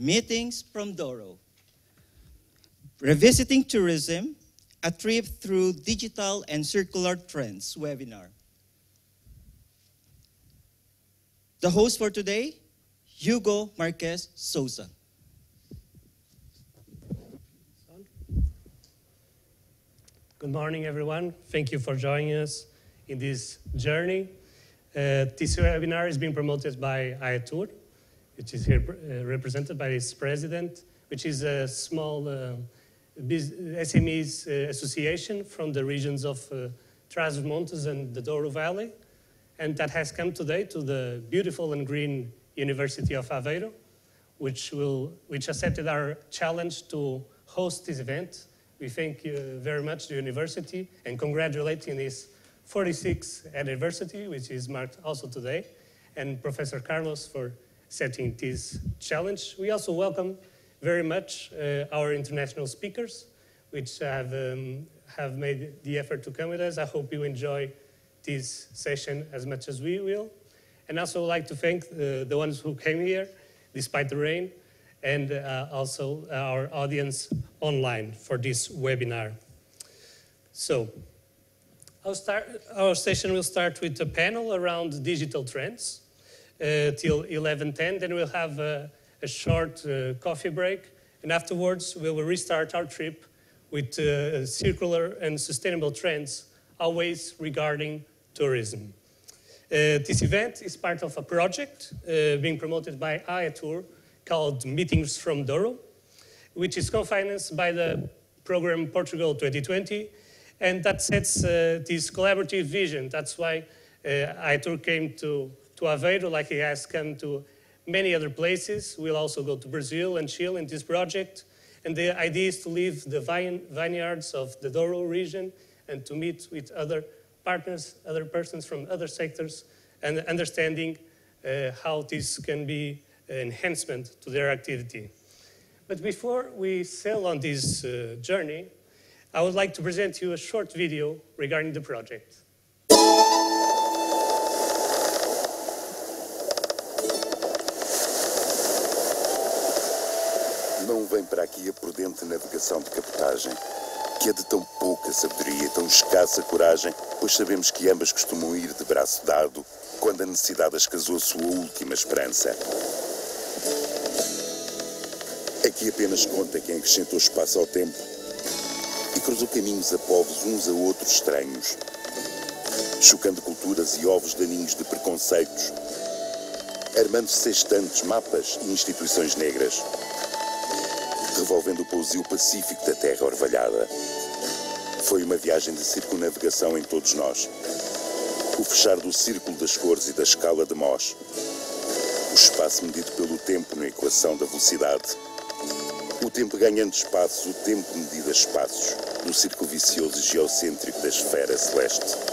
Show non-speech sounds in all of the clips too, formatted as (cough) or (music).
Meetings from Douro, Revisiting Tourism, a trip through digital and circular trends webinar. The host for today, Hugo Marques Sousa. Good morning, everyone. Thank you for joining us in this journey. Uh, this webinar is being promoted by AETUR, which is here uh, represented by its president, which is a small uh, SMEs uh, association from the regions of uh, Trás-os-Montes and the Douro Valley, and that has come today to the beautiful and green University of Aveiro, which, will, which accepted our challenge to host this event. We thank you very much the university and congratulating its 46th anniversary, which is marked also today, and Professor Carlos for setting this challenge. We also welcome very much uh, our international speakers, which have, um, have made the effort to come with us. I hope you enjoy this session as much as we will. And also like to thank uh, the ones who came here, despite the rain, and uh, also our audience online for this webinar. So, our, start, our session will start with a panel around digital trends till 11.10. Then we'll have a, a short uh, coffee break. And afterwards, we will restart our trip with uh, circular and sustainable trends, always regarding tourism. Uh, this event is part of a project uh, being promoted by AETUR called Meetings from Douro, which is co-financed by the program Portugal 2020, and that sets uh, this collaborative vision. That's why uh, AETUR came to, to Aveiro, like he has come to many other places. We'll also go to Brazil and Chile in this project. And the idea is to leave the vine, vineyards of the Douro region and to meet with other partners, other persons from other sectors, and understanding uh, how this can be an enhancement to their activity. But before we sail on this uh, journey, I would like to present you a short video regarding the project. Não vem para aqui a prudente navegação de capotagem que é de tão pouca sabedoria e tão escassa coragem, pois sabemos que ambas costumam ir de braço dado quando a necessidade as casou sua última esperança. Aqui apenas conta quem acrescentou espaço ao tempo e cruzou caminhos a povos uns a outros estranhos, chocando culturas e ovos daninhos de preconceitos, armando sextantes, mapas e instituições negras revolvendo o pousio pacífico da terra orvalhada. Foi uma viagem de circunnavegação em todos nós. O fechar do círculo das cores e da escala de Mós. O espaço medido pelo tempo na equação da velocidade. O tempo ganhando espaço, o tempo medido a espaços, no círculo vicioso e geocêntrico da esfera celeste.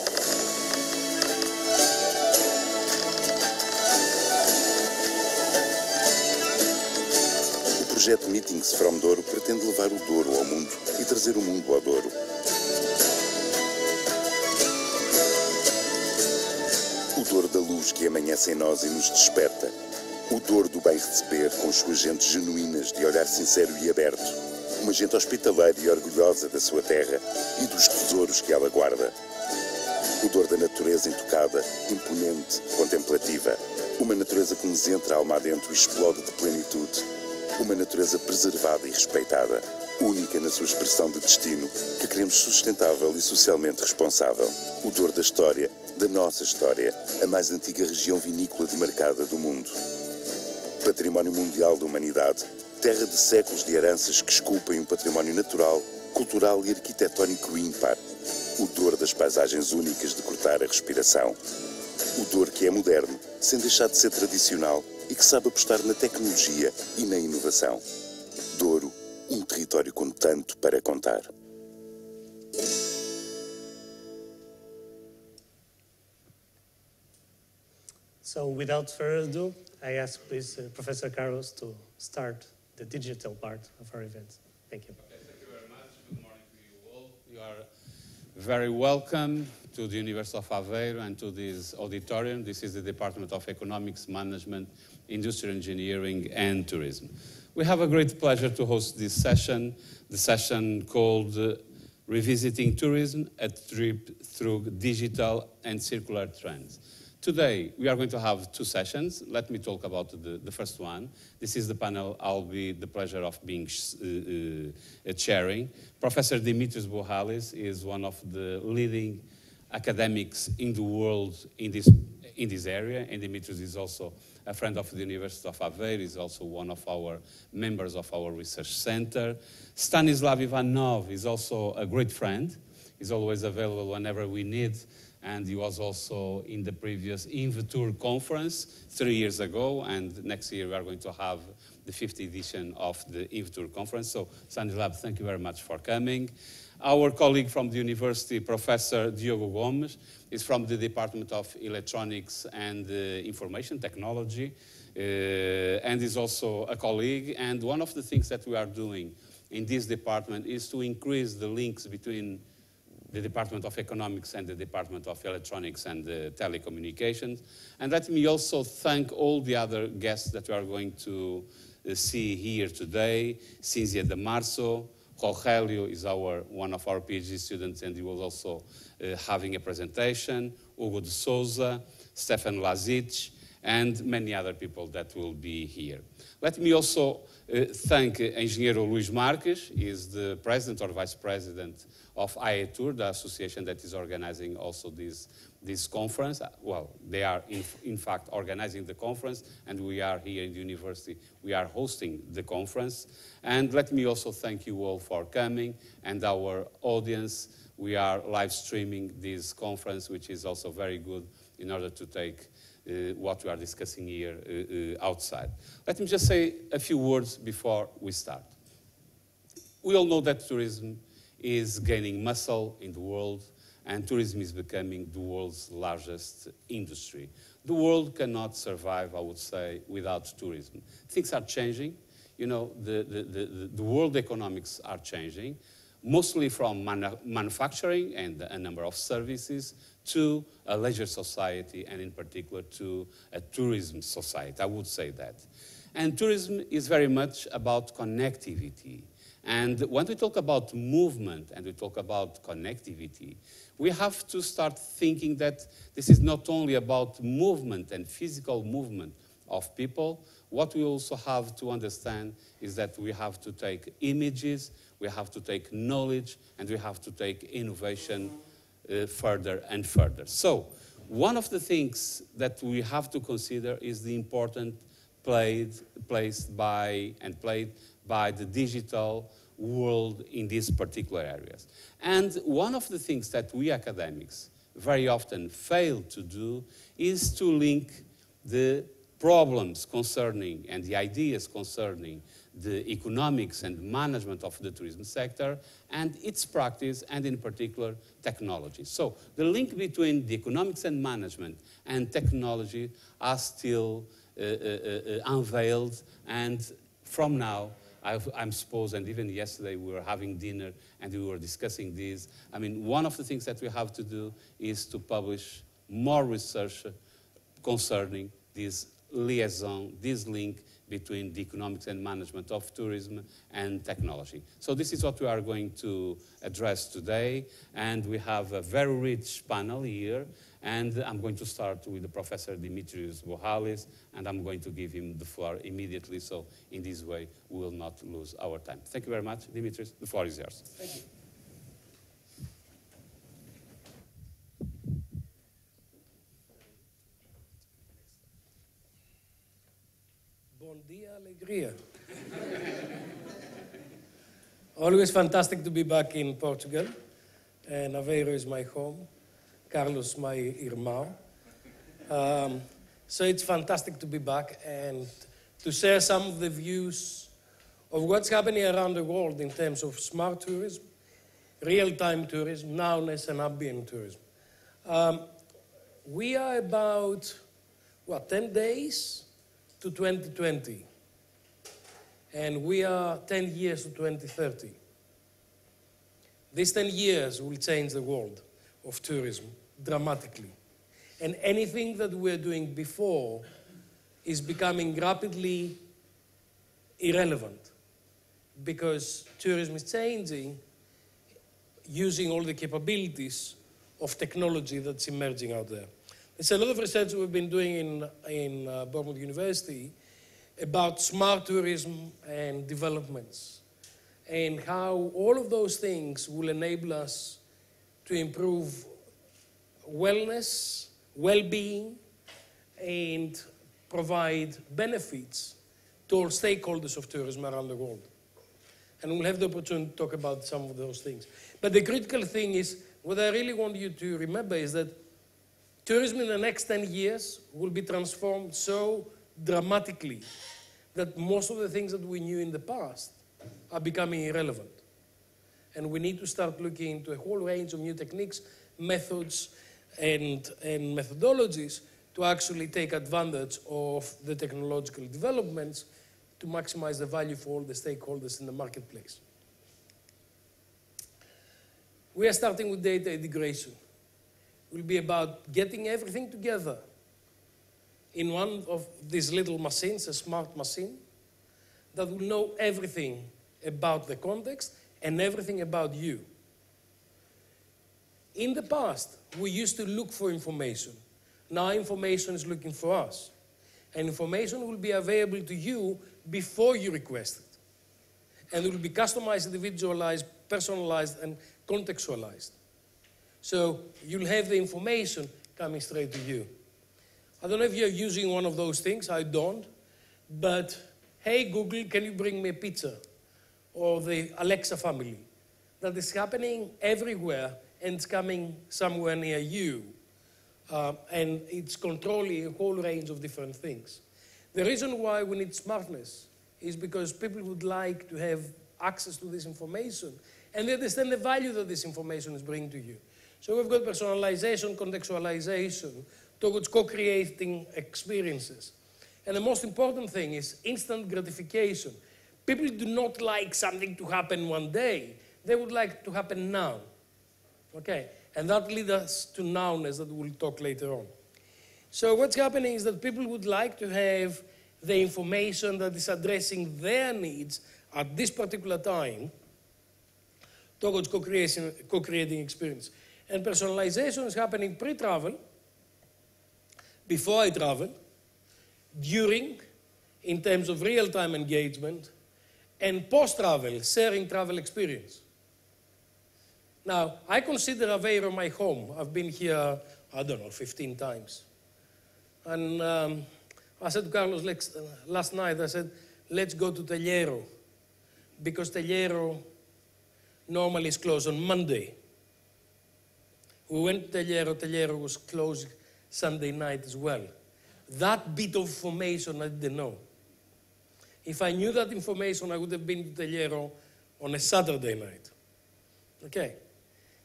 Projeto Meetings from Douro pretende levar o Douro ao mundo e trazer o mundo ao Douro. O Douro da luz que amanhece em nós e nos desperta. O Douro do bem receber com suas gentes genuínas de olhar sincero e aberto. Uma gente hospitaleira e orgulhosa da sua terra e dos tesouros que ela guarda. O Douro da natureza intocada, imponente, contemplativa. Uma natureza que nos entra alma adentro e explode de plenitude uma natureza preservada e respeitada, única na sua expressão de destino, que queremos sustentável e socialmente responsável. O dor da história, da nossa história, a mais antiga região vinícola demarcada do mundo. Património Mundial da Humanidade, terra de séculos de heranças que esculpem um património natural, cultural e arquitetónico ímpar. O dor das paisagens únicas de cortar a respiração. O dor que é moderno, sem deixar de ser tradicional e que sabe apostar na tecnologia e na inovação. Douro, um território com tanto para contar. So, without further ado, I ask please uh, Professor Carlos to start the digital part of our event. Thank you. Okay, thank you very much. Good morning to you all. You are very welcome to the University of Aveiro and to this auditorium. This is the Department of Economics, Management, Industrial Engineering and Tourism. We have a great pleasure to host this session, the session called uh, Revisiting Tourism, a trip through digital and circular trends. Today, we are going to have two sessions. Let me talk about the, the first one. This is the panel I'll be the pleasure of being uh, uh, chairing. Professor Dimitris Buhalis is one of the leading academics in the world in this, in this area, and Dimitris is also a friend of the University of Aveiro, is also one of our members of our research center. Stanislav Ivanov is also a great friend. He's always available whenever we need, and he was also in the previous Invitur conference three years ago, and next year we are going to have the fifth edition of the Invitur conference. So, Stanislav, thank you very much for coming. Our colleague from the university, Professor Diogo Gomes, is from the Department of Electronics and uh, Information Technology, uh, and is also a colleague. And one of the things that we are doing in this department is to increase the links between the Department of Economics and the Department of Electronics and uh, Telecommunications. And let me also thank all the other guests that we are going to uh, see here today, Cinzia De Marzo, Rogelio is our, one of our PhD students and he was also uh, having a presentation, Hugo de Sousa, Stefan Lazic, and many other people that will be here. Let me also uh, thank uh, Engenheiro Luís Marques, he is the president or vice president of AETUR, the association that is organizing also this, this conference. Well, they are in, in fact organizing the conference, and we are here in the university, we are hosting the conference. And let me also thank you all for coming and our audience. We are live streaming this conference, which is also very good in order to take uh, what we are discussing here uh, uh, outside. Let me just say a few words before we start. We all know that tourism is gaining muscle in the world and tourism is becoming the world's largest industry. The world cannot survive, I would say, without tourism. Things are changing. You know, the, the, the, the world economics are changing, mostly from manu manufacturing and a number of services to a leisure society and in particular to a tourism society. I would say that. And tourism is very much about connectivity. And when we talk about movement and we talk about connectivity, we have to start thinking that this is not only about movement and physical movement of people. What we also have to understand is that we have to take images, we have to take knowledge, and we have to take innovation uh, further and further. So, one of the things that we have to consider is the important played, placed by and played by the digital world in these particular areas. And one of the things that we academics very often fail to do is to link the problems concerning and the ideas concerning the economics and management of the tourism sector and its practice and in particular technology. So the link between the economics and management and technology are still uh, uh, uh, unveiled and from now I, am supposed, and even yesterday we were having dinner and we were discussing this. I mean, one of the things that we have to do is to publish more research concerning this liaison, this link between the economics and management of tourism and technology. So this is what we are going to address today, and we have a very rich panel here. And I'm going to start with the Professor Dimitrios Buhalis, and I'm going to give him the floor immediately, so in this way we will not lose our time. Thank you very much, Dimitrios. The floor is yours. Thank you. Bon dia, alegria. (laughs) Always fantastic to be back in Portugal, and Aveiro is my home. Carlos, my irmão. Um, so it's fantastic to be back and to share some of the views of what's happening around the world in terms of smart tourism, real-time tourism, nowness, and ambient tourism. Um, we are about, what, 10 days to 2020. And we are 10 years to 2030. These 10 years will change the world of tourism dramatically. And anything that we're doing before is becoming rapidly irrelevant because tourism is changing using all the capabilities of technology that's emerging out there. There's a lot of research we've been doing in, in uh, Bournemouth University about smart tourism and developments and how all of those things will enable us to improve wellness, well-being, and provide benefits to all stakeholders of tourism around the world. And we'll have the opportunity to talk about some of those things. But the critical thing is, what I really want you to remember is that tourism in the next 10 years will be transformed so dramatically that most of the things that we knew in the past are becoming irrelevant. And we need to start looking into a whole range of new techniques, methods, and, and methodologies to actually take advantage of the technological developments to maximize the value for all the stakeholders in the marketplace. We are starting with data integration. It will be about getting everything together in one of these little machines, a smart machine, that will know everything about the context and everything about you. In the past, we used to look for information. Now information is looking for us. And information will be available to you before you request it. And it will be customized, individualized, personalized, and contextualized. So you'll have the information coming straight to you. I don't know if you're using one of those things, I don't. But hey, Google, can you bring me a pizza? Or the Alexa family. That is happening everywhere and it's coming somewhere near you. Uh, and it's controlling a whole range of different things. The reason why we need smartness is because people would like to have access to this information and they understand the value that this information is bringing to you. So we've got personalization, contextualization, towards co-creating experiences. And the most important thing is instant gratification. People do not like something to happen one day. They would like to happen now. Okay? And that leads us to nowness that we'll talk later on. So what's happening is that people would like to have the information that is addressing their needs at this particular time towards co-creation, co-creating experience. And personalization is happening pre-travel, before I travel, during, in terms of real-time engagement, and post-travel, sharing travel experience. Now, I consider Aveiro my home. I've been here, I don't know, 15 times. And um, I said to Carlos last night, I said, let's go to Tejeiro, because Tejeiro normally is closed on Monday. We went to Tejeiro, Tejeiro was closed Sunday night as well. That bit of information I didn't know. If I knew that information, I would have been to Tejeiro on a Saturday night. Okay.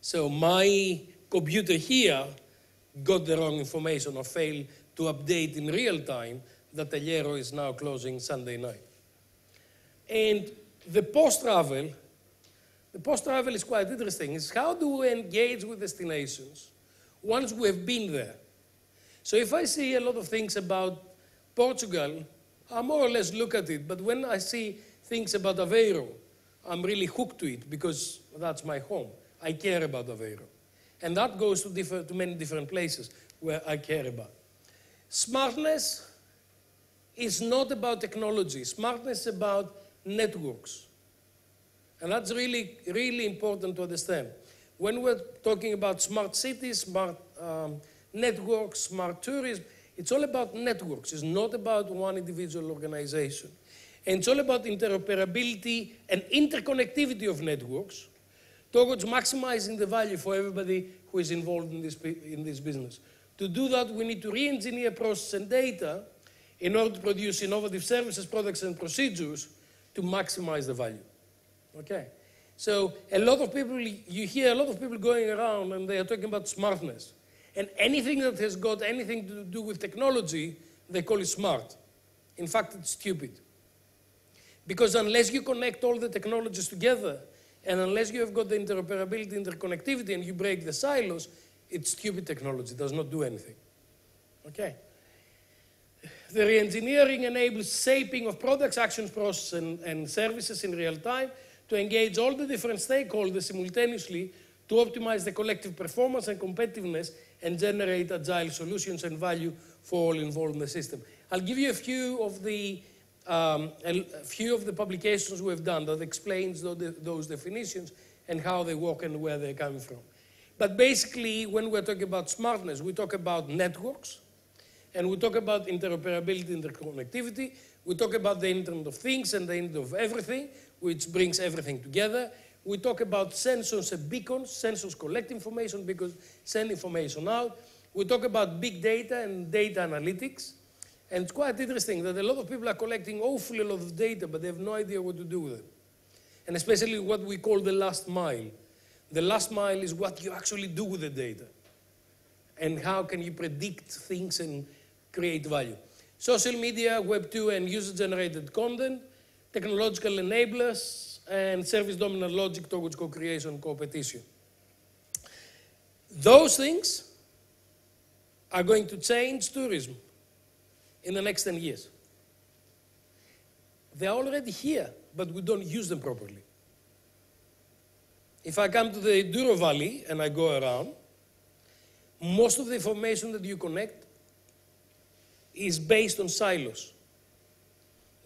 So my computer here got the wrong information or failed to update in real time that Tejeiro is now closing Sunday night. And the post-travel, the post-travel is quite interesting. It's how do we engage with destinations once we have been there? So if I see a lot of things about Portugal, I more or less look at it. But when I see things about Aveiro, I'm really hooked to it because that's my home. I care about Aveiro. And that goes to, to many different places where I care about. Smartness is not about technology. Smartness is about networks. And that's really, really important to understand. When we're talking about smart cities, smart um, networks, smart tourism, it's all about networks. It's not about one individual organization. And it's all about interoperability and interconnectivity of networks towards maximizing the value for everybody who is involved in this, in this business. To do that, we need to re-engineer process and data in order to produce innovative services, products, and procedures to maximize the value. Okay? So a lot of people, you hear a lot of people going around and they are talking about smartness. And anything that has got anything to do with technology, they call it smart. In fact, it's stupid. Because unless you connect all the technologies together, and unless you have got the interoperability, interconnectivity, and you break the silos, it's stupid technology, it does not do anything. Okay? The reengineering enables shaping of products, actions, processes, and, and services in real time to engage all the different stakeholders simultaneously to optimize the collective performance and competitiveness and generate agile solutions and value for all involved in the system. I'll give you a few of the um, a few of the publications we've done that explains those, definitions and how they work and where they're coming from. But basically, when we're talking about smartness, we talk about networks, and we talk about interoperability, interconnectivity. We talk about the Internet of Things and the Internet of Everything, which brings everything together. We talk about sensors and beacons. Sensors collect information, because send information out. We talk about big data and data analytics. And it's quite interesting that a lot of people are collecting awfully a lot of data, but they have no idea what to do with it. And especially what we call the last mile. The last mile is what you actually do with the data. And how can you predict things and create value. Social media, Web 2, and user-generated content, technological enablers, and service dominant logic towards co-creation competition. Those things are going to change tourism in the next 10 years. They're already here, but we don't use them properly. If I come to the Douro Valley and I go around, most of the information that you connect is based on silos.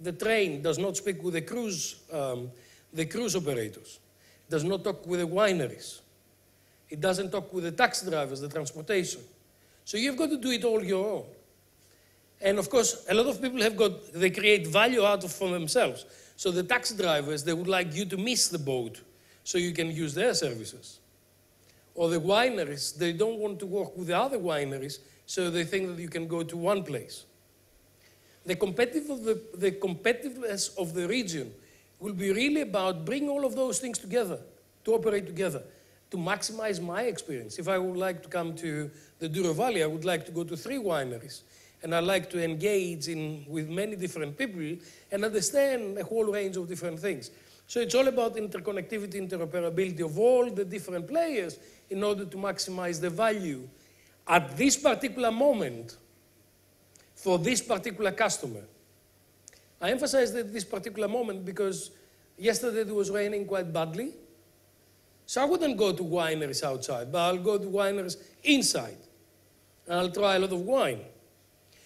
The train does not speak with the cruise, um, the cruise operators, does not talk with the wineries. It doesn't talk with the taxi drivers, the transportation. So you've got to do it all your own. And of course, a lot of people have got, they create value out of for themselves. So the taxi drivers, they would like you to miss the boat so you can use their services. Or the wineries, they don't want to work with the other wineries so they think that you can go to one place. The, competitive the, the competitiveness of the region will be really about bringing all of those things together, to operate together, to maximize my experience. If I would like to come to the Douro Valley, I would like to go to three wineries. And I like to engage in, with many different people and understand a whole range of different things. So it's all about interconnectivity, interoperability of all the different players in order to maximize the value at this particular moment for this particular customer. I emphasize that this particular moment because yesterday it was raining quite badly. So I wouldn't go to wineries outside, but I'll go to wineries inside. And I'll try a lot of wine.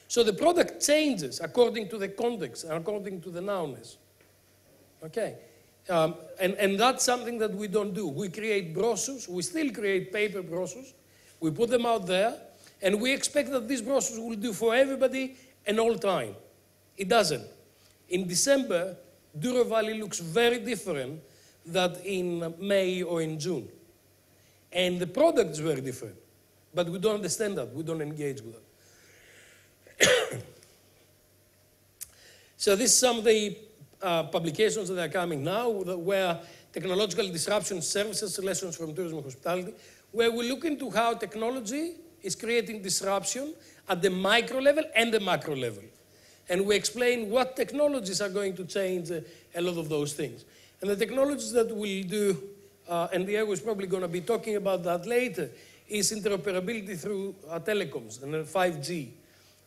So the product changes according to the context and according to the nowness. Okay? Um, and, and that's something that we don't do. We create brochures, we still create paper brochures, we put them out there, and we expect that these brochures will do for everybody and all time. It doesn't. In December, Douro Valley looks very different than in May or in June. And the product is very different. But we don't understand that. We don't engage with that. (coughs) so this is some of the uh, publications that are coming now, where technological disruption services lessons from tourism and hospitality, where we look into how technology is creating disruption at the micro level and the macro level. And we explain what technologies are going to change uh, a lot of those things. And the technologies that we'll do, uh, and Diogo is probably going to be talking about that later, is interoperability through uh, telecoms and 5G.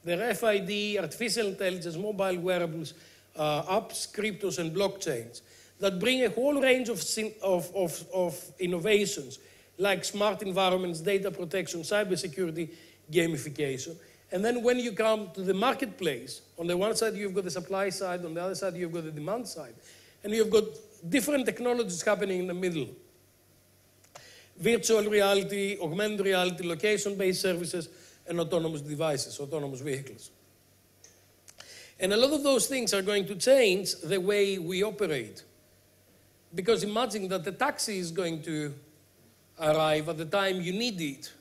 The RFID, artificial intelligence, mobile wearables, uh, apps, cryptos, and blockchains that bring a whole range of, of, of, of innovations like smart environments, data protection, cybersecurity, gamification. And then when you come to the marketplace, on the one side you've got the supply side, on the other side you've got the demand side. And you've got different technologies happening in the middle. Virtual reality, augmented reality, location-based services, and autonomous devices, autonomous vehicles. And a lot of those things are going to change the way we operate. Because imagine that the taxi is going to arrive at the time you need it.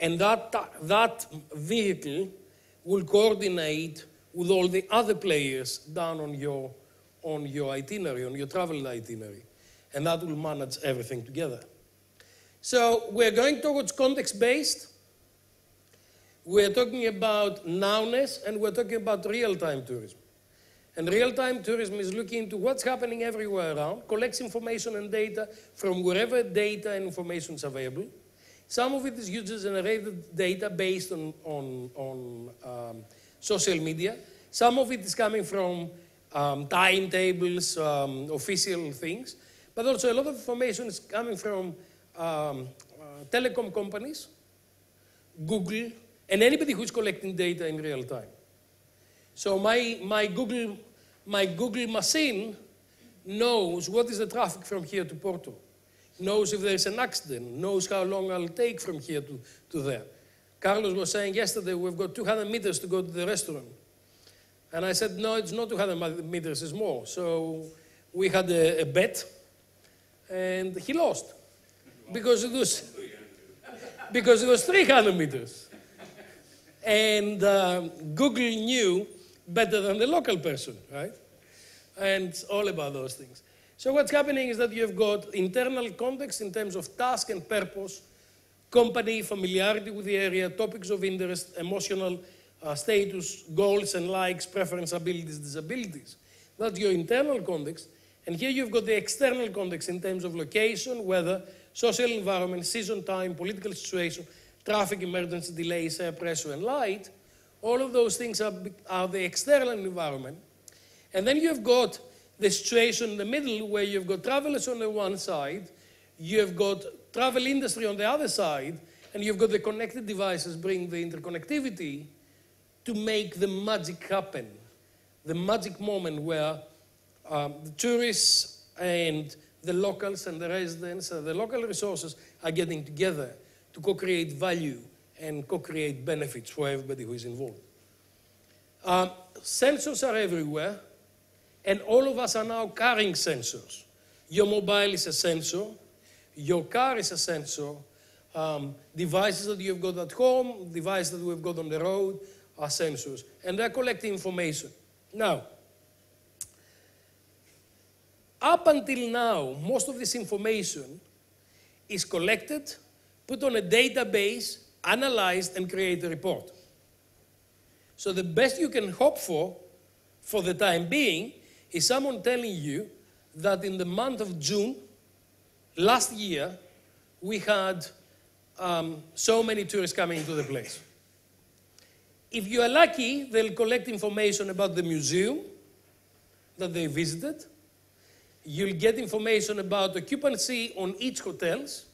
And that, that vehicle will coordinate with all the other players down on your, on your itinerary, on your travel itinerary. And that will manage everything together. So we're going towards context-based. We're talking about nowness, and we're talking about real-time tourism. And real-time tourism is looking into what's happening everywhere around, collects information and data from wherever data and information is available. Some of it is user-generated data based on, on, on um, social media. Some of it is coming from um, timetables, um, official things, but also a lot of information is coming from um, uh, telecom companies, Google, and anybody who's collecting data in real time. So my, my, Google, my Google machine knows what is the traffic from here to Porto, knows if there's an accident, knows how long I'll take from here to, to there. Carlos was saying yesterday we've got 200 meters to go to the restaurant. And I said, no, it's not 200 meters, it's more. So we had a, a bet, and he lost because it was because it was 300 meters. And um, Google knew better than the local person, right? And it's all about those things. So what's happening is that you've got internal context in terms of task and purpose, company, familiarity with the area, topics of interest, emotional uh, status, goals and likes, preference, abilities, disabilities. That's your internal context. And here you've got the external context in terms of location, weather, social environment, season time, political situation, traffic emergency delays, air pressure, and light. All of those things are, are the external environment. And then you've got the situation in the middle where you've got travelers on the one side, you've got travel industry on the other side, and you've got the connected devices bring the interconnectivity to make the magic happen. The magic moment where um, the tourists and the locals and the residents, and the local resources are getting together to co-create value and co-create benefits for everybody who is involved. Um, sensors are everywhere, and all of us are now carrying sensors. Your mobile is a sensor, your car is a sensor, um, devices that you've got at home, devices that we've got on the road are sensors, and they're collecting information. Now, up until now, most of this information is collected, put on a database, analyzed, and create a report. So the best you can hope for, for the time being, is someone telling you that in the month of June last year, we had um, so many tourists coming into the place. If you are lucky, they'll collect information about the museum that they visited. You'll get information about occupancy on each hotels.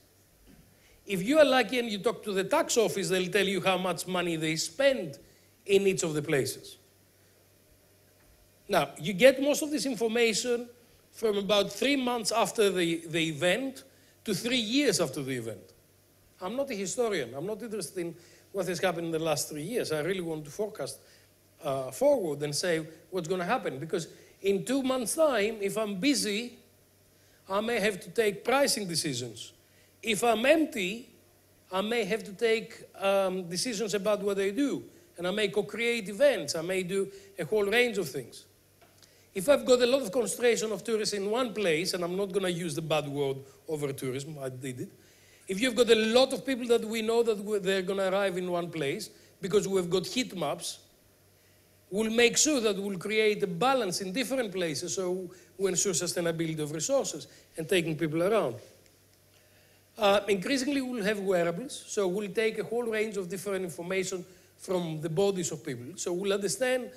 If you are lucky and you talk to the tax office, they'll tell you how much money they spend in each of the places. Now, you get most of this information from about three months after the, the event to three years after the event. I'm not a historian. I'm not interested in what has happened in the last three years. I really want to forecast uh, forward and say what's going to happen. Because in two months' time, if I'm busy, I may have to take pricing decisions. If I'm empty, I may have to take um, decisions about what I do. And I may co create events, I may do a whole range of things. If I've got a lot of concentration of tourists in one place, and I'm not going to use the bad word over tourism, I did it. If you've got a lot of people that we know that they're going to arrive in one place, because we've got heat maps, we'll make sure that we'll create a balance in different places so we ensure sustainability of resources and taking people around. Uh, increasingly, we'll have wearables, so we'll take a whole range of different information from the bodies of people. So we'll understand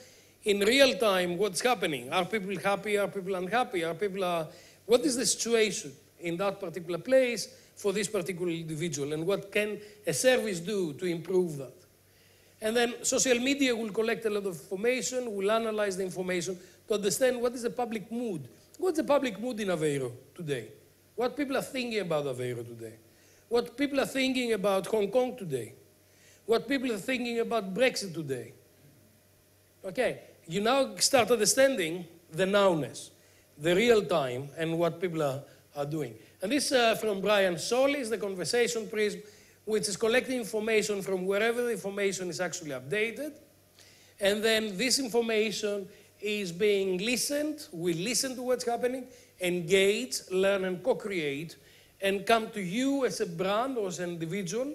in real time what's happening. Are people happy? Are people unhappy? Are people, uh, what is the situation in that particular place for this particular individual? And what can a service do to improve that? And then social media will collect a lot of information, will analyze the information to understand what is the public mood. What's the public mood in Aveiro today? What people are thinking about Aveiro today? What people are thinking about Hong Kong today? What people are thinking about Brexit today? Okay, you now start understanding the nowness, the real time, and what people are, are doing. And this uh, from Brian Solis, the conversation prism, which is collecting information from wherever the information is actually updated. And then this information is being listened. We listen to what's happening, engage, learn, and co create, and come to you as a brand or as an individual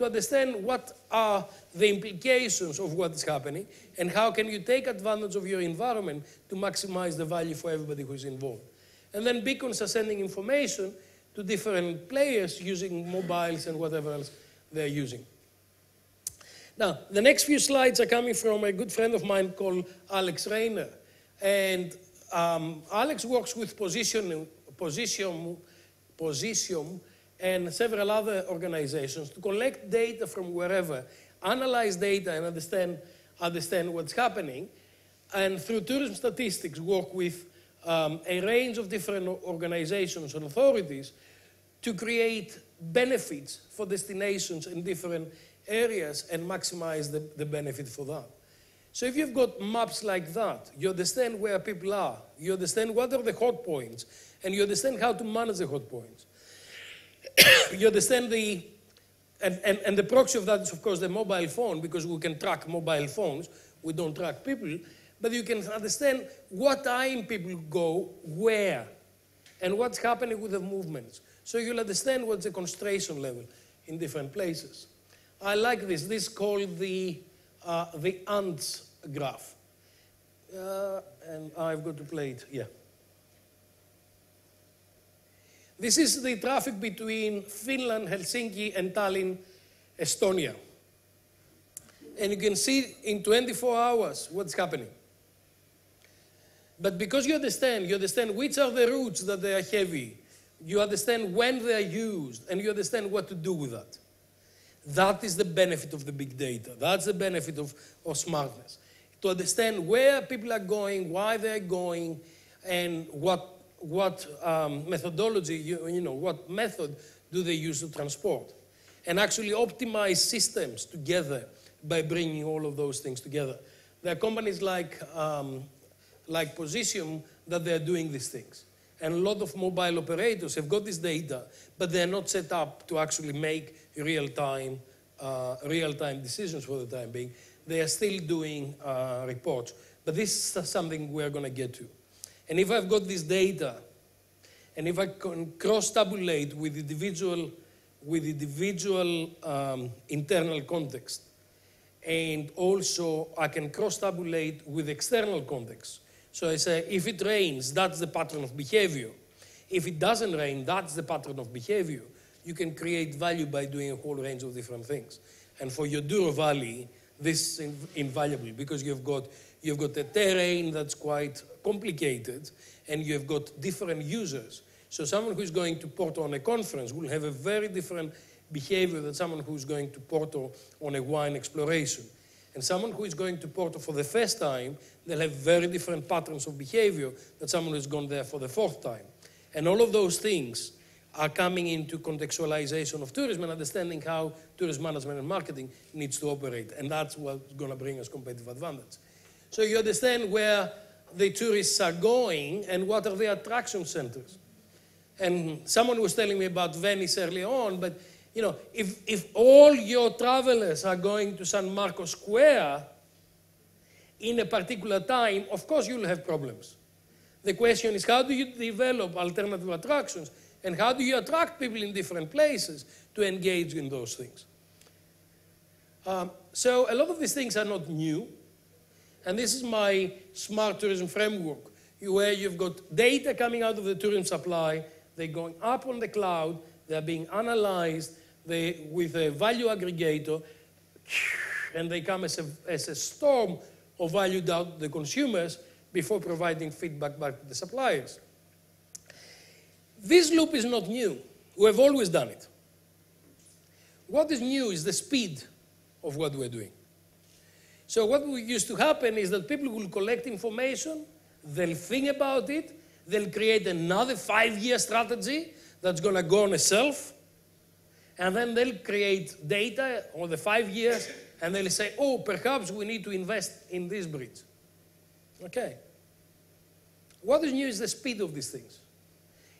to understand what are the implications of what is happening and how can you take advantage of your environment to maximize the value for everybody who is involved. And then beacons are sending information to different players using mobiles and whatever else they're using. Now, the next few slides are coming from a good friend of mine called Alex Rayner. And um, Alex works with Position, Position, Position and several other organizations to collect data from wherever, analyze data and understand, understand what's happening, and through tourism statistics work with um, a range of different organizations and authorities to create benefits for destinations in different areas and maximize the, the benefit for that. So if you've got maps like that, you understand where people are, you understand what are the hot points, and you understand how to manage the hot points. (coughs) you understand the, and, and, and the proxy of that is of course the mobile phone, because we can track mobile phones, we don't track people, but you can understand what time people go, where, and what's happening with the movements. So you'll understand what's the concentration level in different places. I like this. This is called the, uh, the ants graph. Uh, and I've got to play it, yeah. This is the traffic between Finland, Helsinki, and Tallinn, Estonia. And you can see in 24 hours what's happening. But because you understand, you understand which are the routes that they are heavy, you understand when they are used, and you understand what to do with that. That is the benefit of the big data. That's the benefit of, of smartness. To understand where people are going, why they're going, and what, what um, methodology, you, you know, what method do they use to transport. And actually optimize systems together by bringing all of those things together. There are companies like um, like Position that they're doing these things. And a lot of mobile operators have got this data, but they're not set up to actually make real-time uh, real-time decisions for the time being. They are still doing uh, reports. But this is something we're going to get to. And if I've got this data, and if I can cross-tabulate with individual, with individual um, internal context, and also I can cross-tabulate with external context, so I say, if it rains, that's the pattern of behavior. If it doesn't rain, that's the pattern of behavior. You can create value by doing a whole range of different things. And for your Douro Valley, this is invaluable because you've got, you've got a terrain that's quite complicated and you've got different users. So someone who's going to Porto on a conference will have a very different behavior than someone who's going to Porto on a wine exploration. And someone who is going to Porto for the first time, they'll have very different patterns of behavior than someone who's gone there for the fourth time. And all of those things are coming into contextualization of tourism and understanding how tourism management and marketing needs to operate. And that's what's going to bring us competitive advantage. So you understand where the tourists are going and what are the attraction centers. And someone was telling me about Venice early on, but you know, if, if all your travelers are going to San Marco Square in a particular time, of course you'll have problems. The question is how do you develop alternative attractions and how do you attract people in different places to engage in those things? Um, so a lot of these things are not new. And this is my smart tourism framework, where you've got data coming out of the tourism supply, they're going up on the cloud, they're being analyzed, they, with a value aggregator, and they come as a, as a storm of value down to the consumers before providing feedback back to the suppliers. This loop is not new. We have always done it. What is new is the speed of what we're doing. So what used to happen is that people will collect information, they'll think about it, they'll create another five-year strategy that's going to go on a shelf, and then they'll create data on the five years and they'll say, oh, perhaps we need to invest in this bridge. Okay. What is new is the speed of these things.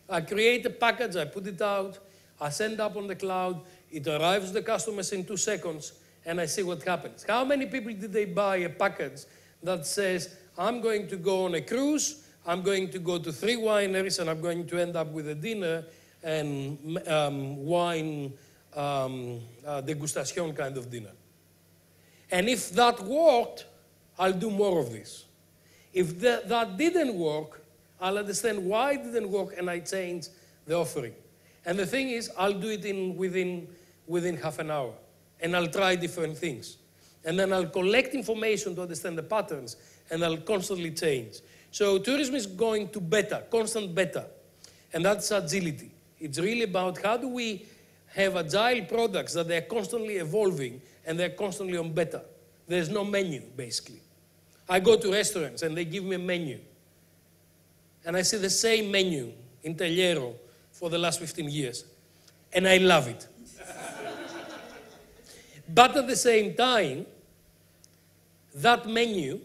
I create a package, I put it out, I send up on the cloud, it arrives the customers in two seconds, and I see what happens. How many people did they buy a package that says, I'm going to go on a cruise, I'm going to go to three wineries, and I'm going to end up with a dinner and um, wine um, uh, degustation kind of dinner. And if that worked, I'll do more of this. If that, that didn't work, I'll understand why it didn't work and I change the offering. And the thing is, I'll do it in within, within half an hour and I'll try different things. And then I'll collect information to understand the patterns, and I'll constantly change. So tourism is going to better, constant beta. And that's agility. It's really about how do we have agile products that they're constantly evolving and they're constantly on beta. There's no menu, basically. I go to restaurants and they give me a menu. And I see the same menu in Tagliero for the last 15 years. And I love it. But at the same time, that menu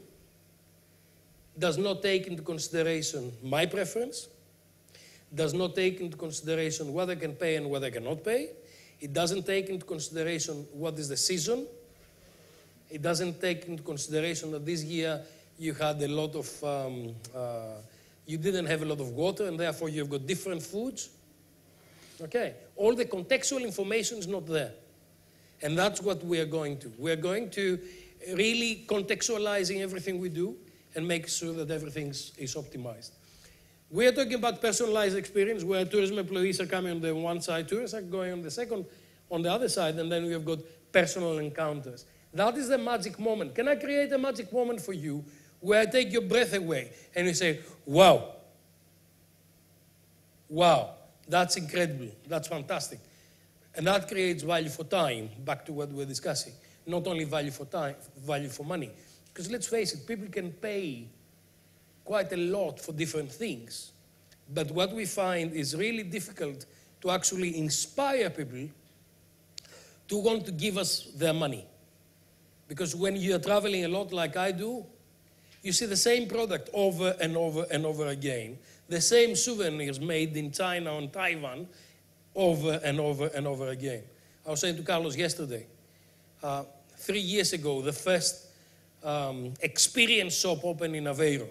does not take into consideration my preference, does not take into consideration what I can pay and what I cannot pay. It doesn't take into consideration what is the season. It doesn't take into consideration that this year you had a lot of, um, uh, you didn't have a lot of water and therefore you've got different foods. Okay, all the contextual information is not there. And that's what we are going to. We are going to really contextualizing everything we do and make sure that everything is optimized. We are talking about personalized experience where tourism employees are coming on the one side, tourists are going on the second, on the other side, and then we have got personal encounters. That is the magic moment. Can I create a magic moment for you where I take your breath away and you say, wow, wow, that's incredible, that's fantastic. And that creates value for time, back to what we're discussing. Not only value for time, value for money. Because let's face it, people can pay quite a lot for different things. But what we find is really difficult to actually inspire people to want to give us their money. Because when you are traveling a lot like I do, you see the same product over and over and over again. The same souvenirs made in China and Taiwan over and over and over again. I was saying to Carlos yesterday, uh, three years ago, the first um, experience shop opened in Aveiro.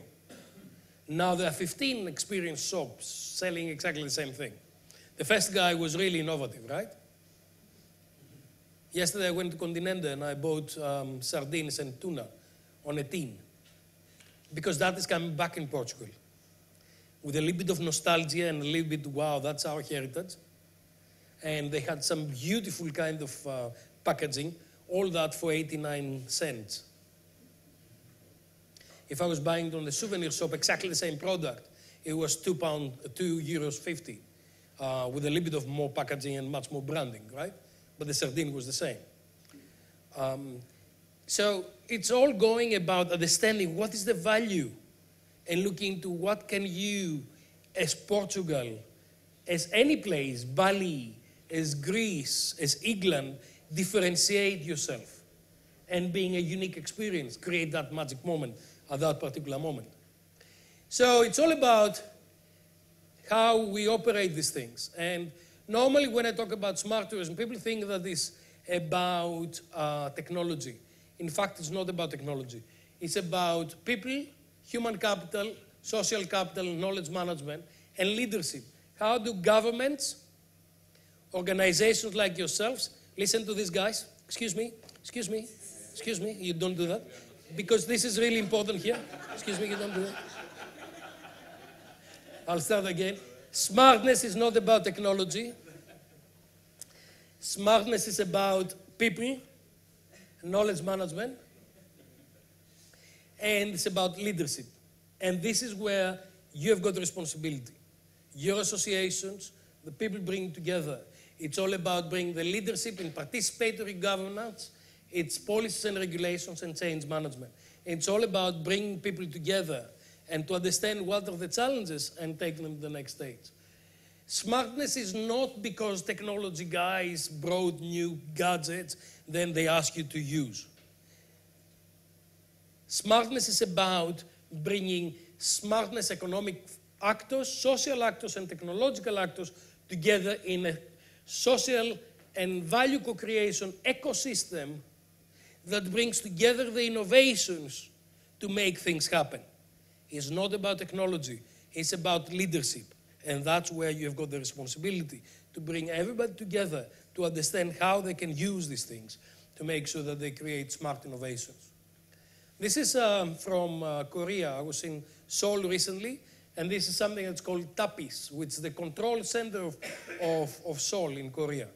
Now there are 15 experience shops selling exactly the same thing. The first guy was really innovative, right? Yesterday I went to Continente and I bought um, sardines and tuna on a tin because that is coming back in Portugal with a little bit of nostalgia and a little bit, wow, that's our heritage. And they had some beautiful kind of uh, packaging, all that for 89 cents. If I was buying it on the souvenir shop exactly the same product, it was two pound, two euros fifty, uh, with a little bit of more packaging and much more branding, right? But the sardine was the same. Um, so it's all going about understanding what is the value and looking to what can you, as Portugal, as any place, Bali, as Greece, as England, differentiate yourself and being a unique experience, create that magic moment at that particular moment. So it's all about how we operate these things. And normally, when I talk about smart tourism, people think that it's about uh, technology. In fact, it's not about technology. It's about people, human capital, social capital, knowledge management, and leadership. How do governments, organizations like yourselves, listen to these guys? Excuse me, excuse me, excuse me, you don't do that because this is really important here. Excuse me, you don't do it. I'll start again. Smartness is not about technology. Smartness is about people, knowledge management, and it's about leadership. And this is where you have got responsibility. Your associations, the people bring together. It's all about bringing the leadership in participatory governance it's policies and regulations and change management. It's all about bringing people together and to understand what are the challenges and take them to the next stage. Smartness is not because technology guys brought new gadgets, then they ask you to use. Smartness is about bringing smartness economic actors, social actors, and technological actors together in a social and value co creation ecosystem that brings together the innovations to make things happen. It's not about technology, it's about leadership. And that's where you've got the responsibility to bring everybody together to understand how they can use these things to make sure that they create smart innovations. This is um, from uh, Korea. I was in Seoul recently, and this is something that's called TOPIS, which is the control center of, of, of Seoul in Korea.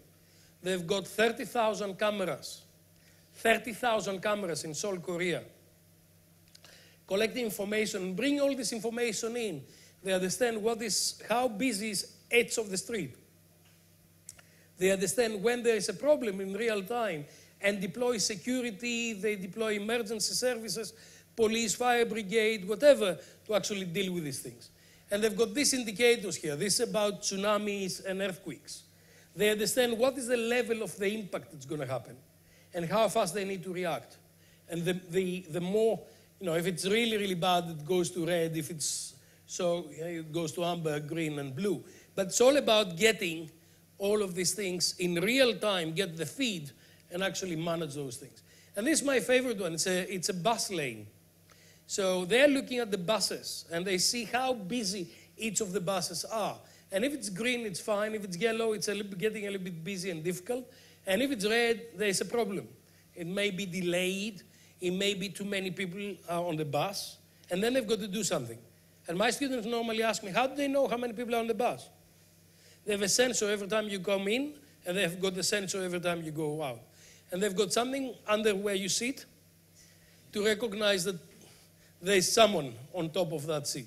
They've got 30,000 cameras 30,000 cameras in Seoul, Korea, collecting information bring all this information in. They understand what is, how busy is edge of the street. They understand when there is a problem in real time and deploy security, they deploy emergency services, police, fire brigade, whatever, to actually deal with these things. And they've got these indicators here. This is about tsunamis and earthquakes. They understand what is the level of the impact that's going to happen and how fast they need to react. And the, the, the more, you know, if it's really, really bad, it goes to red. If it's so, it goes to amber, green, and blue. But it's all about getting all of these things in real time, get the feed, and actually manage those things. And this is my favorite one. It's a, it's a bus lane. So they're looking at the buses and they see how busy each of the buses are. And if it's green, it's fine. If it's yellow, it's a little, getting a little bit busy and difficult. And if it's red, there's a problem. It may be delayed. It may be too many people uh, on the bus. And then they've got to do something. And my students normally ask me, how do they know how many people are on the bus? They have a sensor every time you come in, and they've got the sensor every time you go out. And they've got something under where you sit to recognize that there's someone on top of that seat.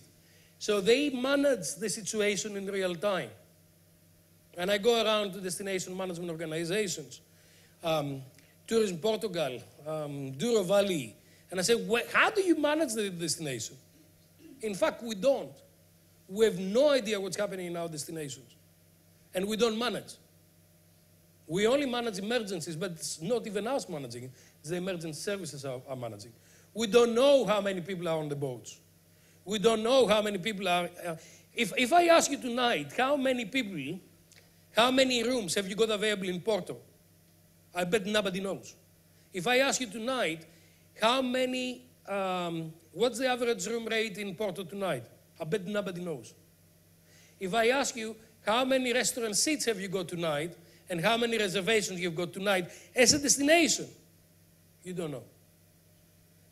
So they manage the situation in real time. And I go around to destination management organizations, um, Tourism Portugal, um, Douro Valley, and I say, how do you manage the destination? In fact, we don't. We have no idea what's happening in our destinations. And we don't manage. We only manage emergencies, but it's not even us managing it. It's the emergency services are, are managing. We don't know how many people are on the boats. We don't know how many people are. Uh, if, if I ask you tonight, how many people, how many rooms have you got available in Porto? I bet nobody knows. If I ask you tonight, how many, um, what's the average room rate in Porto tonight? I bet nobody knows. If I ask you, how many restaurant seats have you got tonight? And how many reservations you've got tonight as a destination? You don't know.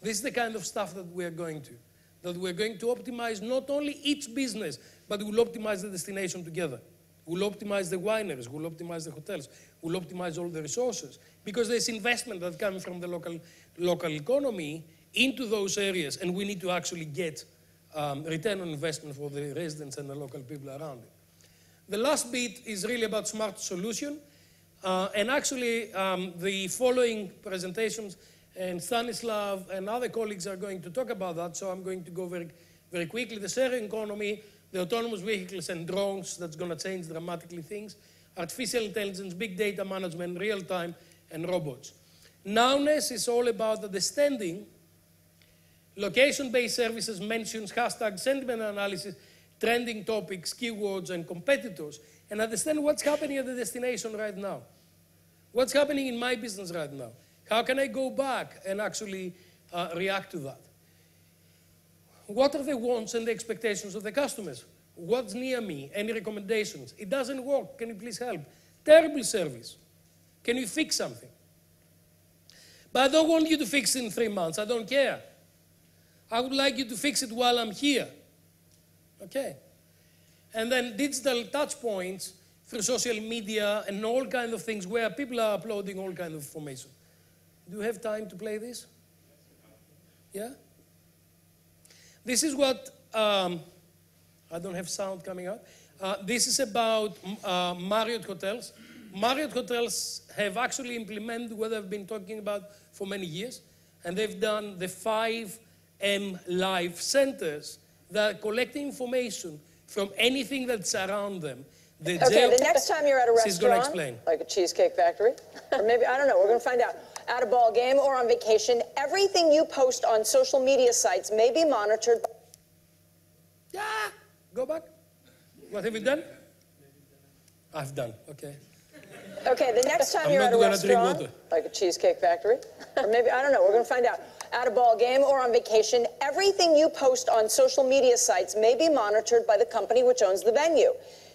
This is the kind of stuff that we're going to. That we're going to optimize not only each business, but we'll optimize the destination together. We'll optimize the wineries, we'll optimize the hotels, we'll optimize all the resources. Because there's investment that comes from the local, local economy into those areas, and we need to actually get um, return on investment for the residents and the local people around it. The last bit is really about smart solution. Uh, and actually, um, the following presentations and Stanislav and other colleagues are going to talk about that, so I'm going to go very, very quickly. The sharing economy, the autonomous vehicles and drones, that's going to change dramatically things. Artificial intelligence, big data management, real time, and robots. Nowness is all about understanding location-based services mentions hashtags, sentiment analysis, trending topics, keywords, and competitors, and understand what's happening at the destination right now. What's happening in my business right now? How can I go back and actually uh, react to that? What are the wants and the expectations of the customers? What's near me? Any recommendations? It doesn't work. Can you please help? Terrible service. Can you fix something? But I don't want you to fix it in three months. I don't care. I would like you to fix it while I'm here. Okay. And then digital touch points through social media and all kinds of things where people are uploading all kinds of information. Do you have time to play this? Yeah? This is what, um, I don't have sound coming out. Uh, this is about uh, Marriott Hotels. Marriott Hotels have actually implemented what I've been talking about for many years, and they've done the five M Live centers that are collecting information from anything that's around them. The okay, the next time you're at a restaurant, like a cheesecake factory, or maybe, I don't know, we're going to find out at a ball game or on vacation, everything you post on social media sites may be monitored. Yeah, go back. What have you done? I've done, okay. Okay, the next time you're at a restaurant, like a cheesecake factory, or maybe, I don't know, we're going to find out. At a ball game or on vacation, everything you post on social media sites may be monitored by the company which owns the venue.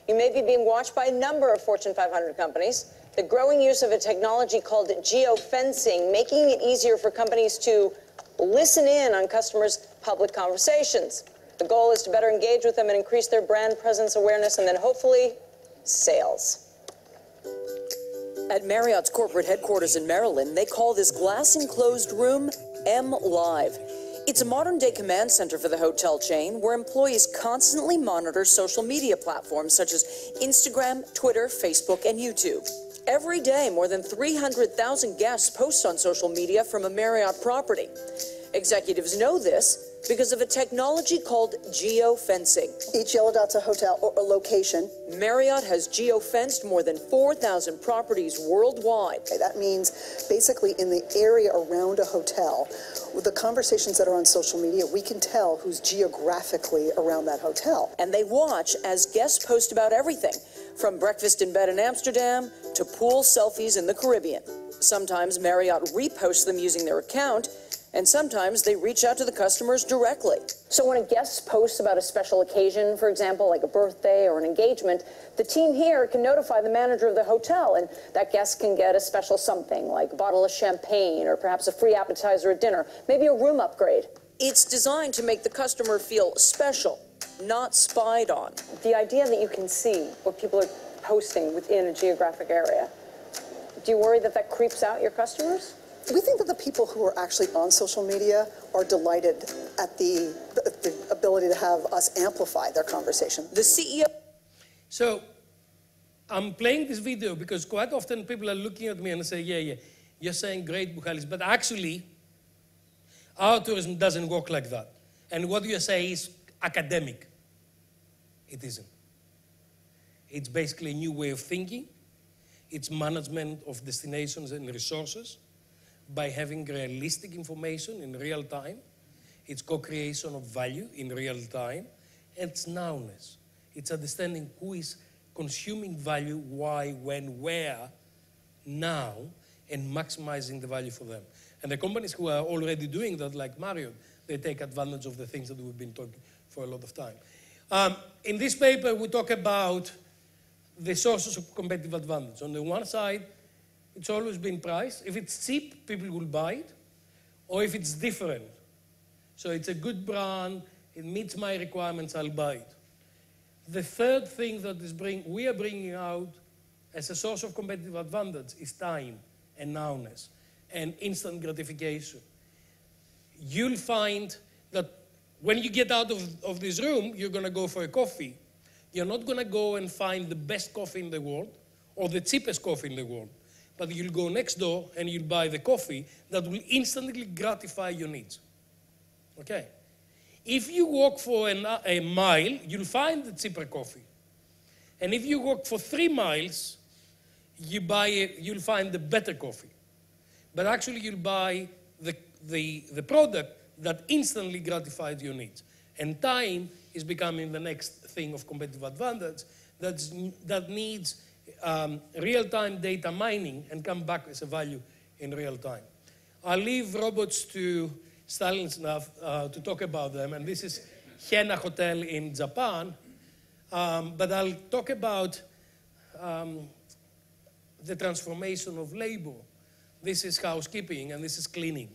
You may be being watched by a number of Fortune 500 companies the growing use of a technology called geofencing, making it easier for companies to listen in on customers' public conversations. The goal is to better engage with them and increase their brand presence awareness and then hopefully sales. At Marriott's corporate headquarters in Maryland, they call this glass enclosed room M Live. It's a modern day command center for the hotel chain where employees constantly monitor social media platforms such as Instagram, Twitter, Facebook, and YouTube. Every day, more than 300,000 guests post on social media from a Marriott property. Executives know this because of a technology called geofencing. Each yellow dot's a hotel or a location. Marriott has geofenced more than 4,000 properties worldwide. Okay, that means basically in the area around a hotel, with the conversations that are on social media, we can tell who's geographically around that hotel. And they watch as guests post about everything, from breakfast in bed in Amsterdam to pool selfies in the Caribbean. Sometimes Marriott reposts them using their account, and sometimes they reach out to the customers directly. So when a guest posts about a special occasion, for example, like a birthday or an engagement, the team here can notify the manager of the hotel, and that guest can get a special something, like a bottle of champagne or perhaps a free appetizer at dinner, maybe a room upgrade. It's designed to make the customer feel special, not spied on. The idea that you can see what people are posting within a geographic area, do you worry that that creeps out your customers? We think that the people who are actually on social media are delighted at the, the, the ability to have us amplify their conversation. The CEO. So I'm playing this video because quite often people are looking at me and say, yeah, yeah, you're saying great, Buhalis, but actually, our tourism doesn't work like that. And what you say is academic. It isn't. It's basically a new way of thinking. It's management of destinations and resources by having realistic information in real time. It's co-creation of value in real time. And it's nowness. It's understanding who is consuming value, why, when, where, now, and maximizing the value for them. And the companies who are already doing that, like Marriott, they take advantage of the things that we've been talking for a lot of time. Um, in this paper, we talk about the sources of competitive advantage. On the one side, it's always been price. If it's cheap, people will buy it. Or if it's different. So it's a good brand, it meets my requirements, I'll buy it. The third thing that is bring, we are bringing out as a source of competitive advantage is time and nowness and instant gratification. You'll find when you get out of, of this room, you're going to go for a coffee. You're not going to go and find the best coffee in the world or the cheapest coffee in the world but you'll go next door and you'll buy the coffee that will instantly gratify your needs. Okay? If you walk for an, a mile, you'll find the cheaper coffee. And if you walk for three miles, you buy it, you'll find the better coffee. But actually, you'll buy the, the, the product that instantly gratifies your needs. And time is becoming the next thing of competitive advantage that's, that needs um, real-time data mining and come back as a value in real time. I'll leave robots to Stanislav uh, to talk about them, and this is Henn-na Hotel in Japan. Um, but I'll talk about um, the transformation of labor. This is housekeeping and this is cleaning.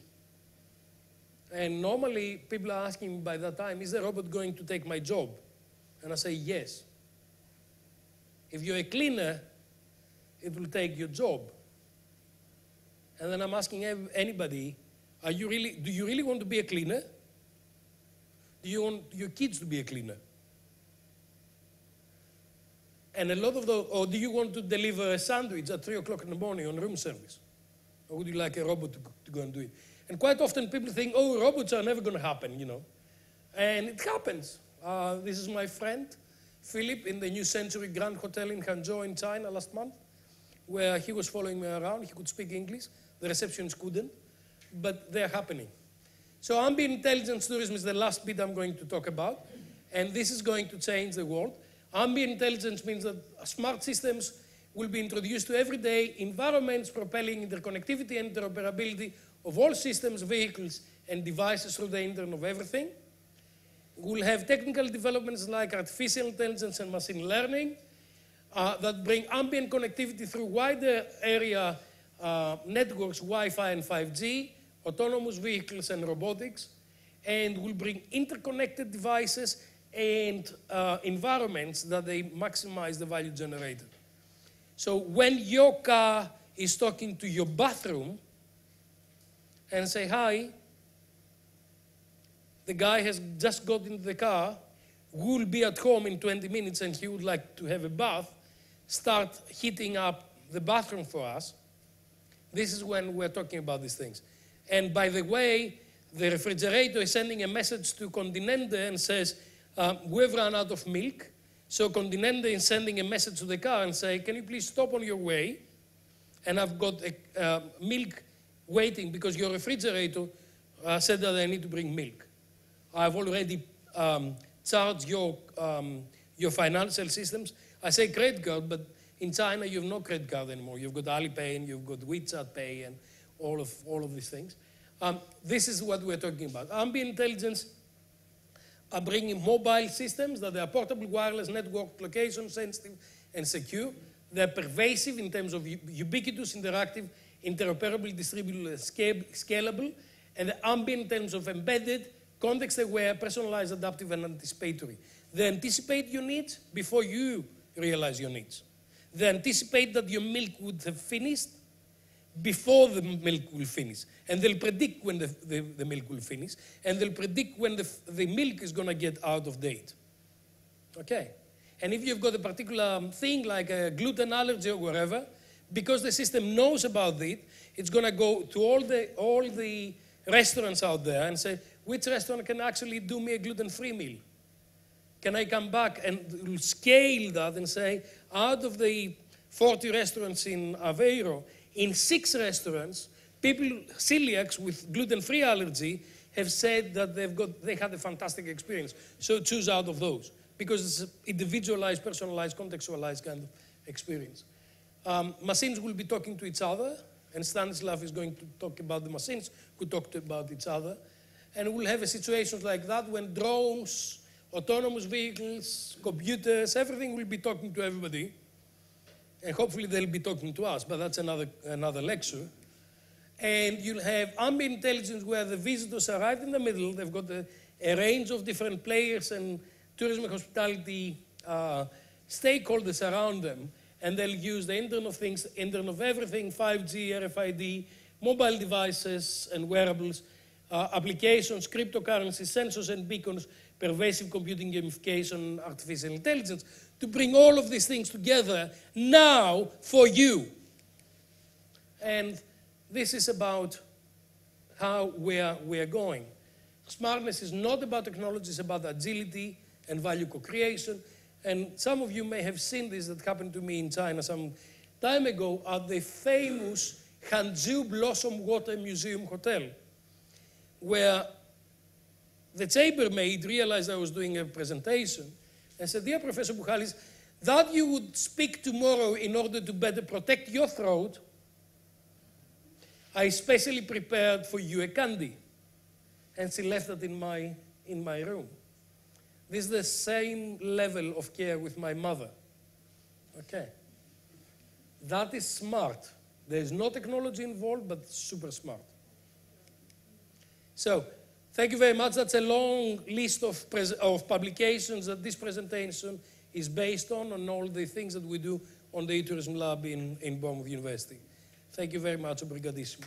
And normally people are asking me by that time, is the robot going to take my job? And I say, yes. If you're a cleaner, it will take your job. And then I'm asking anybody, are you really, do you really want to be a cleaner? Do you want your kids to be a cleaner? And a lot of those, or do you want to deliver a sandwich at 3 o'clock in the morning on room service? Or would you like a robot to, to go and do it? And quite often people think, oh, robots are never going to happen, you know. And it happens. Uh, this is my friend, Philip, in the New Century Grand Hotel in Hangzhou in China last month where he was following me around. He could speak English. The receptionist couldn't, but they're happening. So ambient intelligence tourism is the last bit I'm going to talk about, and this is going to change the world. Ambient intelligence means that smart systems will be introduced to everyday environments propelling interconnectivity and interoperability of all systems, vehicles, and devices through the Internet of Everything. We'll have technical developments like artificial intelligence and machine learning, uh, that bring ambient connectivity through wider area uh, networks, Wi-Fi and 5G, autonomous vehicles and robotics, and will bring interconnected devices and uh, environments that they maximize the value generated. So when your car is talking to your bathroom and say, Hi, the guy has just got into the car, will be at home in 20 minutes and he would like to have a bath, start heating up the bathroom for us. This is when we're talking about these things. And by the way, the refrigerator is sending a message to Continente and says, uh, we've run out of milk. So Continente is sending a message to the car and say, can you please stop on your way? And I've got a, uh, milk waiting because your refrigerator uh, said that I need to bring milk. I've already um, charged your, um, your financial systems. I say credit card, but in China you have no credit card anymore. You've got Alipay and you've got WeChat Pay and all of, all of these things. Um, this is what we're talking about. Ambient intelligence are bringing mobile systems that are portable, wireless, network, location sensitive, and secure. They're pervasive in terms of ubiquitous, interactive, interoperable, distributed, scalable, and the ambient in terms of embedded, context-aware, personalized, adaptive, and anticipatory. They anticipate your needs before you realize your needs. They anticipate that your milk would have finished before the milk will finish. And they'll predict when the, the, the milk will finish. And they'll predict when the, the milk is going to get out of date. Okay? And if you've got a particular um, thing like a gluten allergy or whatever, because the system knows about it, it's going to go to all the, all the restaurants out there and say, which restaurant can actually do me a gluten-free meal? Can I come back and scale that and say, out of the 40 restaurants in Aveiro, in six restaurants, people, celiacs with gluten-free allergy, have said that they've got, they had a fantastic experience. So choose out of those because it's individualized, personalized, contextualized kind of experience. Um, machines will be talking to each other, and Stanislav is going to talk about the machines who talk about each other. And we'll have a situation like that when drones, autonomous vehicles, computers, everything will be talking to everybody. And hopefully they'll be talking to us, but that's another, another lecture. And you'll have ambient intelligence where the visitors are right in the middle. They've got a, a range of different players and tourism and hospitality uh, stakeholders around them. And they'll use the Internet of Things, Internet of Everything, 5G, RFID, mobile devices and wearables, uh, applications, cryptocurrencies, sensors and beacons, pervasive computing, gamification, artificial intelligence to bring all of these things together now for you. And this is about how we're, we're going. Smartness is not about technology, it's about agility and value co-creation. And some of you may have seen this that happened to me in China some time ago at the famous Hangzhou Blossom Water Museum Hotel, where the chambermaid realized I was doing a presentation and said, Dear Professor Buhalis, that you would speak tomorrow in order to better protect your throat, I specially prepared for you a candy. And she left it in my, in my room. This is the same level of care with my mother. Okay. That is smart. There's no technology involved, but super smart. So, Thank you very much. That's a long list of, of publications that this presentation is based on, and all the things that we do on the e-tourism lab in, in Bournemouth University. Thank you very much. Obrigadissimo.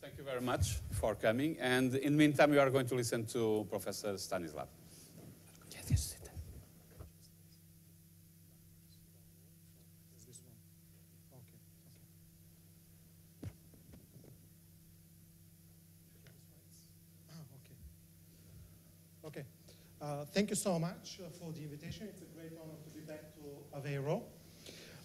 Thank you very much for coming. And in the meantime, we are going to listen to Professor Stanislav. Yes, Uh, thank you so much uh, for the invitation. It's a great honor to be back to Aveiro.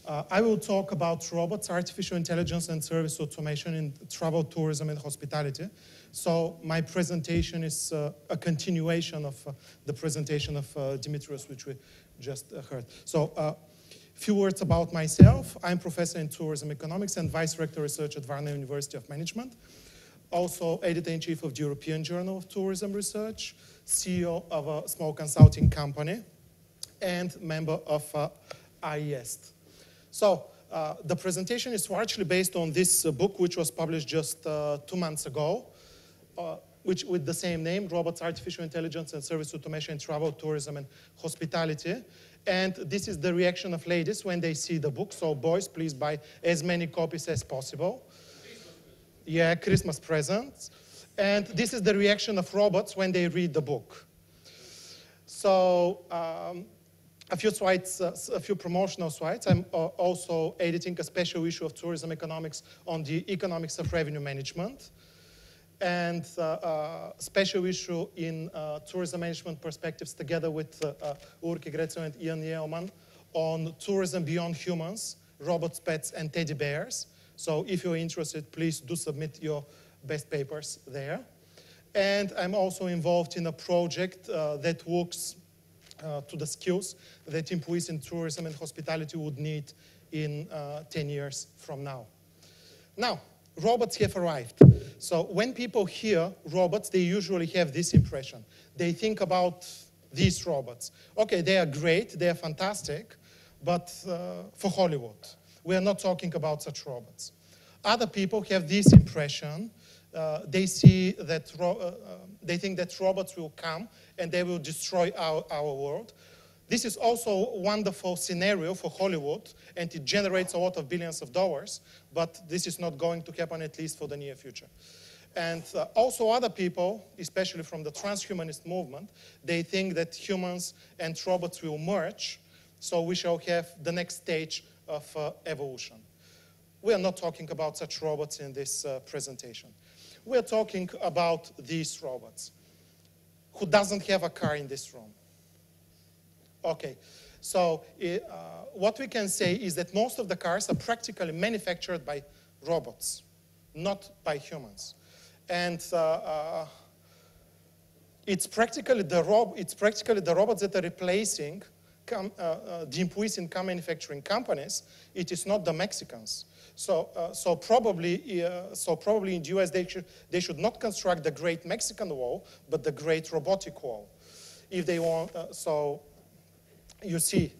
Uh, I will talk about robots, artificial intelligence, and service automation in travel, tourism, and hospitality. So my presentation is uh, a continuation of uh, the presentation of uh, Dimitrios, which we just heard. So a few words about myself. I'm professor in tourism economics and vice rector research at Varna University of Management. Also editor-in-chief of the European Journal of Tourism Research. CEO of a small consulting company, and member of uh, IAST. So uh, the presentation is largely based on this uh, book, which was published just uh, two months ago, uh, which with the same name, Robots, Artificial Intelligence and Service Automation, in Travel, Tourism, and Hospitality. And this is the reaction of ladies when they see the book. So boys, please buy as many copies as possible. Yeah, Christmas presents. And this is the reaction of robots when they read the book. So um, a few slides, uh, a few promotional slides. I'm uh, also editing a special issue of Tourism Economics on the economics of revenue management and uh, uh, special issue in uh, tourism management perspectives together with uh, uh, Ulrike Gretzel and Ian Yeoman on tourism beyond humans, robots, pets, and teddy bears. So if you're interested, please do submit your best papers there. And I'm also involved in a project uh, that works to the skills that employees in tourism and hospitality would need in 10 years from now. Now, robots have arrived. So when people hear robots, they usually have this impression. They think about these robots. Okay, they are great, they are fantastic, but uh, for Hollywood, we are not talking about such robots. Other people have this impression. Uh, they see that, uh, uh, they think that robots will come and they will destroy our, our world. This is also a wonderful scenario for Hollywood, and it generates a lot of billions of dollars, but this is not going to happen at least for the near future. And uh, also other people, especially from the transhumanist movement, they think that humans and robots will merge, so we shall have the next stage of uh, evolution. We are not talking about such robots in this uh, presentation. We are talking about these robots. Who doesn't have a car in this room? Okay, so uh, what we can say is that most of the cars are practically manufactured by robots, not by humans. And uh, uh, it's, practically the rob it's practically the robots that are replacing uh, uh, the employees in car manufacturing companies. It is not the Mexicans. So, uh, so, probably, so probably in the US, they should, they should not construct the great Mexican wall, but the great robotic wall. If they want, so you see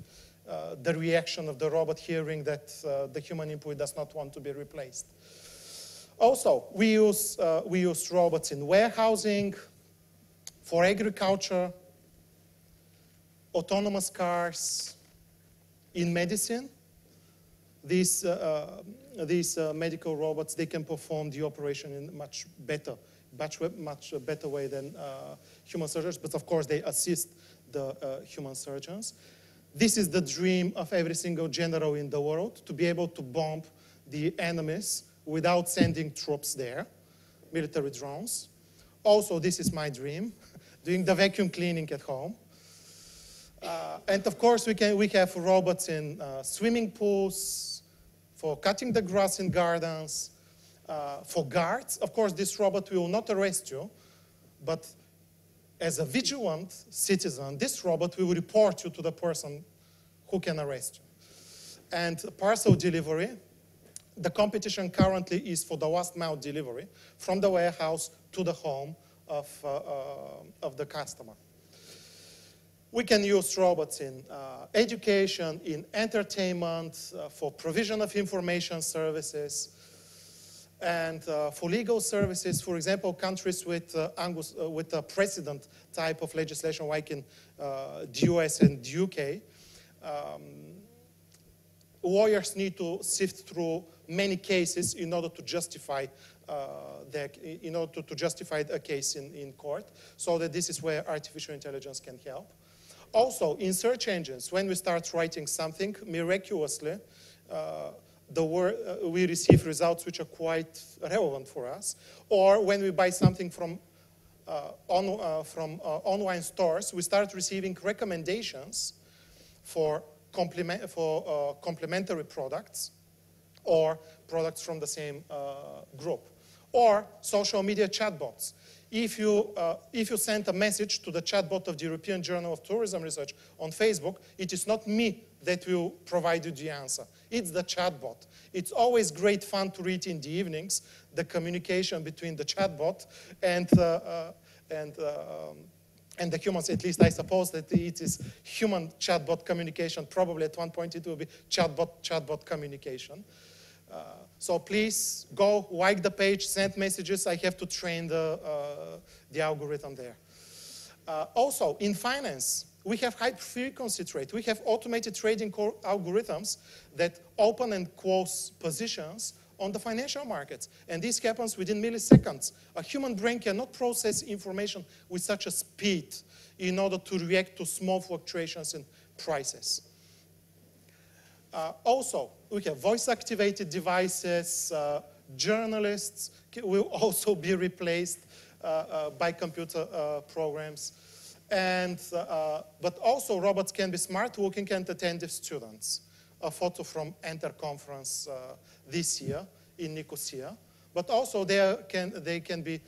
uh, the reaction of the robot hearing that uh, the human input does not want to be replaced. Also, we use, uh, we use robots in warehousing, for agriculture, autonomous cars, in medicine. These, uh, uh, these uh, medical robots, they can perform the operation in much better, much, much better way than human surgeons, but of course they assist the uh, human surgeons. This is the dream of every single general in the world, to be able to bomb the enemies without sending troops there, military drones. Also, this is my dream, (laughs) doing the vacuum cleaning at home. Uh, and of course, we, can, we have robots in uh, swimming pools, for cutting the grass in gardens, uh, for guards. Of course, this robot will not arrest you, but as a vigilant citizen, this robot will report you to the person who can arrest you. And parcel delivery, the competition currently is for the last mile delivery from the warehouse to the home of, uh, uh, of the customer. We can use robots in uh, education, in entertainment, uh, for provision of information services, and uh, for legal services, for example, countries with, uh, Angus, uh, with a precedent type of legislation like in uh, the US and the UK, um, lawyers need to sift through many cases in order to justify uh, in order to, to, justify a case in, in court. So that this is where artificial intelligence can help. Also, in search engines, when we start writing something, miraculously, uh, the word, uh, we receive results which are quite relevant for us. Or when we buy something from, uh, on, uh, from uh, online stores, we start receiving recommendations for, complement, for uh, complementary products or products from the same group. Or social media chatbots. If you, if you send a message to the chatbot of the European Journal of Tourism Research on Facebook, it is not me that will provide you the answer. It's the chatbot. It's always great fun to read in the evenings the communication between the chatbot and, uh, uh, and, uh, um, and the humans. At least I suppose that it is human chatbot communication. Probably at one point it will be chatbot chatbot communication. Uh, So please go like the page, send messages. I have to train the, uh, the algorithm there. Uh, also, in finance, we have high frequency trade. We have automated trading algorithms that open and close positions on the financial markets. And this happens within milliseconds. A human brain cannot process information with such a speed in order to react to small fluctuations in prices. Uh, also, we have voice-activated devices. Uh, journalists will (laughs) also be replaced uh, uh by computer uh, programs. And, but also robots can be smart-looking and attentive students. A photo from Enter conference this year in Nicosia. But also they can, they can be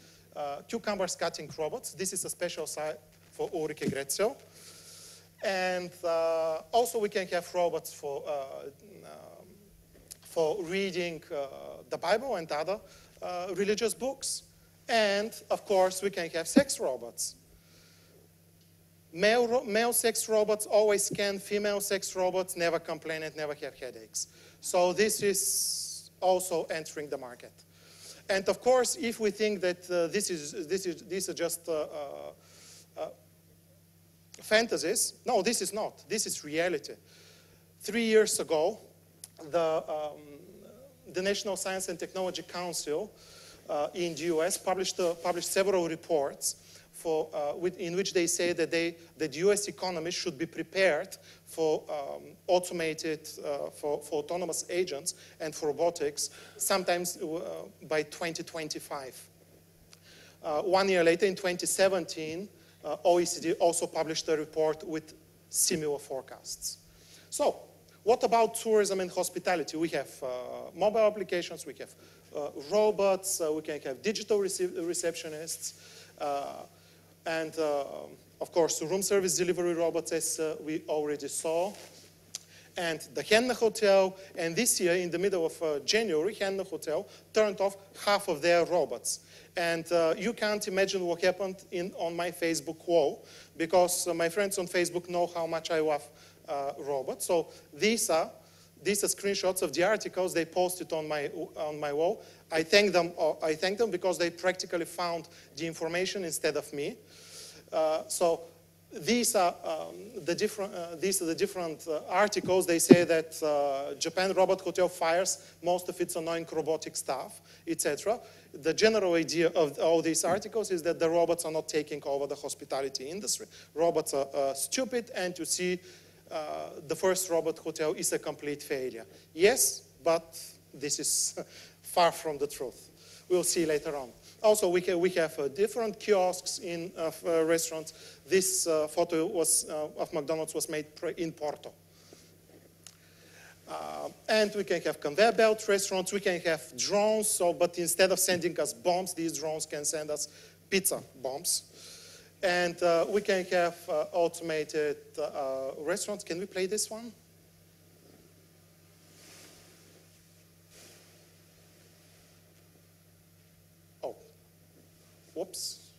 cucumbers cutting robots. This is a special site for Ulrike Gretzel. And uh, also we can have robots for, uh, for reading uh, the Bible and other uh, religious books. And of course, we can have sex robots. Male, male sex robots always scan, female sex robots never complain and never have headaches. So this is also entering the market. And of course, if we think that uh, this, is, this, is, this is just uh, uh, fantasies. No, this is not. This is reality. Three years ago, the, um, the National Science and Technology Council uh, in the US published, uh, published several reports for, uh, with, in which they say that, they, that the US economy should be prepared for um, automated, uh, for, for autonomous agents and for robotics, sometimes uh, by 2025. Uh, one year later, in 2017, uh, OECD also published a report with similar forecasts. So, what about tourism and hospitality? We have uh, mobile applications, we have uh, robots, uh, we can have digital rece receptionists, uh, and uh, of course, room service delivery robots, as we already saw and the Henn-na Hotel, and this year, in the middle of January, Henn-na Hotel turned off half of their robots. And uh, you can't imagine what happened in, on my Facebook wall, because uh, my friends on Facebook know how much I love uh, robots. So these are, these are screenshots of the articles they posted on my, on my wall. I thank, them, uh, I thank them because they practically found the information instead of me. Uh, so these are um, the different. Uh, these are the different uh, articles. They say that uh, Japan Robot Hotel fires most of its annoying robotic staff, etc. The general idea of all these articles is that the robots are not taking over the hospitality industry. Robots are uh, stupid, and to see uh, the first robot hotel is a complete failure. Yes, but this is (laughs) far from the truth. We'll see later on. Also, we, can, we have uh, different kiosks in uh, uh, restaurants. This uh, photo was, of McDonald's was made in Porto. And we can have conveyor belt restaurants. We can have drones. So, but instead of sending us bombs, these drones can send us pizza bombs. And uh, we can have uh, automated uh, restaurants. Can we play this one? Oh, Whoops.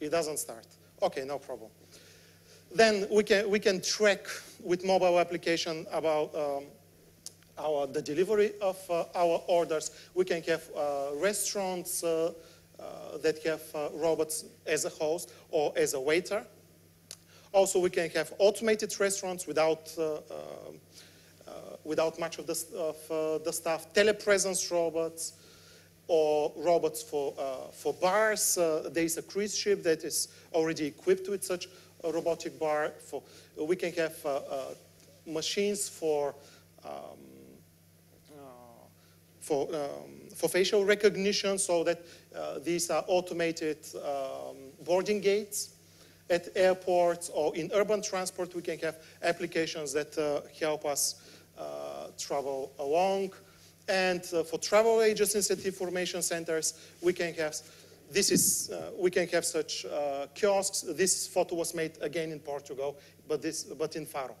It doesn't start. Okay, no problem. Then we can, we can track with mobile application about um, our, the delivery of uh, our orders. We can have uh, restaurants uh, that have robots as a host or as a waiter. Also, we can have automated restaurants without without much of the, of, the stuff, telepresence robots, or robots for, uh, for bars. Uh, there is a cruise ship that is already equipped with such a robotic bar. For, we can have uh, machines for, um, for, um, for facial recognition so that these are automated um, boarding gates at airports or in urban transport. We can have applications that help us uh, travel along. And uh, for travel agencies and information centers, we can have this is uh, we can have such kiosks. This photo was made again in Portugal, but this but in Faro.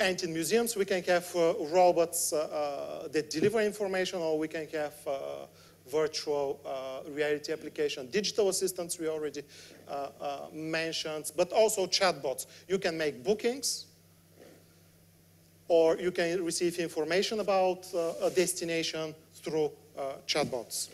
And in museums, we can have uh, robots uh, uh, that deliver information, or we can have virtual uh, reality application. Digital assistants we already uh, uh, mentioned, but also chatbots. You can make bookings, or you can receive information about uh, a destination through uh, chatbots.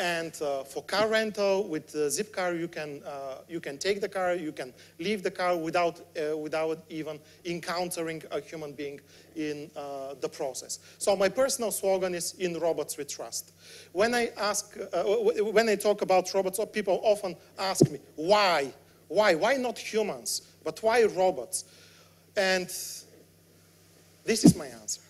And uh, for car rental with Zipcar, you can uh, you can take the car, you can leave the car without uh, without even encountering a human being in uh, the process. So my personal slogan is "In robots we trust." When I ask, uh, when I talk about robots, people often ask me, "Why? Why? Why not humans? But why robots?" And this is my answer.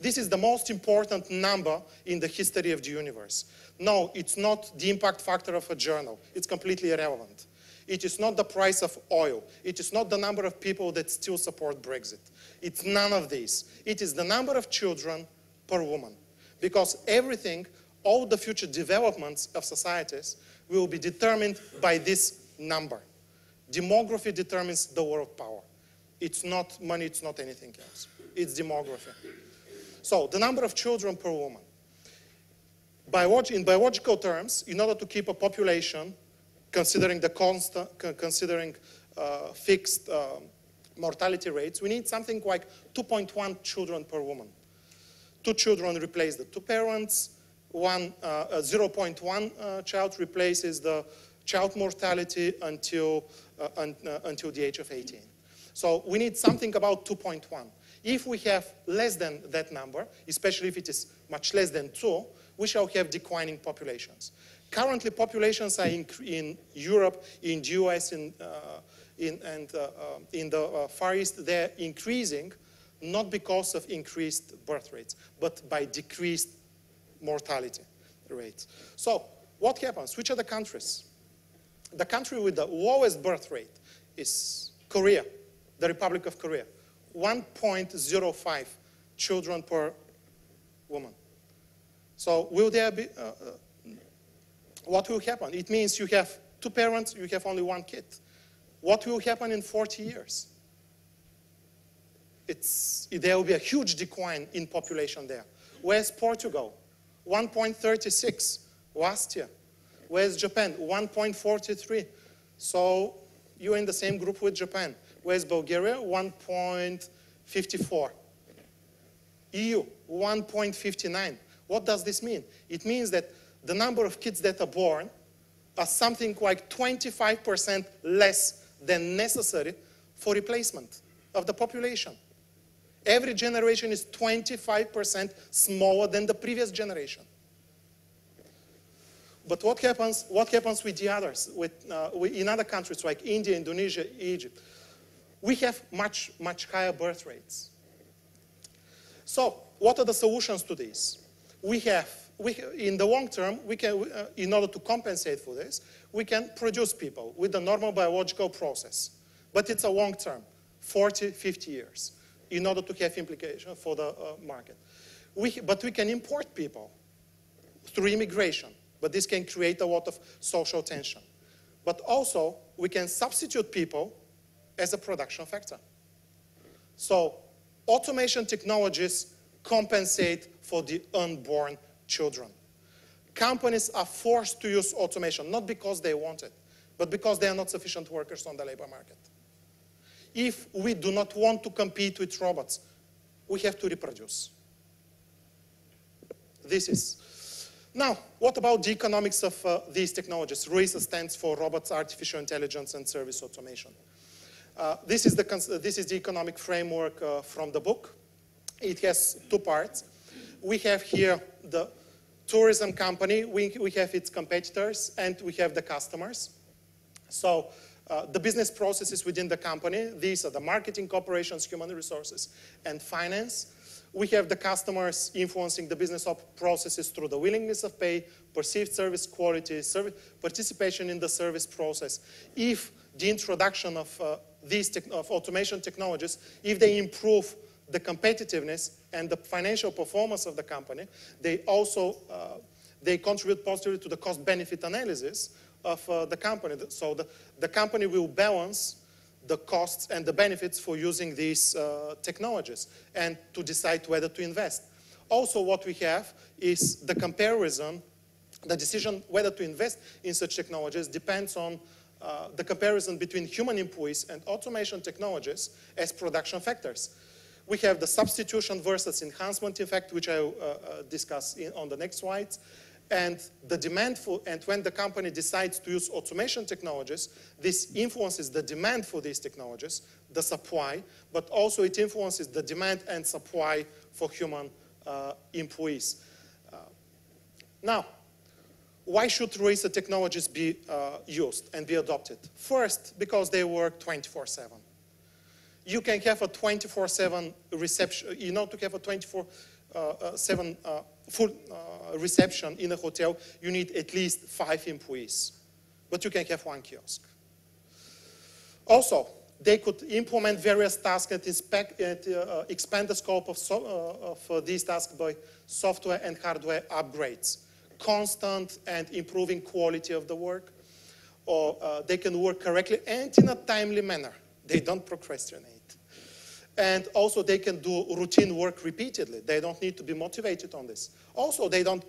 This is the most important number in the history of the universe. No, it's not the impact factor of a journal. It's completely irrelevant. It is not the price of oil. It is not the number of people that still support Brexit. It's none of these. It is the number of children per woman. Because everything, all the future developments of societies will be determined by this number. Demography determines the world power. It's not money, it's not anything else. It's demography. So the number of children per woman in biological terms, in order to keep a population, considering the constant, considering uh, fixed uh, mortality rates, we need something like 2.1 children per woman. Two children replace the two parents. One uh, 0.1 uh, child replaces the child mortality until uh, un, uh, until the age of 18. So we need something about 2.1. If we have less than that number, especially if it is much less than 2, we shall have declining populations. Currently, populations are in, in Europe, in the US, in, uh, in, and uh, uh, in the uh, Far East, they're increasing not because of increased birth rates, but by decreased mortality rates. So what happens? Which are the countries? The country with the lowest birth rate is Korea, the Republic of Korea. 1.05 children per woman. So will there be, uh, uh, what will happen? It means you have two parents, you have only one kid. What will happen in 40 years? It's, there will be a huge decline in population there. Where's Portugal? 1.36 last year. Where's Japan? 1.43. So you're in the same group with Japan. Where's Bulgaria? 1.54. EU, 1.59. What does this mean? It means that the number of kids that are born are something like 25% less than necessary for replacement of the population. Every generation is 25% smaller than the previous generation. But what happens, what happens with the others, with, uh, in other countries like India, Indonesia, Egypt? We have much, much higher birth rates. So what are the solutions to this? We have, we, in the long term, we can, uh, in order to compensate for this, we can produce people with the normal biological process. But it's a long term, 40, 50 years, in order to have implication for the uh, market. We, but we can import people through immigration, but this can create a lot of social tension. But also, we can substitute people as a production factor. So automation technologies compensate for the unborn children. Companies are forced to use automation, not because they want it, but because there are not sufficient workers on the labor market. If we do not want to compete with robots, we have to reproduce. This is. Now, what about the economics of uh, these technologies? RAISA stands for Robots, Artificial Intelligence, and Service Automation. Uh, this, is the, this is the economic framework uh, from the book. It has two parts. We have here the tourism company, we, we have its competitors, and we have the customers. So uh, the business processes within the company, these are the marketing, operations, human resources, and finance. We have the customers influencing the business processes through the willingness of pay, perceived service quality, service, participation in the service process. If the introduction of uh, these of automation technologies, if they improve the competitiveness and the financial performance of the company, they also uh, they contribute positively to the cost-benefit analysis of uh, the company. So the, the company will balance the costs and the benefits for using these uh, technologies and to decide whether to invest. Also, what we have is the comparison, the decision whether to invest in such technologies depends on uh, the comparison between human employees and automation technologies as production factors. We have the substitution versus enhancement effect, which I will uh, uh, discuss in, on the next slides. And the demand for, and when the company decides to use automation technologies, this influences the demand for these technologies, the supply, but also it influences the demand and supply for human uh, employees. Uh, now, why should RAISA technologies be uh, used and be adopted? First, because they work 24-7. You can have a 24-7 reception, you know, to have a 24-7 uh, uh, full uh, reception in a hotel, you need at least five employees. But you can have one kiosk. Also, they could implement various tasks and, inspect, uh, expand the scope of, so, uh, of uh, these tasks by software and hardware upgrades, constant and improving quality of the work, or uh, they can work correctly and in a timely manner. They don't procrastinate. And also they can do routine work repeatedly. They don't need to be motivated on this. Also, they don't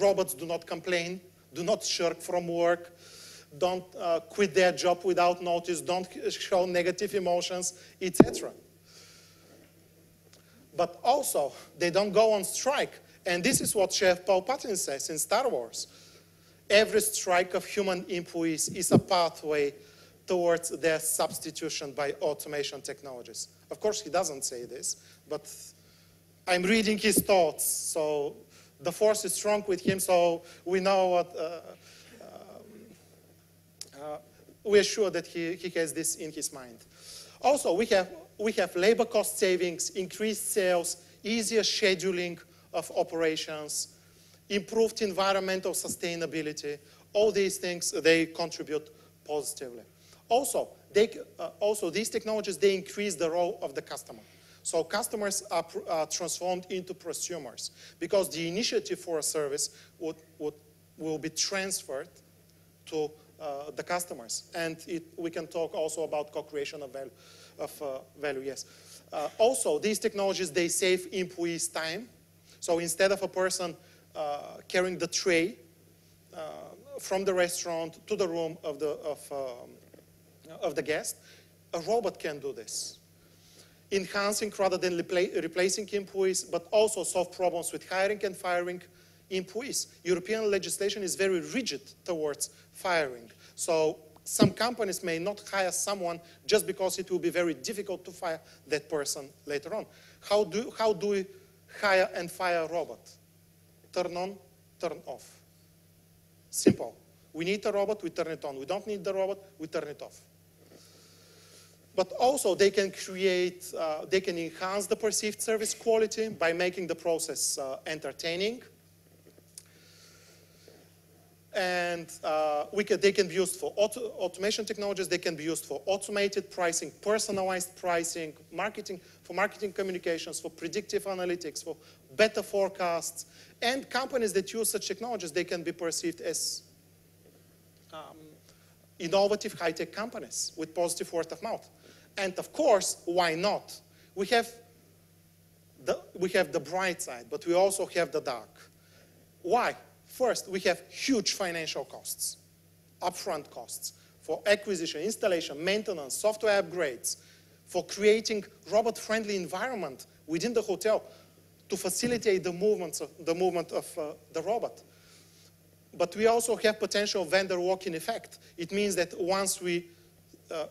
robots do not complain, do not shirk from work, don't uh, quit their job without notice, don't show negative emotions, etc. But also, they don't go on strike. And this is what Chef Palpatine says in Star Wars. Every strike of human employees is a pathway towards their substitution by automation technologies. Of course, he doesn't say this, but I'm reading his thoughts, so the force is strong with him, so we know what, uh, uh, uh, we're sure that he, he has this in his mind. Also, we have, we have labor cost savings, increased sales, easier scheduling of operations, improved environmental sustainability. All these things, they contribute positively. Also, they, uh, also these technologies, they increase the role of the customer. So customers are, uh, transformed into prosumers because the initiative for a service would, would, will be transferred to uh, the customers. And it, we can talk also about co-creation of value, of, uh, value yes. Uh, also, these technologies, they save employees time. So instead of a person uh, carrying the tray from the restaurant to the room of the, of, um, of the guest, a robot can do this. Enhancing rather than replacing employees, but also solve problems with hiring and firing employees. European legislation is very rigid towards firing. So some companies may not hire someone just because it will be very difficult to fire that person later on. How do, how do we hire and fire a robot? Turn on, turn off. Simple. We need a robot, we turn it on. We don't need the robot, we turn it off but also they can create, uh, they can enhance the perceived service quality by making the process uh, entertaining. And uh, can, they can be used for auto, automation technologies, they can be used for automated pricing, personalized pricing, marketing, for marketing communications, for predictive analytics, for better forecasts. And companies that use such technologies, they can be perceived as um, innovative high-tech companies with positive word of mouth. And of course, why not? We have the, we have the bright side, but we also have the dark. Why? First, we have huge financial costs, upfront costs for acquisition, installation, maintenance, software upgrades, for creating robot-friendly environment within the hotel to facilitate the, movements of, the movement of uh, the robot. But we also have potential vendor lock-in effect. It means that once we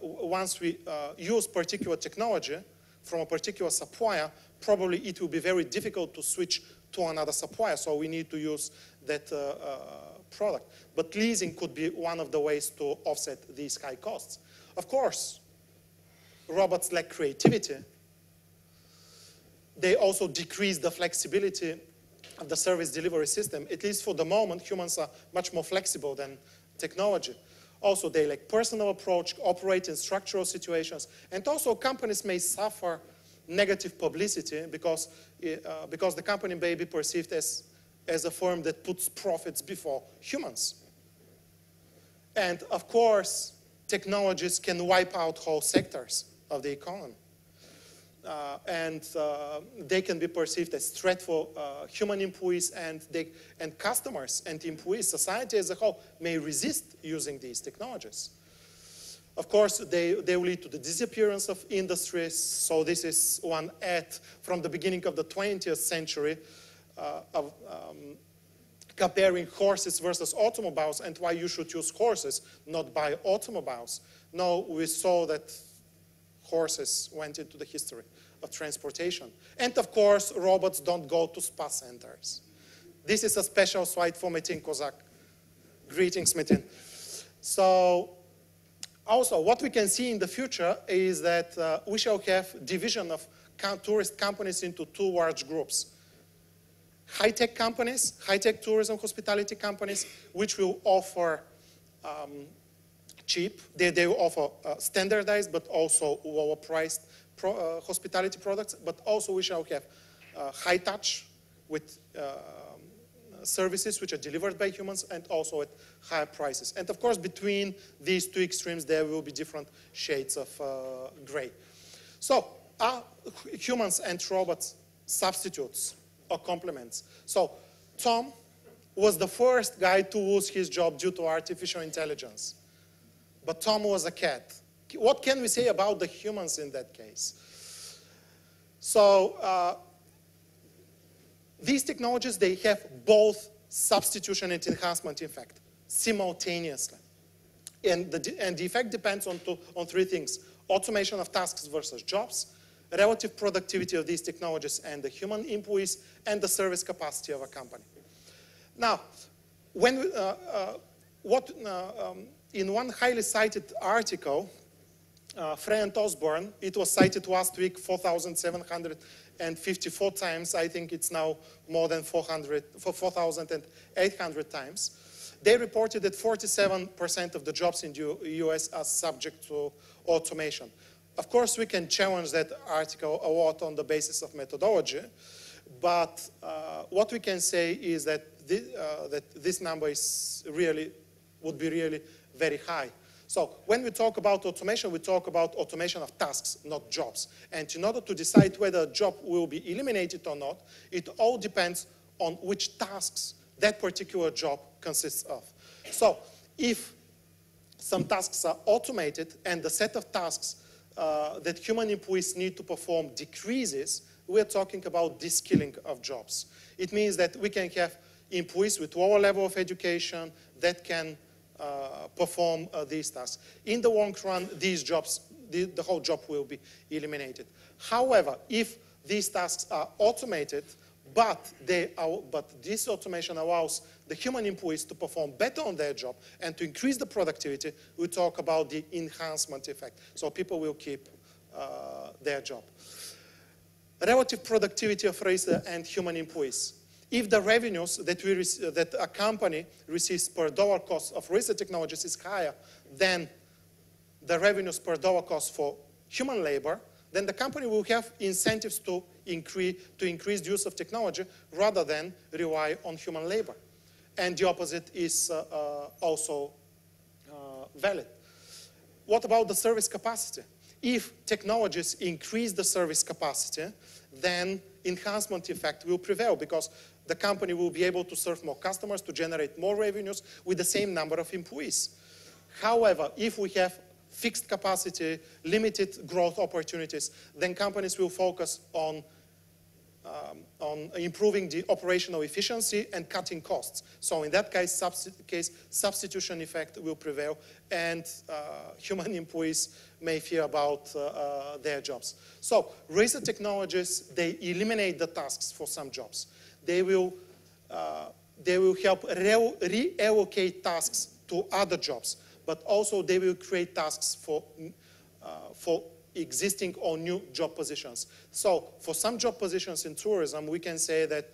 once we uh, use particular technology from a particular supplier, probably it will be very difficult to switch to another supplier, so we need to use that uh, product. But leasing could be one of the ways to offset these high costs. Of course, robots lack creativity. They also decrease the flexibility of the service delivery system. At least for the moment, humans are much more flexible than technology. Also, they like personal approach, operate in structural situations, and also companies may suffer negative publicity because, uh, because the company may be perceived as, as a firm that puts profits before humans. And of course, technologies can wipe out whole sectors of the economy. Uh, and uh, they can be perceived as threat for uh, human employees and, they, and customers and employees, society as a whole may resist using these technologies. Of course, they, they will lead to the disappearance of industries. So this is one ad from the beginning of the 20th century uh, of um, comparing horses versus automobiles and why you should use horses, not buy automobiles. Now we saw that horses went into the history of transportation. And of course, robots don't go to spa centers. This is a special slide for Metin Kozak. Greetings, Metin. So also, what we can see in the future is that uh, we shall have division of tourist companies into two large groups. High-tech companies, high-tech tourism hospitality companies, which will offer um, cheap, they, they offer uh, standardized but also lower priced pro, uh, hospitality products, but also we shall have uh, high touch with uh, services which are delivered by humans and also at higher prices. And of course, between these two extremes, there will be different shades of uh, gray. So are humans and robots substitutes or complements? So Tom was the first guy to lose his job due to artificial intelligence. But Tom was a cat. What can we say about the humans in that case? So uh, these technologies, they have both substitution and enhancement effect simultaneously. And the, and the effect depends on, two, on three things. Automation of tasks versus jobs, relative productivity of these technologies and the human employees, and the service capacity of a company. Now, when uh, uh, what, uh, um, in one highly cited article, uh, Frey and Osborne, it was cited last week 4,754 times. I think it's now more than 400, 4,800 times. They reported that 47% of the jobs in the US are subject to automation. Of course, we can challenge that article a lot on the basis of methodology, but uh, what we can say is that, this, uh, that this number is really, would be really very high. So when we talk about automation, we talk about automation of tasks, not jobs. And in order to decide whether a job will be eliminated or not, it all depends on which tasks that particular job consists of. So if some tasks are automated and the set of tasks uh, that human employees need to perform decreases, we're talking about de-skilling of jobs. It means that we can have employees with lower level of education that can uh, perform uh, these tasks. In the long run, these jobs, the, the whole job will be eliminated. However, if these tasks are automated, but, they are, but this automation allows the human employees to perform better on their job and to increase the productivity, we talk about the enhancement effect. So people will keep uh, their job. Relative productivity of RAISA and human employees. If the revenues that, we that a company receives per dollar cost of RAISA technologies is higher than the revenues per dollar cost for human labor, then the company will have incentives to increase, to increase the use of technology rather than rely on human labor. And the opposite is uh, uh, also uh, valid. What about the service capacity? If technologies increase the service capacity, then enhancement effect will prevail because the company will be able to serve more customers to generate more revenues with the same number of employees. However, if we have fixed capacity, limited growth opportunities, then companies will focus on, um, on improving the operational efficiency and cutting costs. So in that case, case substitution effect will prevail and uh, human (laughs) employees may fear about uh, uh, their jobs. So RAISA technologies, they eliminate the tasks for some jobs they will, uh, they will help re reallocate tasks to other jobs, but also they will create tasks for, uh, for existing or new job positions. So for some job positions in tourism, we can say that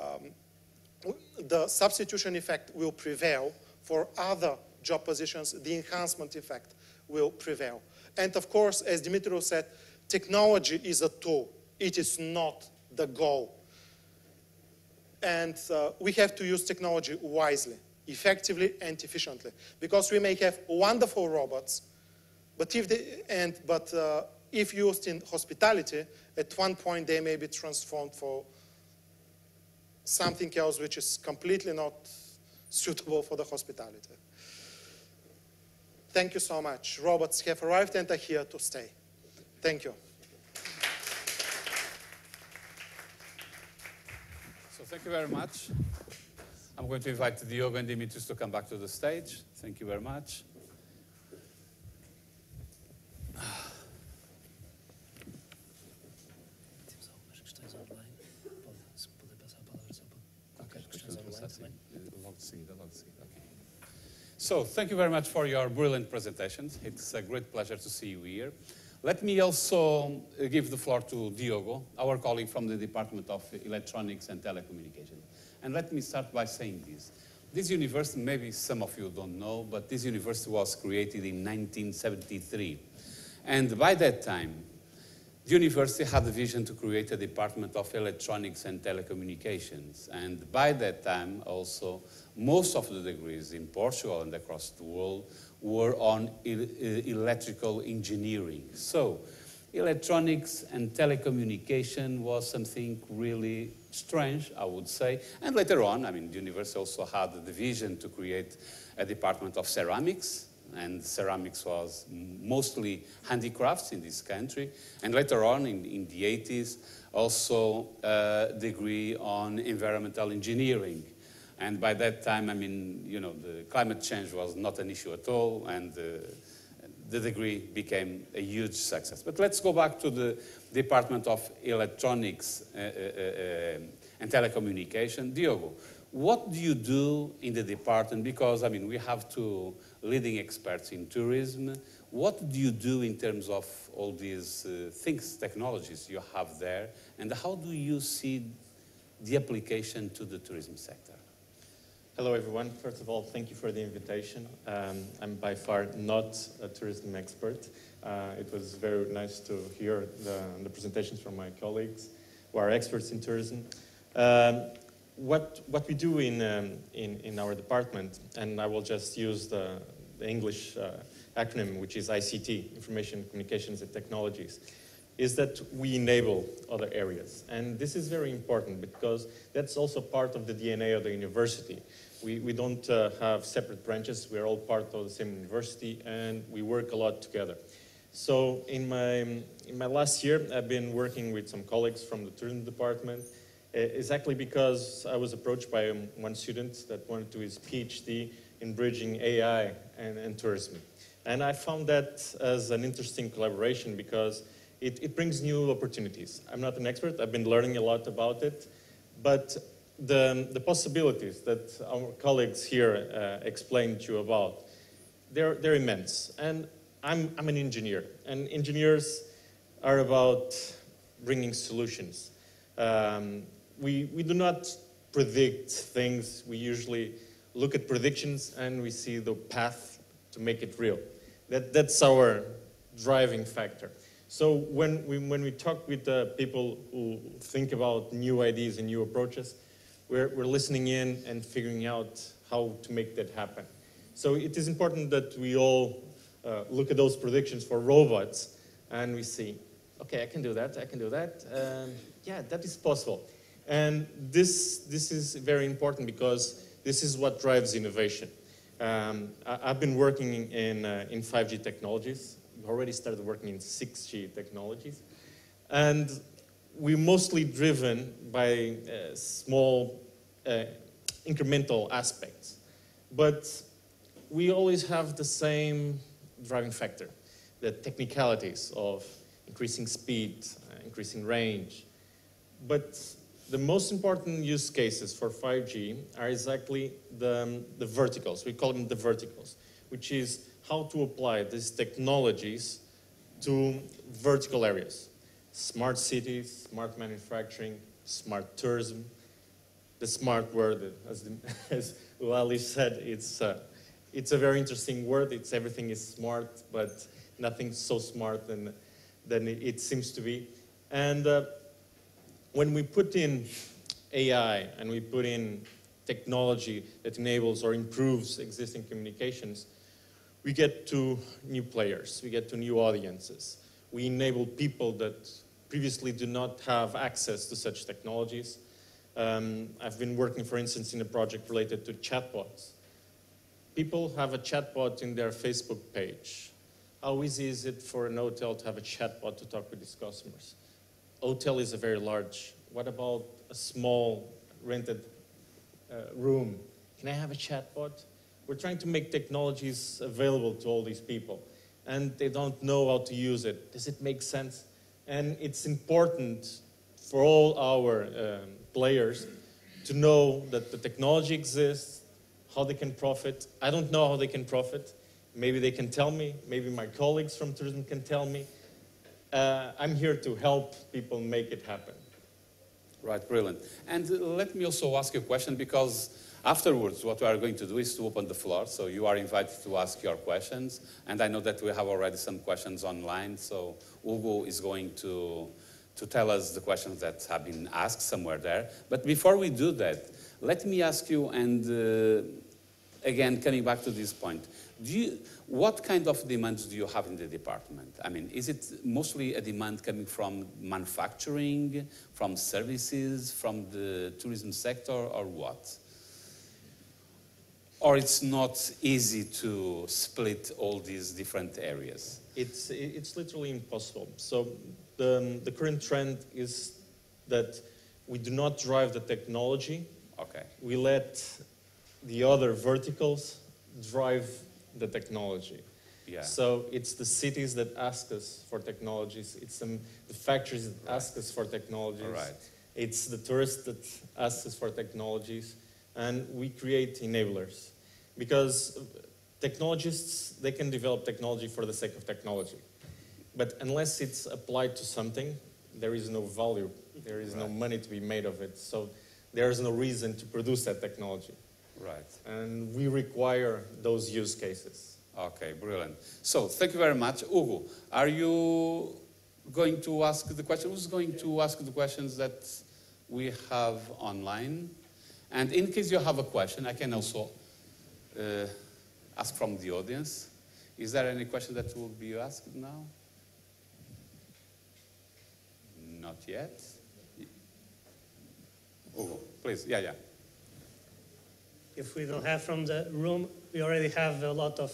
um, the substitution effect will prevail. For other job positions, the enhancement effect will prevail. And of course, as Dimitrios said, technology is a tool. It is not the goal and uh, we have to use technology wisely, effectively and efficiently. Because we may have wonderful robots, but if they, and, but uh, if used in hospitality, at one point they may be transformed for something else which is completely not suitable for the hospitality. Thank you so much. Robots have arrived and are here to stay. Thank you. Thank you very much. I'm going to invite Diogo and Dimitris to come back to the stage. Thank you very much. So thank you very much for your brilliant presentations. It's a great pleasure to see you here. Let me also uh, give the floor to Diogo, our colleague from the Department of Electronics and Telecommunications. And let me start by saying this. This university, maybe some of you don't know, but this university was created in 1973. And by that time, the university had the vision to create a department of electronics and telecommunications. And by that time, also, most of the degrees in Portugal and across the world were on electrical engineering. So, electronics and telecommunication was something really strange, I would say. And later on, I mean, the university also had the vision to create a department of ceramics, and ceramics was mostly handicrafts in this country. And later on, in, in the 80s, also a degree on environmental engineering. And by that time, I mean, you know, the climate change was not an issue at all, and uh, the degree became a huge success. But let's go back to the Department of Electronics uh, uh, uh and Telecommunication. Diogo, what do you do in the department? Because, I mean, we have two leading experts in tourism. What do you do in terms of all these uh, things, technologies you have there, and how do you see the application to the tourism sector? Hello, everyone. First of all, thank you for the invitation. Um, I'm by far not a tourism expert. Uh, it was very nice to hear the, the, presentations from my colleagues who are experts in tourism. Um, what, what we do in, um, in, in, our department, and I will just use the, the English uh, acronym, which is ICT, Information, Communications and Technologies, is that we enable other areas. And this is very important because that's also part of the DNA of the university. We, we don't uh, have separate branches, we're all part of the same university, and we work a lot together. So in my, in my last year, I've been working with some colleagues from the tourism department, exactly because I was approached by um, one student that wanted to do his PhD in bridging AI and, and tourism. And I found that as an interesting collaboration because it, it, brings new opportunities. I'm not an expert, I've been learning a lot about it, but the, the possibilities that our colleagues here uh, explained to you about, they're, they're immense. And I'm, I'm an engineer, and engineers are about bringing solutions. Um, we, we do not predict things. We usually look at predictions and we see the path to make it real. That, that's our driving factor. So when we, when we talk with uh, people who think about new ideas and new approaches, we're, we're listening in and figuring out how to make that happen. So it is important that we all uh, look at those predictions for robots and we see, okay, I can do that, I can do that. Um, yeah, that is possible. And this, this is very important because this is what drives innovation. Um, I, have been working in, uh, in 5G technologies. We already started working in 6G technologies. And we're mostly driven by uh, small uh, incremental aspects. But we always have the same driving factor, the technicalities of increasing speed, uh, increasing range. But the most important use cases for 5G are exactly the, um, the verticals. We call them the verticals, which is how to apply these technologies to vertical areas. Smart cities, smart manufacturing, smart tourism. The smart word, as, the, (laughs) as Lali said, it's, uh, it's a very interesting word. It's everything is smart, but nothing so smart than, than it seems to be. And uh, when we put in AI and we put in technology that enables or improves existing communications, we get to new players, we get to new audiences. We enable people that previously do not have access to such technologies. Um, I've been working, for instance, in a project related to chatbots. People have a chatbot in their Facebook page. How easy is it for an hotel to have a chatbot to talk with its customers? Hotel is a very large. What about a small rented uh, room? Can I have a chatbot? We're trying to make technologies available to all these people, and they don't know how to use it. Does it make sense? And it's important for all our um, players to know that the technology exists, how they can profit. I don't know how they can profit. Maybe they can tell me, maybe my colleagues from tourism can tell me. Uh, I'm here to help people make it happen. Right, brilliant. And uh, let me also ask you a question because afterwards, what we are going to do is to open the floor. So you are invited to ask your questions. And I know that we have already some questions online. So Hugo is going to, to tell us the questions that have been asked somewhere there. But before we do that, let me ask you, and uh, again, coming back to this point, do you, what kind of demands do you have in the department? I mean, is it mostly a demand coming from manufacturing, from services, from the tourism sector, or what? Or it's not easy to split all these different areas? It's, it's literally impossible. So the, um, the current trend is that we do not drive the technology. Okay. We let the other verticals drive the technology. Yeah. So it's the cities that ask us for technologies. It's the, the factories that Right. ask us for technologies. All right. It's the tourists that ask us for technologies. And we create enablers. Because technologists, they can develop technology for the sake of technology. But unless it's applied to something, there is no value. There is no money to be made of it. So there is no reason to produce that technology. Right. And we require those use cases. Okay, brilliant. So thank you very much. Hugo, are you going to ask the question? Who's going to ask the questions that we have online? And in case you have a question, I can also uh, ask from the audience. Is there any question that will be asked now? Not yet. Hugo, please. Yeah, yeah. If we don't have from the room, we already have a lot of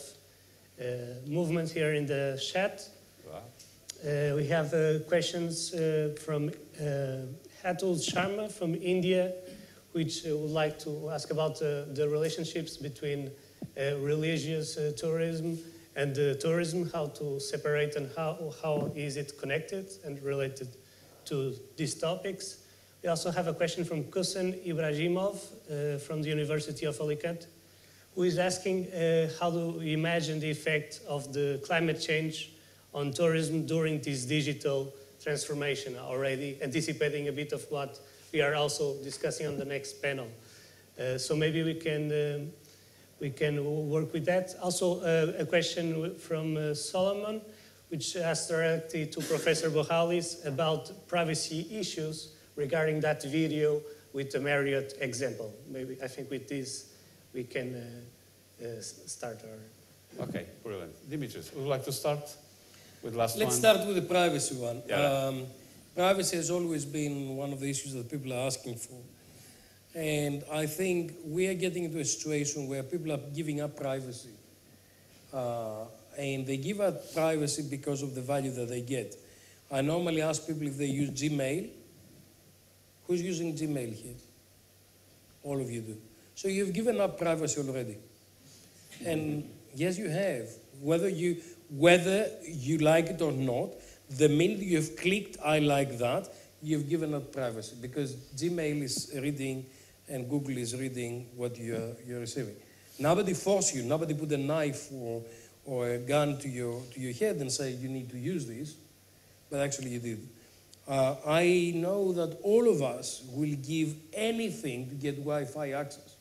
uh, movement here in the chat. Wow. Uh, we have uh, questions uh, from uh, Atul Sharma from India, which would like to ask about uh, the relationships between uh, religious uh, tourism and tourism, how to separate and how, how is it connected and related to these topics. We also have a question from Kusen Ibrahimov from the University of Alicante, who is asking how do we imagine the effect of the climate change on tourism during this digital transformation already, anticipating a bit of what we are also discussing on the next panel. Uh, so maybe we can, um, we can work with that. Also, uh, a question from uh, Solomon, which asked directly to Professor Buhalis about privacy issues regarding that video with the Marriott example. Maybe I think with this we can uh, uh, start our. Okay, brilliant. Dimitris, would you like to start with last one. Let's start with the privacy one. Yeah. Um, privacy has always been one of the issues that people are asking for. And I think we are getting into a situation where people are giving up privacy. Uh, and they give up privacy because of the value that they get. I normally ask people if they use Gmail. Who's using Gmail here? All of you do. So you've given up privacy already. And yes, you have. Whether you, whether you like it or not, the minute you've clicked I like that, you've given up privacy because Gmail is reading and Google is reading what you're, you're receiving. Nobody forced you, nobody put a knife or, or a gun to your, to your head and say you need to use this, but actually you did. Uh, I know that all of us will give anything to get Wi-Fi access.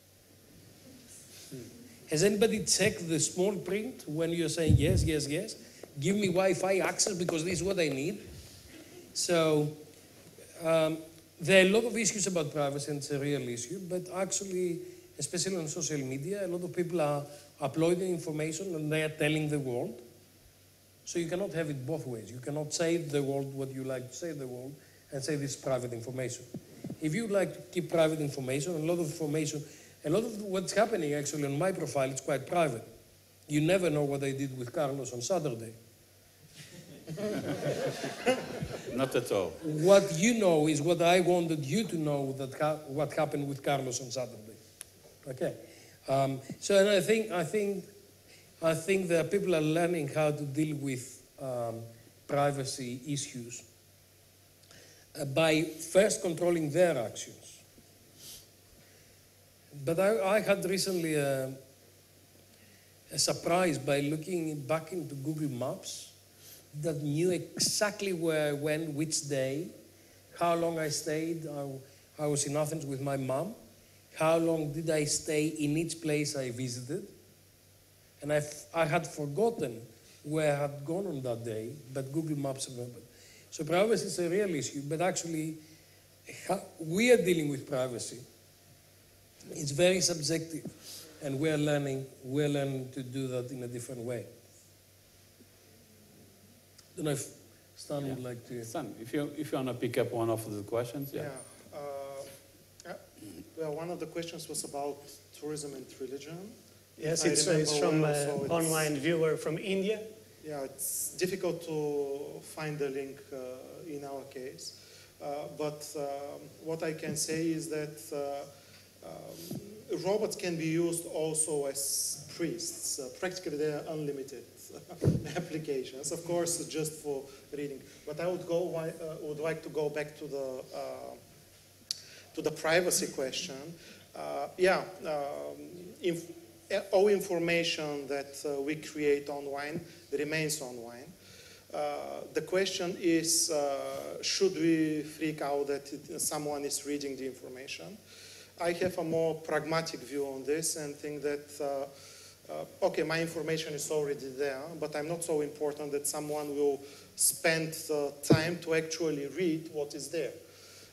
Has anybody checked the small print when you're saying yes, yes, yes? Give me Wi-Fi access because this is what I need. So um, there are a lot of issues about privacy, and it's a real issue. But actually, especially on social media, a lot of people are uploading information and they are telling the world. So you cannot have it both ways. You cannot say the world what you like to say the world and say this is private information. If you like to keep private information, a lot of information, a lot of what's happening actually on my profile is quite private. You never know what I did with Carlos on Saturday. (laughs) Not at all. What you know is what I wanted you to know that ha- what happened with Carlos on Saturday. Okay. Um, so and I think I think I think that people are learning how to deal with um, privacy issues uh, by first controlling their actions. But I, I had recently a, a surprise by looking back into Google Maps that knew exactly where I went, which day, how long I stayed. I, was in Athens with my mom. How long did I stay in each place I visited? And I, I had forgotten where I had gone on that day, but Google Maps remembered. So privacy is a real issue, but actually, we are dealing with privacy. It's very subjective, and we're learning, we're learning to do that in a different way. Don't know if Stan Yeah. would like to. Stan, if you, if you want to pick up one of the questions, yeah. Yeah. uh, uh, Well, one of the questions was about tourism and religion. Yes, it's, uh, it's from well, an so online viewer from India. Yeah, it's difficult to find the link uh, in our case. Uh, but um, what I can say is that uh, um, robots can be used also as priests. Uh, practically, they are unlimited (laughs) applications. Of course, just for reading. But I would go. Uh, would like to go back to the uh, to the privacy question. Uh, yeah, um, inf- all information that uh, we create online remains online. Uh, the question is, uh, should we freak out that it, someone is reading the information? I have a more pragmatic view on this and think that, uh, uh, okay, my information is already there, but I'm not so important that someone will spend the time to actually read what is there.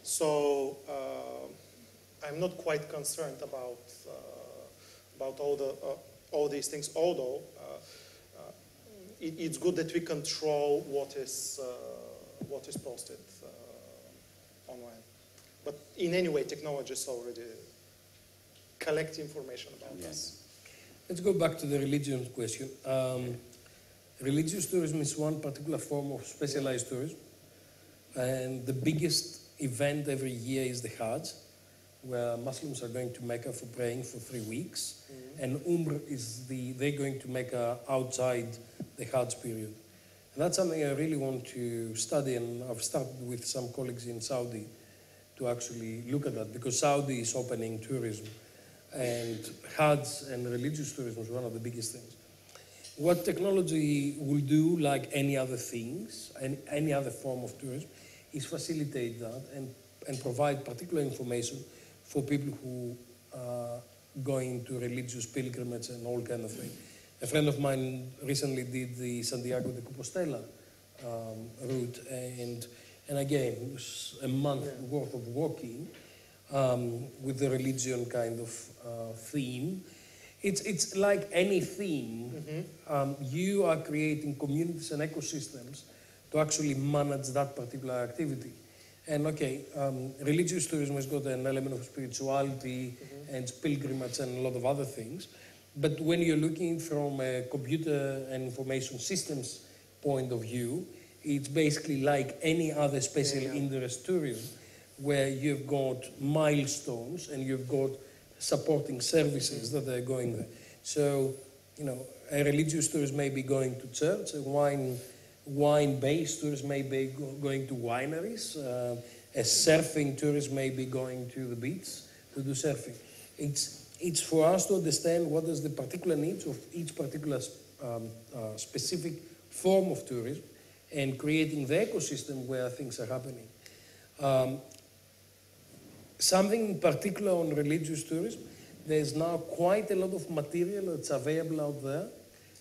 So uh, I'm not quite concerned about, uh, about all, the, uh, all these things, although uh, it, it's good that we control what is, uh, what is posted uh, online. But in any way, technologists already collect information about us. Let's go back to the religion question. Um, religious tourism is one particular form of specialized tourism, and the biggest event every year is the Hajj, where Muslims are going to Mecca for praying for three weeks, and Umrah is the they're going to Mecca outside the Hajj period. And that's something I really want to study, and I've started with some colleagues in Saudi to actually look at that because Saudi is opening tourism and Hajj and religious tourism is one of the biggest things. What technology will do, like any other things, any, any other form of tourism, is facilitate that and, and provide particular information for people who are going to religious pilgrimage and all kind of thing. A friend of mine recently did the Santiago de Compostela um, route, and, and again, it was a month worth of walking um, with the religion kind of uh, theme. It's, it's like any theme. Um, you are creating communities and ecosystems to actually manage that particular activity. And okay, um, religious tourism has got an element of spirituality and pilgrimage and a lot of other things. But when you're looking from a computer and information systems point of view, it's basically like any other special interest tourism where you've got milestones and you've got supporting services that are going there. So, you know, a religious tourist may be going to church, a wine wine-based tourist may be go- going to wineries, uh, a surfing tourist may be going to the beach to do surfing. It's, it's for us to understand what is the particular needs of each particular um, uh, specific form of tourism and creating the ecosystem where things are happening. Um, something in particular on religious tourism, there's now quite a lot of material that's available out there,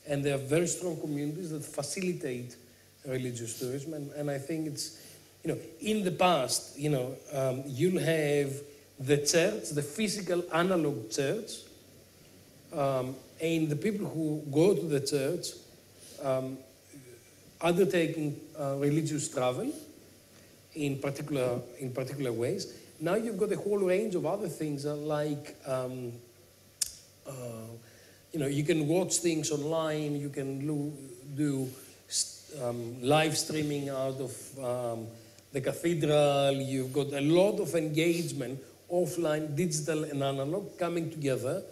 and there are very strong communities that facilitate religious tourism. And, and I think it's, you know, in the past, you know, um, you'll have the church, the physical analog church, um, and the people who go to the church, um, undertaking uh, religious travel in particular, in particular ways. Now you've got a whole range of other things like, um, uh, you know, you can watch things online, you can do um, live streaming out of um, the cathedral, you've got a lot of engagement, offline, digital and analog, coming together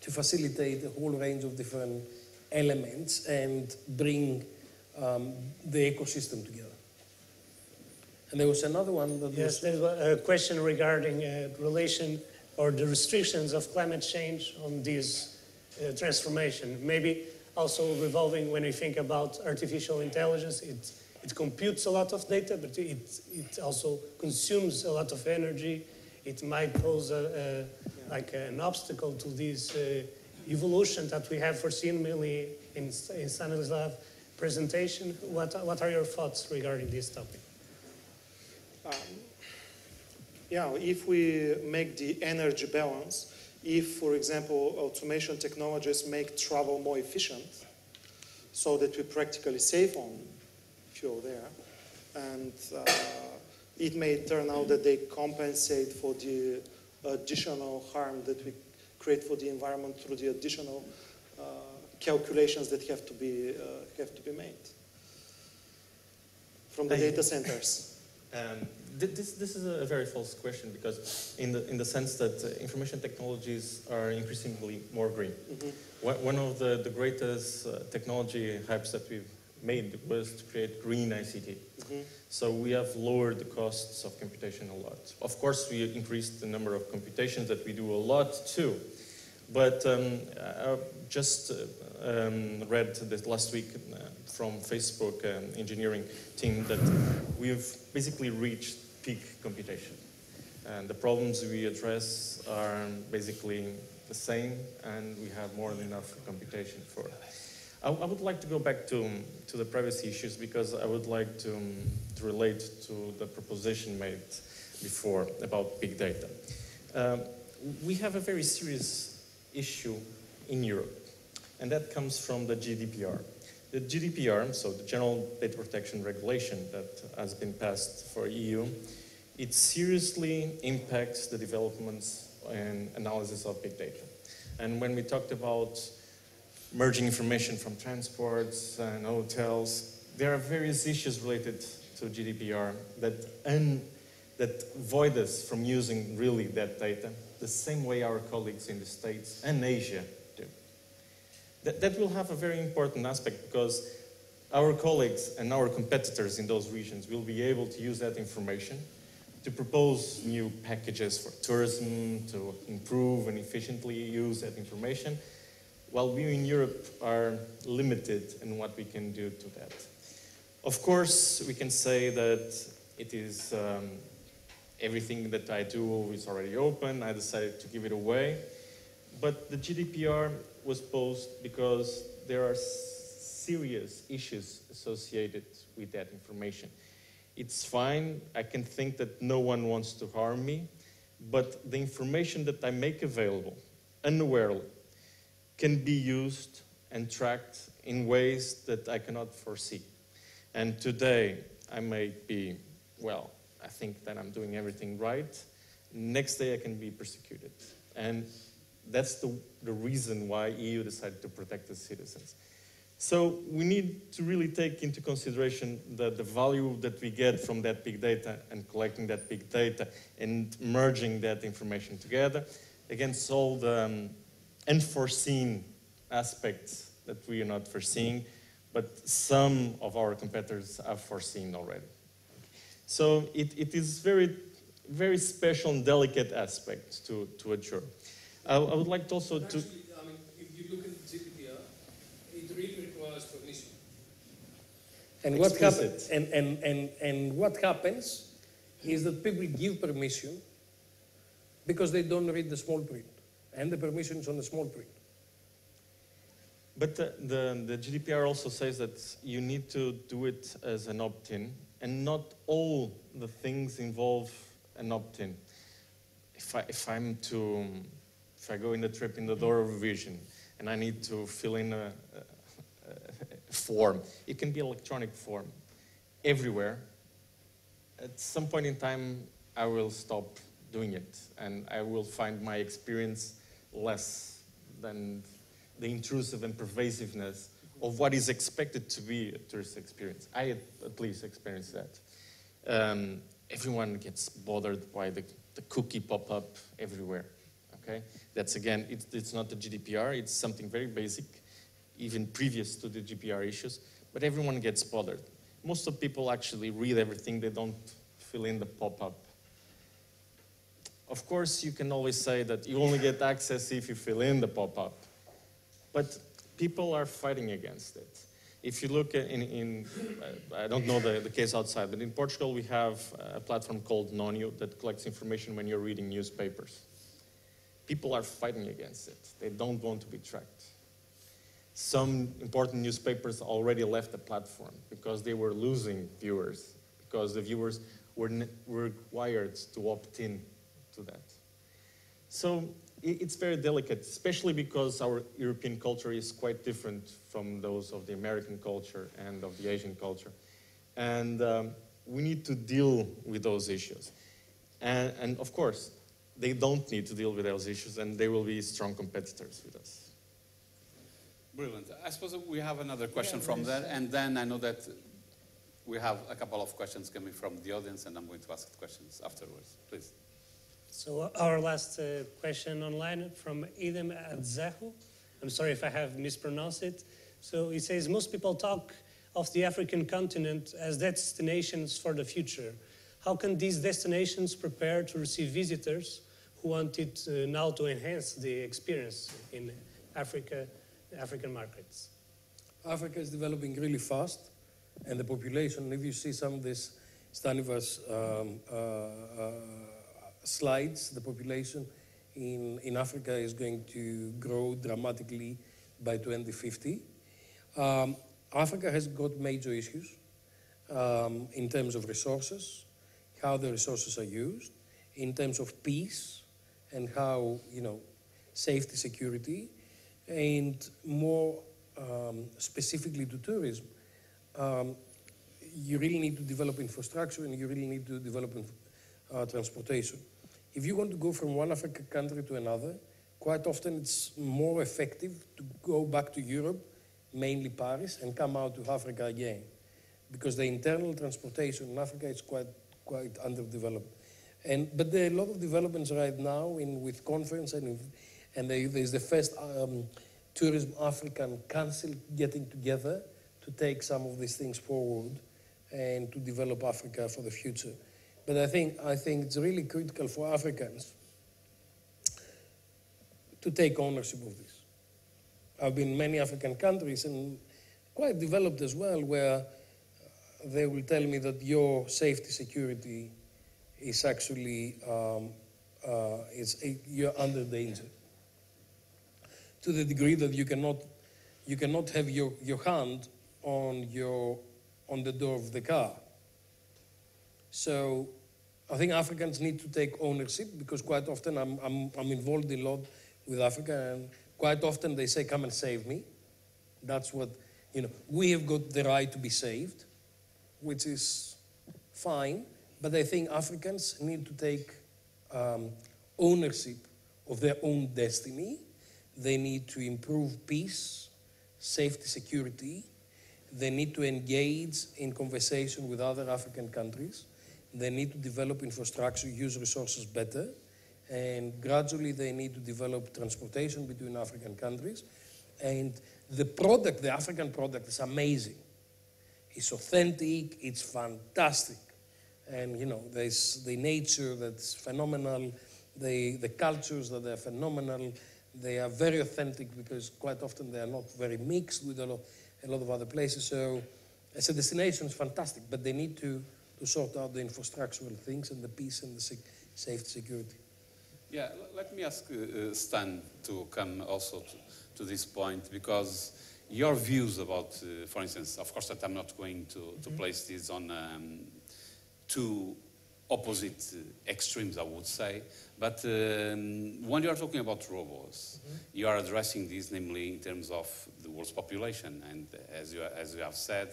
to facilitate a whole range of different elements and bring um, the ecosystem together. And there was another one that yes, was... there's a question regarding uh, relation or the restrictions of climate change on this uh, transformation. Maybe also revolving when we think about artificial intelligence, it, it computes a lot of data, but it, it also consumes a lot of energy. It might pose a, a like an obstacle to this uh, evolution that we have foreseen mainly in, in Stanislav presentation. What, what are your thoughts regarding this topic? Um, yeah, if we make the energy balance, if, for example, automation technologies make travel more efficient, so that we practically save on fuel there, and uh, it may turn out that they compensate for the additional harm that we create for the environment through the additional uh, calculations that have to be uh, have to be made from the data centers. Um, this, this is a very false question because in the, in the sense that uh, information technologies are increasingly more green. Mm -hmm. One of the, the greatest uh, technology hypes that we've made was to create green ICT. Mm -hmm. So we have lowered the costs of computation a lot. Of course, we increased the number of computations that we do a lot too. But um, I just uh, um, read this last week from Facebook um, engineering team that we've basically reached peak computation. And the problems we address are basically the same, and we have more than enough computation for it. I, I would like to go back to, to the privacy issues because I would like to, to relate to the proposition made before about big data. Um, we have a very serious issue in Europe, and that comes from the GDPR. The GDPR, so the General Data Protection Regulation that has been passed for EU, it seriously impacts the developments and analysis of big data. And when we talked about merging information from transports and hotels. There are various issues related to GDPR that, un, that void us from using really that data the same way our colleagues in the States and Asia. That, that will have a very important aspect because our colleagues and our competitors in those regions will be able to use that information to propose new packages for tourism, to improve and efficiently use that information, while we in Europe are limited in what we can do to that. Of course, we can say that it is um, everything that I do is already open. I decided to give it away. But the GDPR was posed because there are serious issues associated with that information. It's fine. I can think that no one wants to harm me. But the information that I make available unawarely can be used and tracked in ways that I cannot foresee. And today, I may be, well, I think that I'm doing everything right. Next day, I can be persecuted. And that's the, the reason why EU decided to protect its citizens. So we need to really take into consideration the, the value that we get from that big data and collecting that big data and merging that information together against all the um, unforeseen aspects that we are not foreseeing, but some of our competitors have foreseen already. So it, it is very, very special and delicate aspect to, to adjure. I, I would like to also Actually, to... I mean, if you look at the GDPR, uh, it really requires permission. And what, happen, and, and, and, and what happens is that people give permission because they don't read the small print and the permissions on the small print. But uh, the, the, the, GDPR also says that you need to do it as an opt-in, and not all the things involve an opt-in. If, I, if I'm to, um, if I go in the trip in the door of vision, and I need to fill in a, a, form. It can be electronic form everywhere. At some point in time, I will stop doing it and I will find my experience less than the intrusive and pervasiveness of what is expected to be a tourist experience. I at least experienced that. Um, everyone gets bothered by the, the cookie pop up everywhere. Okay, that's again, it's, it's not the GDPR, it's something very basic, even previous to the GDPR issues, but everyone gets bothered. Most of people actually read everything, they don't fill in the pop up. Of course, you can always say that you only get access if you fill in the pop up, but people are fighting against it. If you look in, in I don't know the, the case outside, but in Portugal we have a platform called Nonio that collects information when you're reading newspapers. People are fighting against it. They don't want to be tracked. Some important newspapers already left the platform because they were losing viewers, because the viewers were, were required to opt in to that. So it's very delicate, especially because our European culture is quite different from those of the American culture and of the Asian culture. And um, we need to deal with those issues. And, and, of course, they don't need to deal with those issues, and they will be strong competitors with us. Brilliant. I suppose we have another question yeah, from there, and then I know that we have a couple of questions coming from the audience, and I'm going to ask the questions afterwards. Please. So our last uh, question online from Idem Adzehu. I'm sorry if I have mispronounced it. So he says, most people talk of the African continent as destinations for the future. How can these destinations prepare to receive visitors who want it uh, now to enhance the experience in Africa, African markets? Africa is developing really fast, and the population, if you see some of this Stanislav um, uh, uh, slides, the population in, in Africa is going to grow dramatically by 2050. Um, Africa has got major issues um, in terms of resources, how the resources are used, in terms of peace and how, you know, safety, security, and more um, specifically to tourism, um, you really need to develop infrastructure and you really need to develop uh, transportation. If you want to go from one African country to another, quite often it's more effective to go back to Europe, mainly Paris, and come out to Africa again. Because the internal transportation in Africa is quite, quite underdeveloped. And, but there are a lot of developments right now in, with conference and, and there's the first um, Tourism African Council getting together to take some of these things forward and to develop Africa for the future. But I think, I think it's really critical for Africans to take ownership of this. I've been in many African countries and quite developed as well, where they will tell me that your safety security is actually um, uh, is a, you're under danger to the degree that you cannot you cannot have your, your hand on your on the door of the car. So I think Africans need to take ownership because quite often I'm, I'm, I'm involved a lot with Africa and quite often they say, come and save me. That's what, you know, we have got the right to be saved, which is fine, but I think Africans need to take um, ownership of their own destiny. They need to improve peace, safety, security. They need to engage in conversation with other African countries they need to develop infrastructure, use resources better, and gradually they need to develop transportation between African countries. And the product, the African product, is amazing. It's authentic, it's fantastic. And you know, there's the nature that's phenomenal, the, the cultures that are phenomenal. They are very authentic because quite often they are not very mixed with a lot, a lot of other places. So as a destination, it's fantastic, but they need to to sort out the infrastructural things and the peace and the safety security. Yeah, let me ask uh, Stan to come also to, to, this point because your views about, uh, for instance, of course, that I'm not going to, to mm -hmm. place this on um, too opposite extremes, I would say. But um, when you are talking about robots, mm -hmm. you are addressing this, namely in terms of the world's population. And as you, as you have said,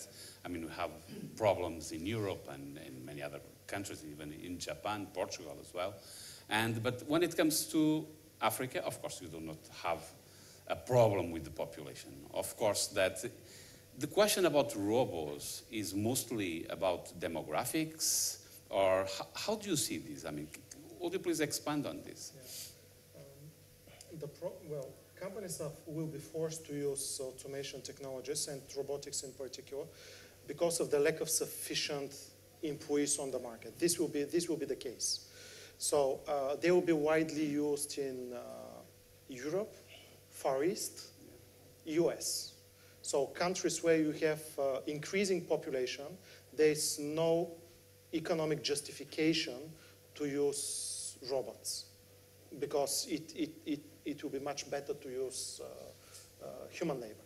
I mean, we have problems in Europe and in many other countries, even in Japan, Portugal as well. And, but when it comes to Africa, of course, you do not have a problem with the population. Of course, that the question about robots is mostly about demographics, or how, do you see this? I mean, would you please expand on this? Yeah. Um, the well, companies have, will be forced to use automation technologies and robotics in particular because of the lack of sufficient employees on the market. This will be, this will be the case. So uh, they will be widely used in uh, Europe, Far East, US. So countries where you have uh, increasing population, there's no economic justification to use robots because it, it, it, it will be much better to use uh, uh, human labor.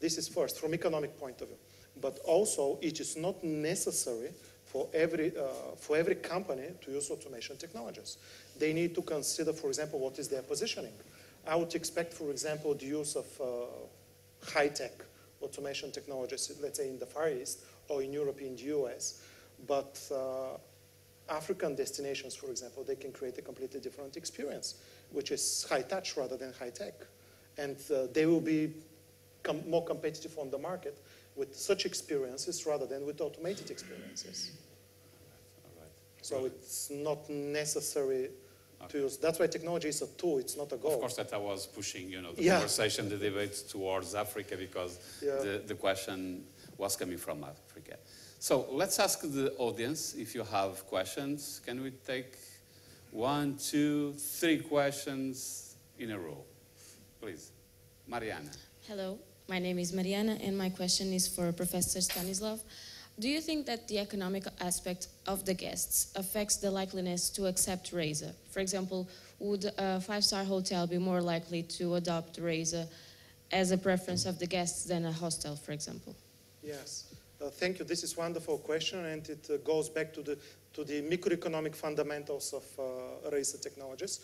This is first, from economic point of view. But also, it is not necessary for every, uh, for every company to use automation technologies. They need to consider, for example, what is their positioning. I would expect, for example, the use of uh, high-tech automation technologies, let's say in the Far East or in Europe, in the US, but uh, African destinations, for example, they can create a completely different experience, which is high touch rather than high tech. And uh, they will be com more competitive on the market with such experiences rather than with automated experiences. So it's not necessary to use. That's why technology is a tool, it's not a goal. Of course, that I was pushing, you know, the yeah. conversation, the debate towards Africa because yeah. the, the question was coming from Africa. So let's ask the audience if you have questions. Can we take one, two, three questions in a row? Please. Mariana. Hello, my name is Mariana, and my question is for Professor Stanislav. Do you think that the economic aspect of the guests affects the likeliness to accept RAISA? For example, would a five-star hotel be more likely to adopt RAISA as a preference of the guests than a hostel, for example? Yes. Uh, thank you. This is a wonderful question, and it uh, goes back to the, to the microeconomic fundamentals of uh, RAISA technologies.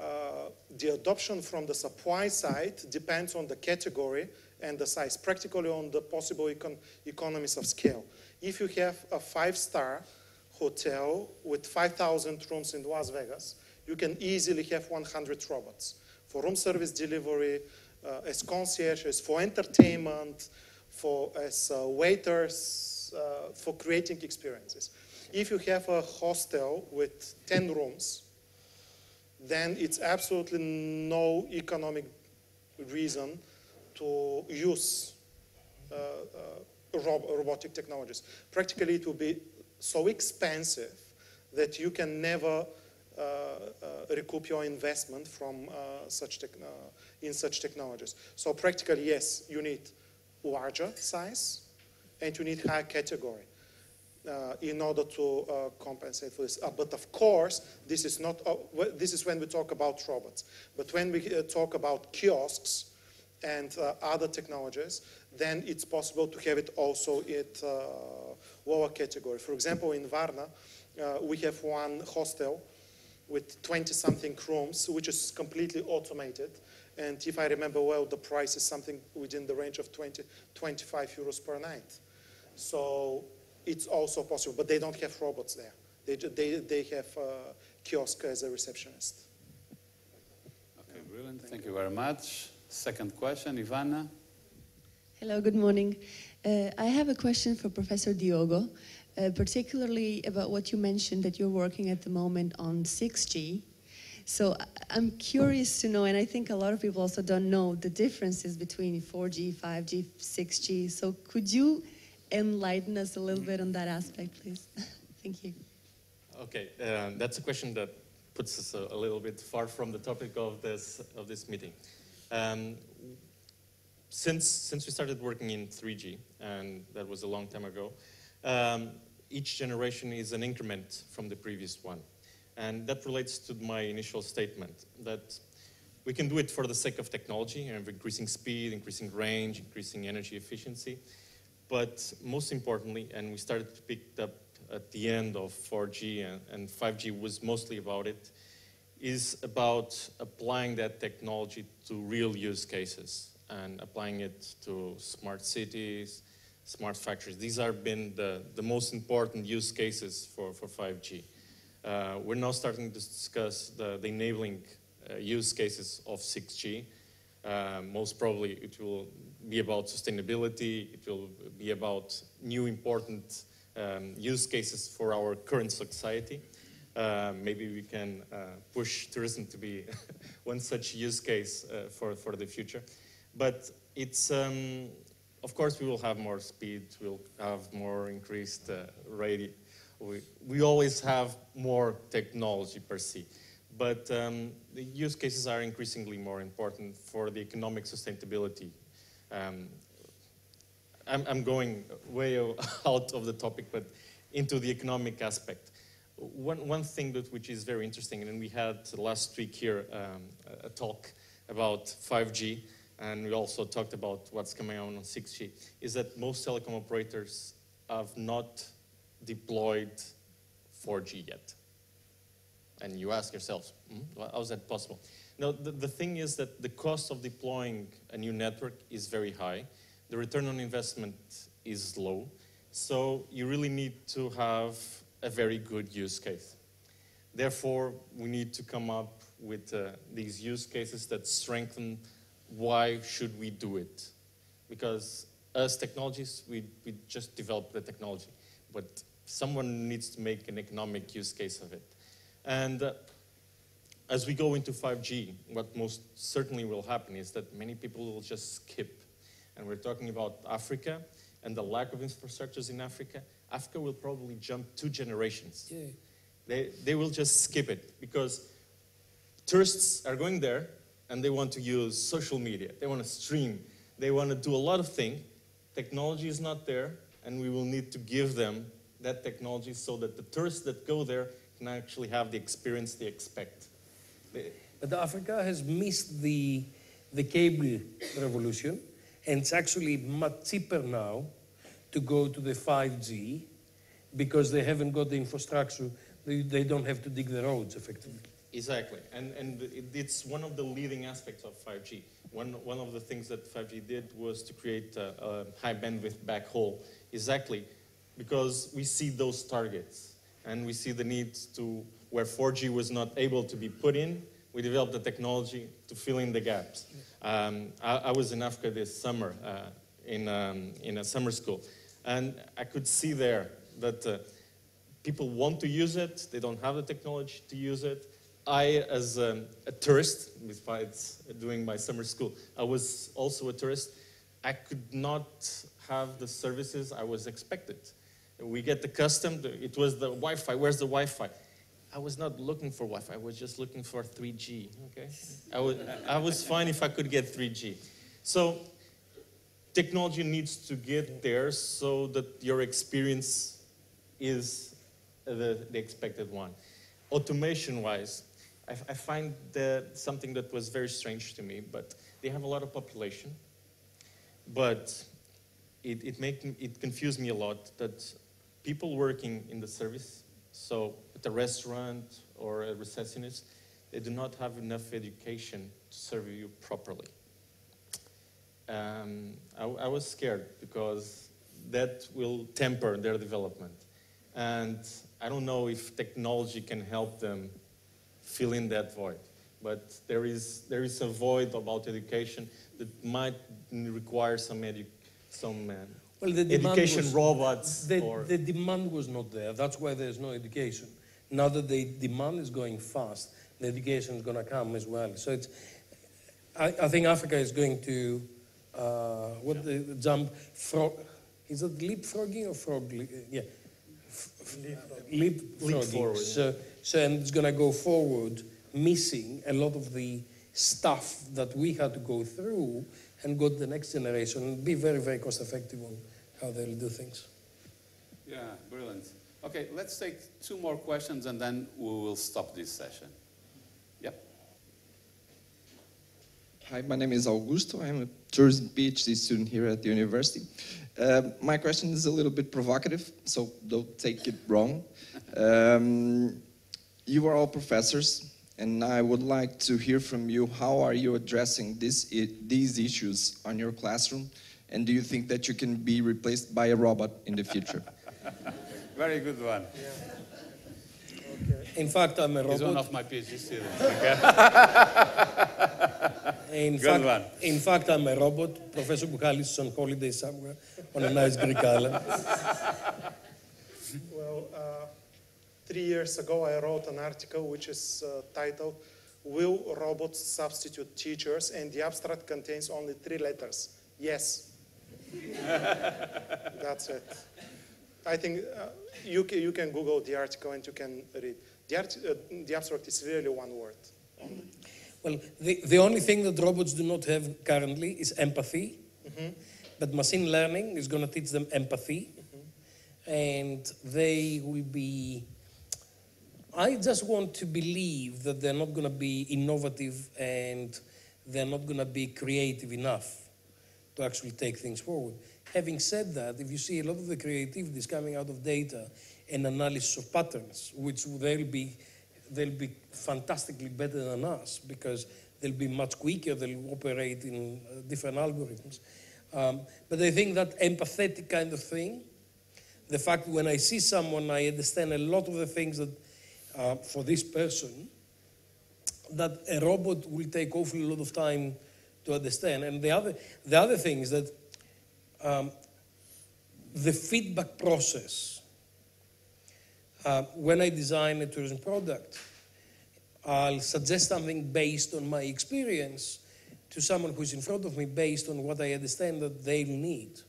Uh, the adoption from the supply side depends on the category and the size, practically on the possible econ economies of scale. If you have a five-star hotel with 5,000 rooms in Las Vegas, you can easily have 100 robots for room service delivery, uh, as concierges, for entertainment, for as uh, waiters, uh, for creating experiences. If you have a hostel with 10 rooms, then it's absolutely no economic reason to use uh, uh, rob robotic technologies. Practically, it will be so expensive that you can never uh, uh, recoup your investment from uh, such in such technologies. So practically, yes, you need larger size and you need higher category. Uh, in order to uh, compensate for this. Uh, but of course, this is not, this is when we talk about robots. But when we talk about kiosks, and uh, other technologies, then it's possible to have it also at uh, lower category. For example, in Varna, uh, we have one hostel with 20-something rooms, which is completely automated. And if I remember well, the price is something within the range of 20, 25 euros per night. So it's also possible, but they don't have robots there. They, they, they have a kiosk as a receptionist. Okay, brilliant. Thank you very much. Second question, Ivana. Hello, good morning. Uh, I have a question for Professor Diogo, uh, particularly about what you mentioned that you're working at the moment on 6G. So I'm curious to know, and I think a lot of people also don't know the differences between 4G, 5G, 6G. So could you enlighten us a little bit on that aspect, please? (laughs) Thank you. Okay, uh, that's a question that puts us a, a, little bit far from the topic of this of this meeting. Um, since, since we started working in 3G, and that was a long time ago, um, each generation is an increment from the previous one. And that relates to my initial statement that we can do it for the sake of technology and increasing speed, increasing range, increasing energy efficiency. But most importantly, and we started to pick up at the end of 4G and, and 5G was mostly about it, is about applying that technology to real use cases and applying it to smart cities, smart factories. These have been the, the most important use cases for, for 5G. Uh, we're now starting to discuss the, the enabling uh, use cases of 6G. Uh, most probably it will be about sustainability, it will be about new important um, use cases for our current society. Uh, maybe we can uh, push tourism to be (laughs) one such use case uh, for, for the future. But it's, um, of course, we will have more speed, we'll have more increased uh, rate. We, we always have more technology per se. But um, the use cases are increasingly more important for the economic sustainability. Um, I'm, I'm going way (laughs) out of the topic, but into the economic aspect. One, one thing that which is very interesting, and we had last week here um, a talk about 5G, and we also talked about what's coming on on 6G, is that most telecom operators have not deployed 4G yet. And you ask yourselves, mm, how is that possible? Now, the, the thing is that the cost of deploying a new network is very high. The return on investment is low. So you really need to have a very good use case. Therefore, we need to come up with uh, these use cases that strengthen why should we do it. Because as technologists, we, we just develop the technology, but someone needs to make an economic use case of it. And uh, as we go into 5G, what most certainly will happen is that many people will just skip. And we're talking about Africa and the lack of infrastructures in Africa. Africa will probably jump two generations. Yeah. They, they will just skip it because tourists are going there and they want to use social media. They want to stream. They want to do a lot of things. Technology is not there, and we will need to give them that technology so that the tourists that go there can actually have the experience they expect. But Africa has missed the, the cable revolution, and it's actually much cheaper now to go to the 5G because they haven't got the infrastructure. They, they don't have to dig the roads effectively. Exactly, and, and it's one of the leading aspects of 5G. One, one of the things that 5G did was to create a, a high bandwidth backhaul, exactly because we see those targets and we see the need to, where 4G was not able to be put in, we developed the technology to fill in the gaps. Um, I, I, was in Africa this summer uh, in, um, in a summer school, and I could see there that uh, people want to use it, they don't have the technology to use it. I, as um, a tourist, besides doing my summer school, I was also a tourist. I could not have the services I was expected. We get accustomed, it was the Wi Fi. Where's the Wi Fi? I was not looking for Wi Fi, I was just looking for 3G. Okay? I was, I was fine if I could get 3G. So, technology needs to get there so that your experience is the, the expected one. Automation wise, I, I find that something that was very strange to me, but they have a lot of population. But it, it, make, it confused me a lot that people working in the service, so at a restaurant or a receptionist, they do not have enough education to serve you properly. Um, I, I was scared because that will temper their development. And I don't know if technology can help them fill in that void. But there is, there is a void about education that might require some, edu- some uh, well, the education was, robots. The, or... the demand was not there. That's why there's no education. Now that the demand is going fast, the education is going to come as well. So it's, I, I think Africa is going to, uh, what yeah. the jump, frog, is it leapfrogging or frog? Yeah. Leap, leap forward. So, so, and it's going to go forward, missing a lot of the stuff that we had to go through and got the next generation and be very, very cost effective on how they'll do things. Yeah, brilliant. Okay, let's take two more questions and then we will stop this session. Hi, my name is Augusto. I'm a tourism PhD student here at the university. Uh, my question is a little bit provocative, so don't take it wrong. Um, you are all professors, and I would like to hear from you how are you addressing this, these issues on your classroom, and do you think that you can be replaced by a robot in the future? (laughs) Very good one. Yeah. Okay. In fact, I'm a robot. He's one of my PhD students. (laughs) (laughs) in, good fact, one. in fact, I'm a robot. Professor Buhalis is on holiday somewhere on a nice Greek (laughs) island. Well, uh, three years ago, I wrote an article which is uh, titled Will Robots Substitute Teachers? And the abstract contains only three letters. Yes. (laughs) That's it. I think uh, you, can, you can Google the article and you can read. The, art, uh, the abstract is really one word. Only. Well, the, the only thing that robots do not have currently is empathy. Mm-hmm. But machine learning is going to teach them empathy. Mm-hmm. And they will be. I just want to believe that they're not going to be innovative and they're not going to be creative enough to actually take things forward. Having said that, if you see a lot of the creativity is coming out of data and analysis of patterns, which they'll be, they'll be fantastically better than us because they'll be much quicker, they'll operate in uh, different algorithms. Um, but I think that empathetic kind of thing, the fact when I see someone, I understand a lot of the things that uh, for this person, that a robot will take awfully a lot of time to understand. And the other, the other thing is that um, the feedback process. Uh, when I design a tourism product, I'll suggest something based on my experience to someone who's in front of me based on what I understand that they'll need.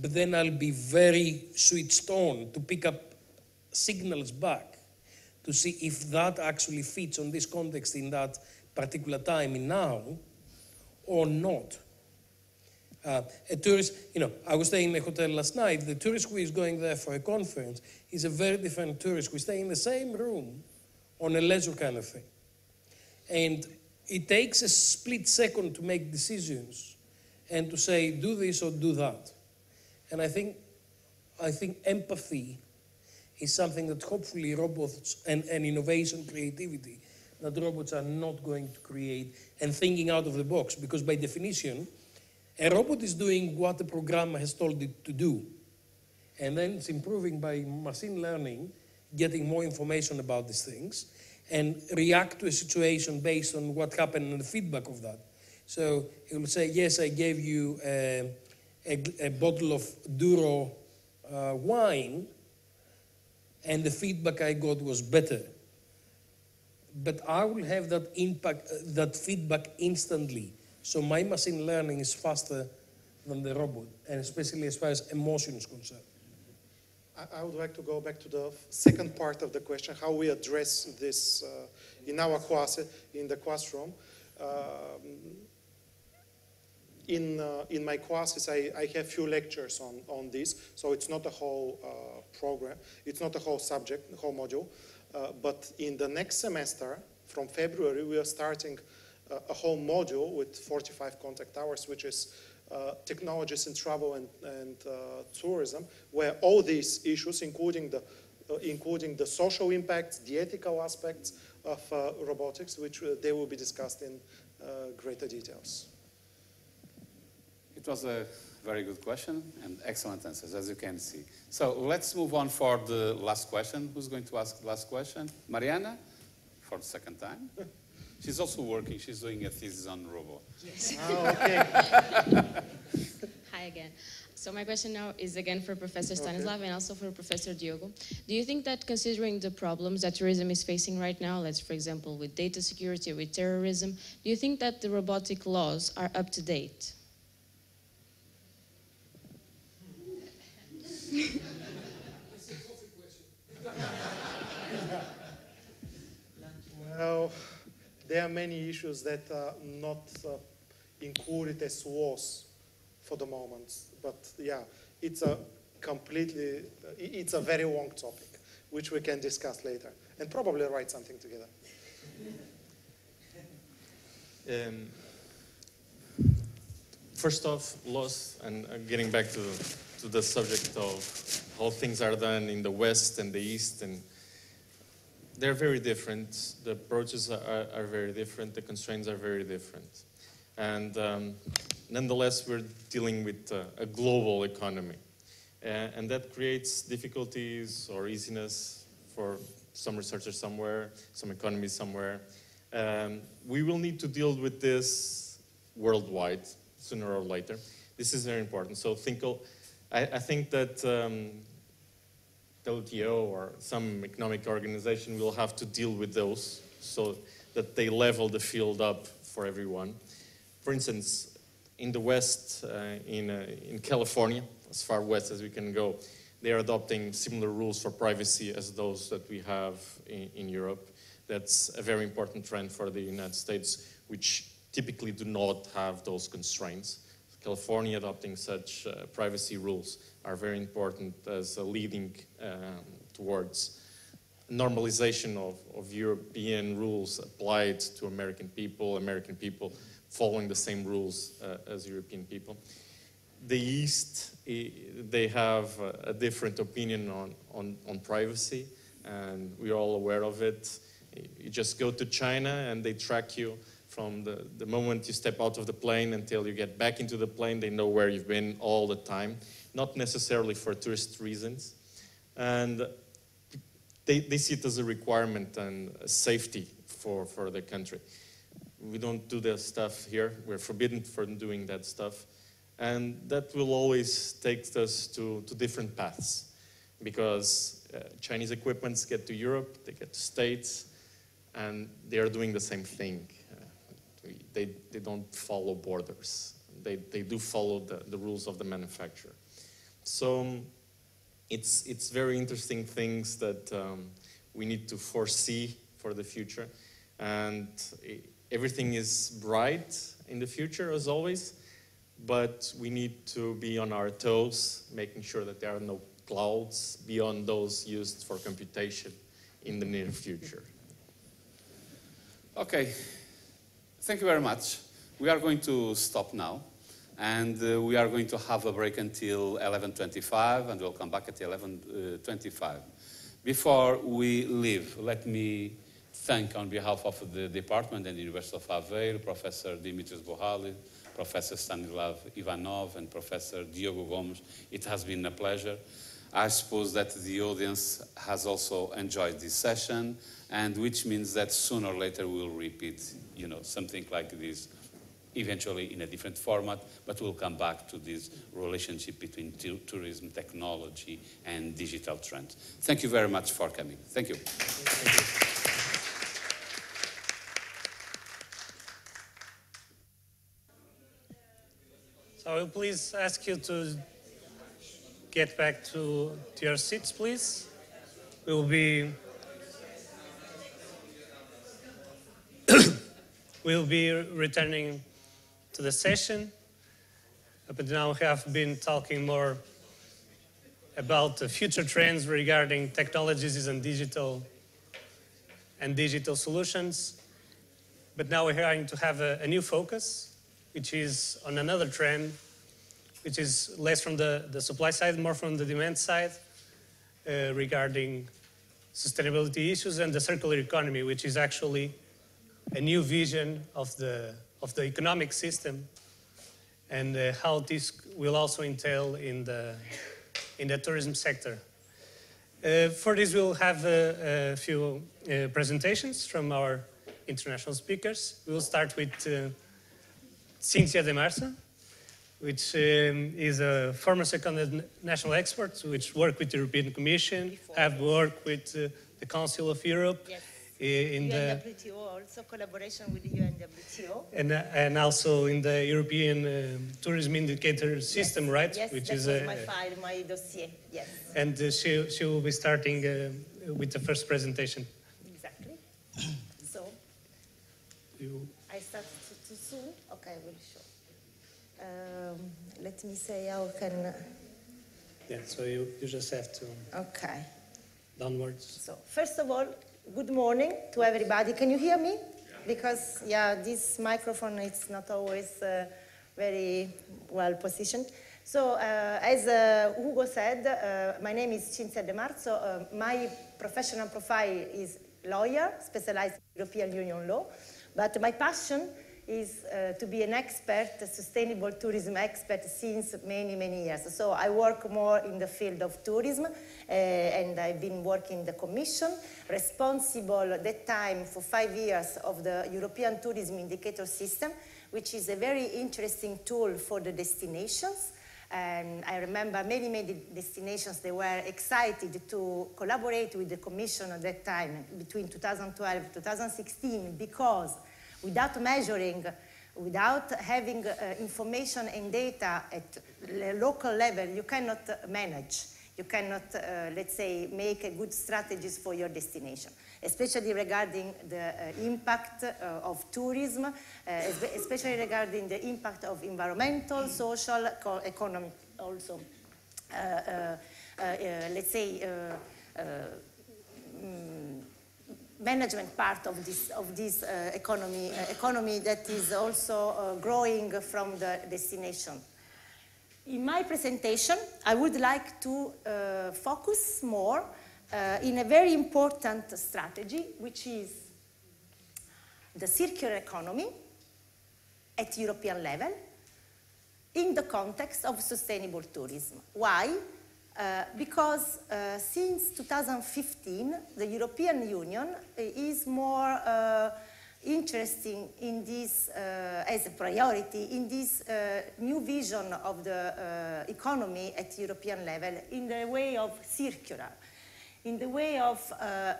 But then I'll be very switched on to pick up signals back to see if that actually fits on this context in that particular time in now or not. Uh, a tourist, you know, I was staying in a hotel last night. The tourist who is going there for a conference is a very different tourist who stay in the same room on a leisure kind of thing. And it takes a split second to make decisions and to say, do this or do that. And I think, I think empathy is something that hopefully robots and, and innovation, creativity, that robots are not going to create and thinking out of the box because by definition, a robot is doing what the programmer has told it to do. And then it's improving by machine learning, getting more information about these things, and react to a situation based on what happened and the feedback of that. So it will say, yes, I gave you a, a, a bottle of Douro uh, wine, and the feedback I got was better. But I will have that impact, uh, that feedback instantly so my machine learning is faster than the robot, and especially as far as emotion is concerned. I would like to go back to the second part of the question, how we address this uh, in our class, in the classroom. Um, in, uh, in my classes, I, I have few lectures on, on this, so it's not a whole uh, program, it's not a whole subject, the whole module, uh, but in the next semester, from February, we are starting a whole module with 45 contact hours, which is uh, technologies in travel and, and uh, tourism, where all these issues, including the, uh, including the social impacts, the ethical aspects of uh, robotics, which uh, they will be discussed in uh, greater details. It was a very good question and excellent answers, as you can see. So let's move on for the last question. Who's going to ask the last question? Mariana, for the second time. (laughs) She's also working. She's doing a thesis on robo. Yes. Oh, okay. (laughs) Hi again. So my question now is again for Professor Stanislav okay. and also for Professor Diogo. Do you think that considering the problems that tourism is facing right now, let's for example with data security, with terrorism, do you think that the robotic laws are up to date? well, there are many issues that are not uh, included as laws for the moment. But yeah, it's a completely, it's a very long topic, which we can discuss later and probably write something together. Um, first off, loss, and uh, getting back to, to the subject of how things are done in the West and the East, and they're very different. The approaches are, are very different. The constraints are very different. And um, nonetheless, we're dealing with uh, a global economy. Uh, and that creates difficulties or easiness for some researchers somewhere, some economies somewhere. Um, we will need to deal with this worldwide sooner or later. This is very important. So think, I, I think that um, WTO or some economic organization will have to deal with those so that they level the field up for everyone. For instance, in the West, uh, in, uh, in California, as far west as we can go, they are adopting similar rules for privacy as those that we have in, in Europe. That's a very important trend for the United States, which typically do not have those constraints. California adopting such uh, privacy rules are very important as a leading um, towards normalization of, of European rules applied to American people, American people following the same rules uh, as European people. The East, they have a different opinion on, on, on privacy, and we're all aware of it. You just go to China and they track you from the, the moment you step out of the plane until you get back into the plane. They know where you've been all the time, not necessarily for tourist reasons. And they, they see it as a requirement and a safety for, for the country. We don't do that stuff here. We're forbidden from doing that stuff. And that will always take us to, to different paths because uh, Chinese equipments get to Europe, they get to States, and they are doing the same thing. Uh, they, they don't follow borders. They, they do follow the, the rules of the manufacturer. So um, it's, it's very interesting things that um, we need to foresee for the future. And everything is bright in the future, as always, but we need to be on our toes, making sure that there are no clouds beyond those used for computation in the near future. Okay, thank you very much. We are going to stop now, and uh, we are going to have a break until 11.25, and we'll come back at 11.25. Before we leave, let me thank on behalf of the department and the University of Aveiro, Professor Dimitris Buhalis, Professor Stanislav Ivanov, and Professor Diogo Gomes. It has been a pleasure. I suppose that the audience has also enjoyed this session, and which means that sooner or later we'll repeat, you know, something like this, eventually in a different format, but we'll come back to this relationship between tourism, technology, and digital trends. Thank you very much for coming. Thank you. Thank you. So I will please ask you to get back to, to your seats, please. We will be (coughs) we'll be returning to the session. But now we have been talking more about the future trends regarding technologies and digital and digital solutions. But now we're going to have a, a new focus which is on another trend, which is less from the, the supply side, more from the demand side, uh, regarding sustainability issues and the circular economy, which is actually a new vision of the, of the economic system and uh, how this will also entail in the, in the tourism sector. Uh, for this, we'll have a, a few uh, presentations from our international speakers. We'll start with uh, Cinzia De Marzo, which um, is a former second national expert, which worked with the European Commission, Before. have worked with uh, the Council of Europe. Yes. In the WTO, also collaboration with the UNWTO. And, uh, and also in the European uh, Tourism Indicator System, yes. right? Yes, Which that is was my file, my dossier, yes. And uh, she, she will be starting uh, with the first presentation. Exactly. so, you. I start too soon? Okay, I will show. Um, let me say how can. Uh, yeah, so you, you just have to. Okay. Downwards. So, first of all, good morning to everybody. Can you hear me? Because, yeah, this microphone is not always uh, very well positioned. So, uh, as uh, Hugo said, uh, my name is Cinzia De Marzo. Uh, my professional profile is lawyer, specialized in European Union law. But my passion is uh, to be an expert, a sustainable tourism expert since many, many years. So I work more in the field of tourism uh, and I've been working in the Commission, responsible at that time for five years of the European Tourism Indicator System, which is a very interesting tool for the destinations. And I remember many, many destinations, they were excited to collaborate with the Commission at that time, between 2012 and 2016, because without measuring, without having uh, information and data at local level, you cannot manage. You cannot, uh, let's say, make a good strategies for your destination, especially regarding the uh, impact uh, of tourism, uh, especially regarding the impact of environmental, social, economic also. Uh, let's say, mm, management part of this, of this uh, economy, uh, economy that is also uh, growing from the destination. In my presentation, I would like to uh, focus more uh, in a very important strategy, which is the circular economy at European level in the context of sustainable tourism. Why? Uh, because uh, since 2015, the European Union is more uh, interesting in this uh, as a priority in this uh, new vision of the economy at European level in the way of circular, in the way of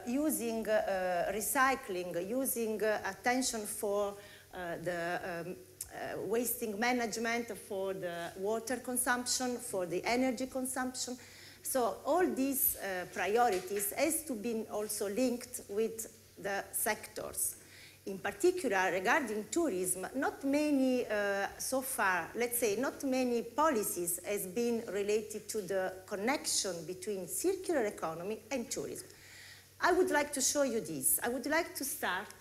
using recycling, using attention for the um, wasting management, for the water consumption, for the energy consumption. So all these uh, priorities has to be also linked with the sectors. In particular, regarding tourism, not many, uh, so far, let's say, not many policies has been related to the connection between circular economy and tourism. I would like to show you this. I would like to start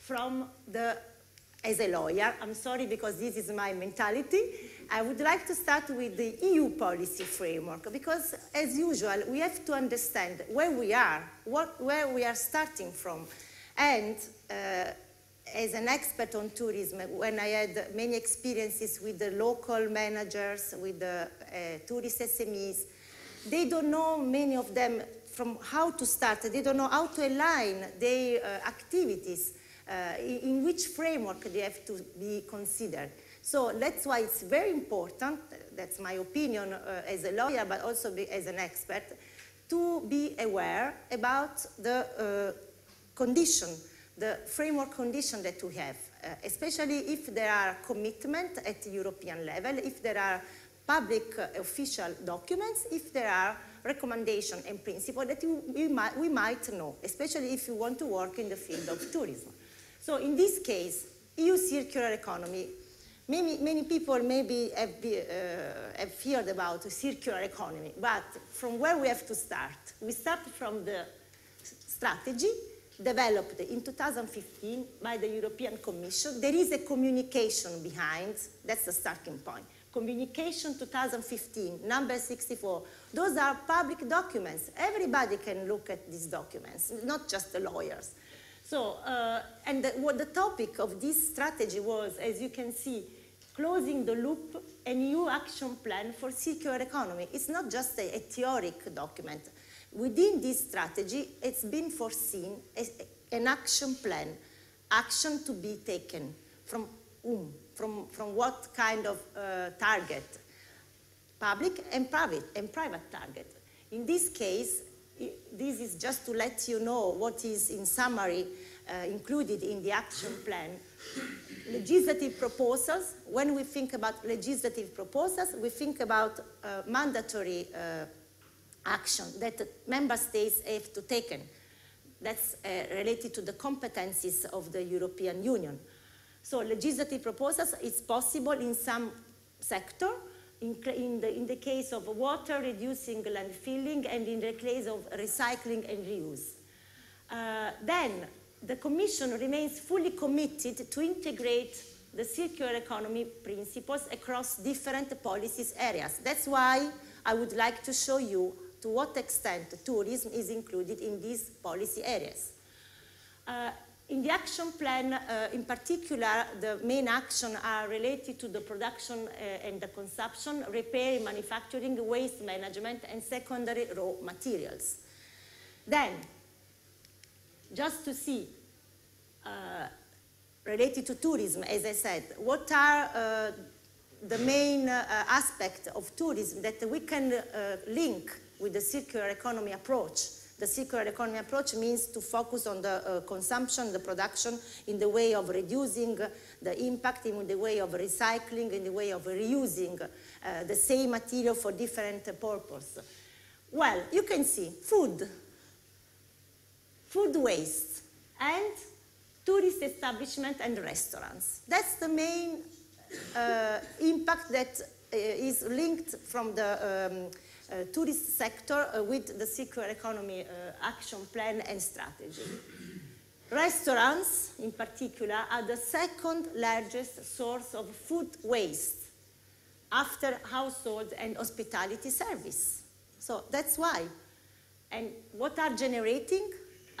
from the as a lawyer, I'm sorry because this is my mentality, I would like to start with the EU policy framework because, as usual, we have to understand where we are, what, where we are starting from. And uh, as an expert on tourism, when I had many experiences with the local managers, with the uh, tourist SMEs, they don't know, many of them, from how to start. They don't know how to align their uh, activities in which framework they have to be considered. So that's why it's very important, that's my opinion uh, as a lawyer, but also as an expert, to be aware about the uh, condition, the framework condition that we have, uh, especially if there are commitment at European level, if there are public uh, official documents, if there are recommendations and principles that we, we, might, we might know, especially if you want to work in the field of tourism. So in this case, EU circular economy, many, many people maybe have, be, uh, have feared about circular economy, but from where we have to start? We start from the strategy developed in 2015 by the European Commission. There is a communication behind, that's the starting point. Communication 2015, number 64. Those are public documents. Everybody can look at these documents, not just the lawyers. So, uh, and the, what the topic of this strategy was, as you can see, closing the loop, a new action plan for circular economy. It's not just a, a theoric document. Within this strategy, it's been foreseen as an action plan, action to be taken from whom, from, from what kind of uh, target, public and private, and private target. In this case, this is just to let you know what is in summary uh, included in the action plan. legislative proposals, when we think about legislative proposals, we think about uh, mandatory uh, action that member states have to take. That's uh, related to the competencies of the European Union. So legislative proposals, it's possible in some sector, in, in, the, in the case of water reducing landfilling and in the case of recycling and reuse. Uh, then the Commission remains fully committed to integrate the circular economy principles across different policies areas. That's why I would like to show you to what extent tourism is included in these policy areas. Uh, in the action plan, uh, in particular, the main actions are related to the production uh, and the consumption, repair, manufacturing, waste management, and secondary raw materials. Then, just to see, uh, related to tourism, as I said, what are uh, the main uh, of tourism that we can uh, link with the circular economy approach the circular economy approach means to focus on the uh, consumption, the production, in the way of reducing the impact, in the way of recycling, in the way of reusing uh, the same material for different purposes. Well, you can see food, food waste, and tourist establishment and restaurants. That's the main uh, impact that uh, is linked from the um, uh, tourist sector uh, with the circular economy uh, action plan and strategy. Restaurants, in particular, are the second largest source of food waste after household and hospitality service. So that's why. And what are generating?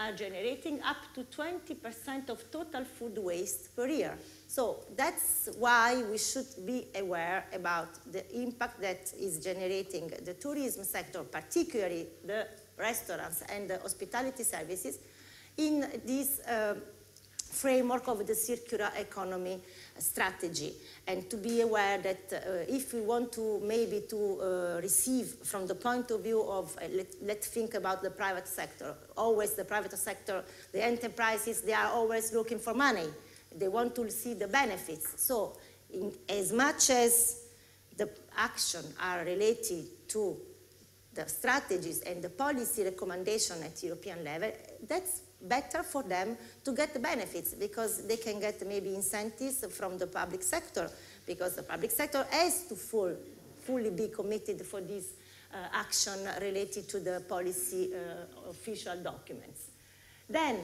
Are generating up to 20% of total food waste per year. So that's why we should be aware about the impact that is generating the tourism sector, particularly the restaurants and the hospitality services, in this uh, framework of the circular economy strategy. And to be aware that uh, if we want to maybe to uh, receive from the point of view of uh, let, let's think about the private sector. Always the private sector the enterprises they are always looking for money. They want to see the benefits. So in, as much as the action are related to the strategies and the policy recommendation at European level, that's better for them to get the benefits because they can get maybe incentives from the public sector because the public sector has to full, fully be committed for this uh, action related to the policy uh, official documents. Then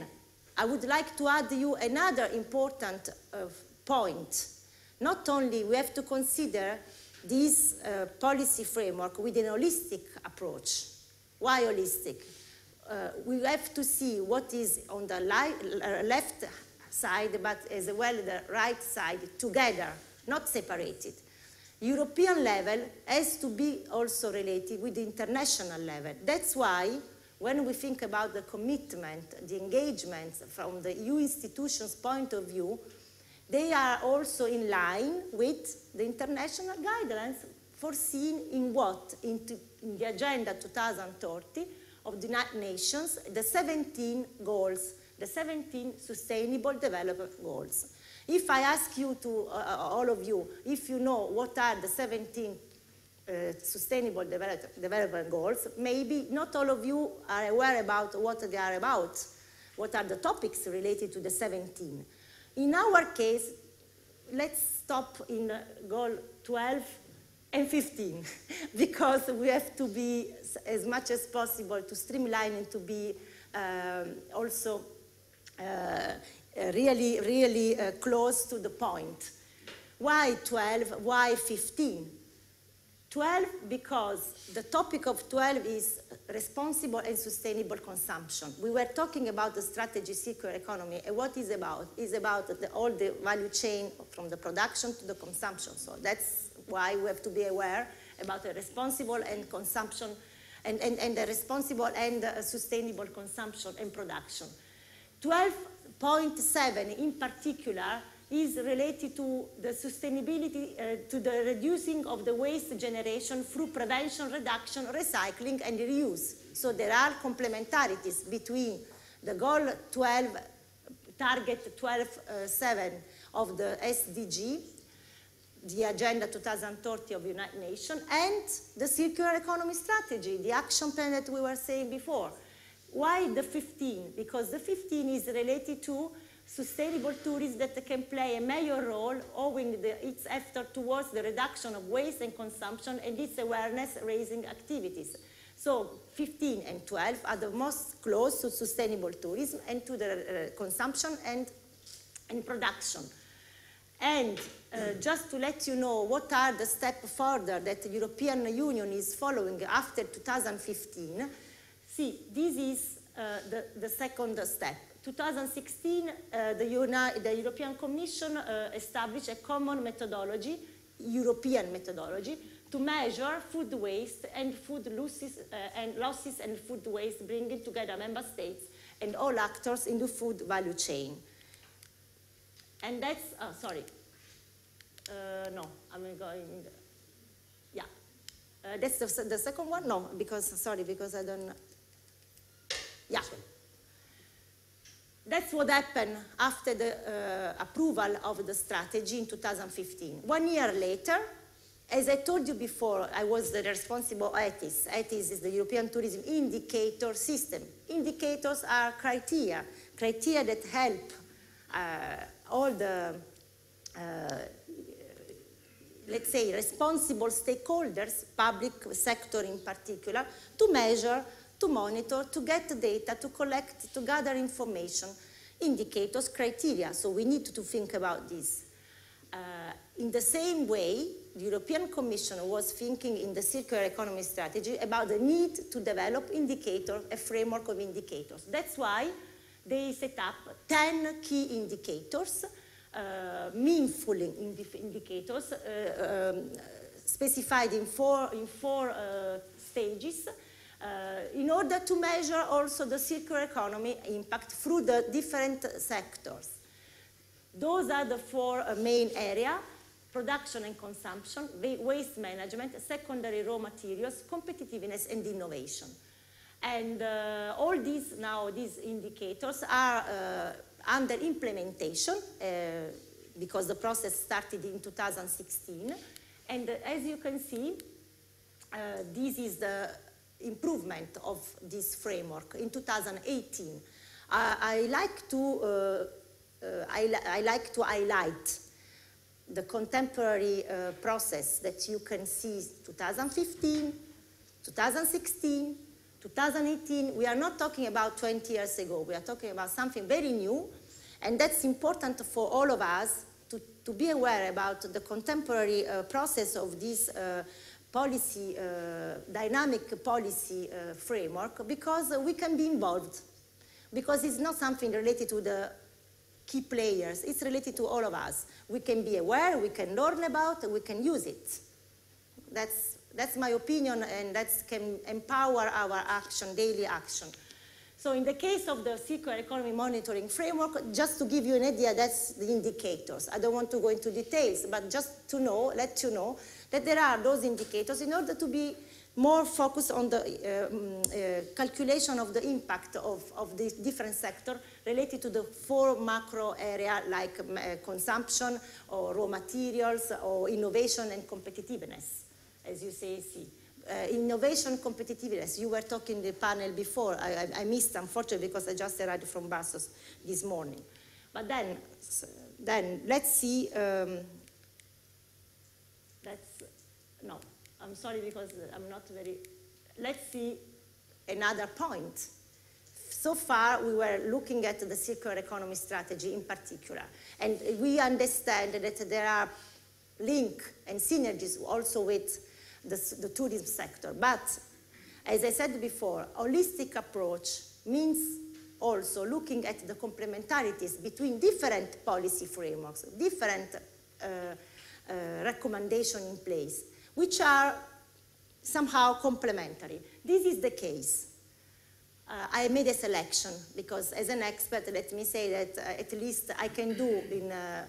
I would like to add you another important uh, point. Not only we have to consider this uh, policy framework with an holistic approach. Why holistic? Uh, we have to see what is on the uh, left side, but as well the right side together, not separated. European level has to be also related with the international level. That's why when we think about the commitment, the engagement from the EU institutions' point of view, they are also in line with the international guidelines foreseen in what? in the Agenda 2030 of the United Nations, the 17 goals, the 17 Sustainable Development Goals. If I ask you to, uh, all of you, if you know what are the 17 uh, sustainable develop development goals, maybe not all of you are aware about what they are about, what are the topics related to the 17. In our case, let's stop in uh, goal 12 and 15, (laughs) because we have to be as much as possible to streamline and to be um, also uh, really, really uh, close to the point. Why 12? Why 15? 12 because the topic of 12 is responsible and sustainable consumption. We were talking about the strategy circular economy and what is about is about the, all the value chain from the production to the consumption. So that's why we have to be aware about the responsible and consumption and, and, and the responsible and uh, sustainable consumption and production. 12.7 in particular is related to the sustainability, uh, to the reducing of the waste generation through prevention, reduction, recycling, and reuse. So there are complementarities between the goal 12, target 12.7 uh, of the SDG, the Agenda 2030 of the United Nations, and the circular economy strategy, the action plan that we were saying before. Why the 15? Because the 15 is related to sustainable tourism that can play a major role owing the, its effort towards the reduction of waste and consumption and its awareness-raising activities. So 15 and 12 are the most close to sustainable tourism and to the uh, consumption and, and production. And uh, just to let you know what are the steps further that the European Union is following after 2015, see, this is uh, the, the second step. 2016, uh, the, Uni the, European Commission uh, established a common methodology, European methodology, to measure food waste and food losses, uh, and losses and food waste, bringing together member states and all actors in the food value chain. And that's, oh, sorry, uh, no, I'm going, yeah. Uh, that's the, the second one? No, because, sorry, because I don't, yeah. That's what happened after the uh, approval of the strategy in 2015. One year later, as I told you before, I was the responsible ETIS. ETIS is the European Tourism Indicator System. Indicators are criteria, criteria that help uh, all the, uh, let's say, responsible stakeholders, public sector in particular, to measure to monitor, to get data, to collect, to gather information, indicators, criteria. So we need to think about this. Uh, in the same way, the European Commission was thinking in the circular economy strategy about the need to develop indicator, a framework of indicators. That's why they set up 10 key indicators, uh, meaningful indicators, uh, um, specified in four, in four uh, stages, uh, in order to measure also the circular economy impact through the different sectors. Those are the four uh, main areas, production and consumption, waste management, secondary raw materials, competitiveness and innovation. And uh, all these now, these indicators are uh, under implementation uh, because the process started in 2016. And uh, as you can see, this is the improvement of this framework in 2018. Uh, I like to uh, uh, I, I, like to highlight the contemporary uh, process that you can see 2015, 2016, 2018. We are not talking about 20 years ago. We are talking about something very new, and that's important for all of us to, to be aware about the contemporary uh, process of this uh, policy, uh, dynamic policy uh, framework because we can be involved. Because it's not something related to the key players, it's related to all of us. We can be aware, we can learn about, we can use it. That's, that's my opinion and that can empower our action, daily action. So in the case of the circular economy monitoring framework, just to give you an idea, that's the indicators. I don't want to go into details, but just to know, let you know, that there are those indicators in order to be more focused on the uh, um, uh, calculation of the impact of, of the different sector related to the four macro area like uh, consumption or raw materials or innovation and competitiveness, as you say, see. Uh, innovation competitiveness. You were talking in the panel before. I, I, I, missed, unfortunately, because I just arrived from Brussels this morning. But then, then let's see um, that's, no, I'm sorry because I'm not very, let's see another point. So far, we were looking at the circular economy strategy in particular, and we understand that there are link and synergies also with the, the tourism sector. But as I said before, holistic approach means also looking at the complementarities between different policy frameworks, different uh, uh, recommendation in place, which are somehow complementary. This is the case. Uh, I made a selection because as an expert, let me say that uh, at least I can do in uh,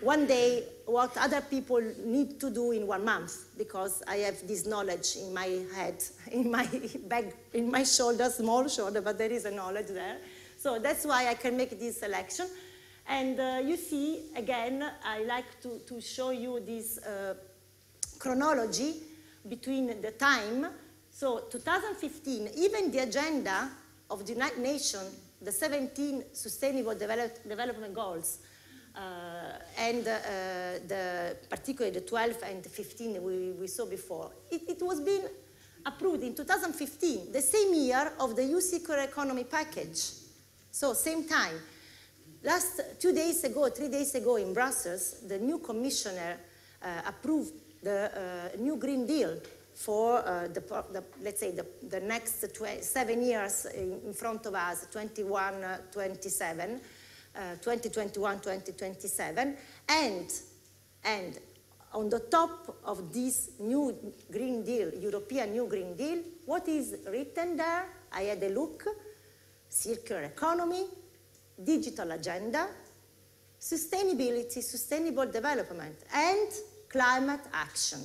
one day what other people need to do in one month because I have this knowledge in my head, (laughs) in my bag, in my shoulder, small shoulder, but there is a knowledge there. So that's why I can make this selection. And uh, you see, again, I like to, to show you this uh, chronology between the time. So 2015, even the agenda of the United Nations, the 17 Sustainable Develop Development Goals, and uh, the, particularly the 12 and 15 we, we saw before, it, it was being approved in 2015, the same year of the EU Circular Economy Package. So same time. Last two days ago, three days ago in Brussels, the new commissioner uh, approved the uh, new Green Deal for uh, the, the, let's say the, the next seven years in, in, front of us, 21, uh, 27, uh, 2021, 2027, and and on the top of this new Green Deal, European New Green Deal, what is written there? I had a look. Circular economy, digital agenda, sustainability, sustainable development, and climate action.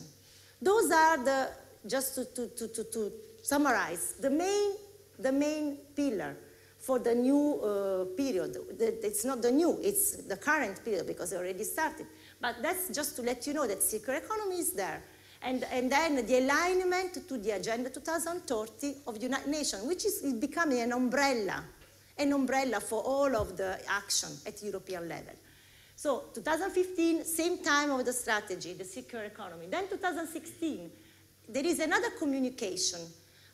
Those are the, just to, to, to, to summarize, the main, the main pillar for the new uh, period. It's not the new, it's the current period because it already started. But that's just to let you know that circular economy is there. And, and then the alignment to the Agenda 2030 of the United Nations, which is becoming an umbrella, an umbrella for all of the action at European level. So 2015, same time of the strategy, the circular economy. Then 2016, there is another communication.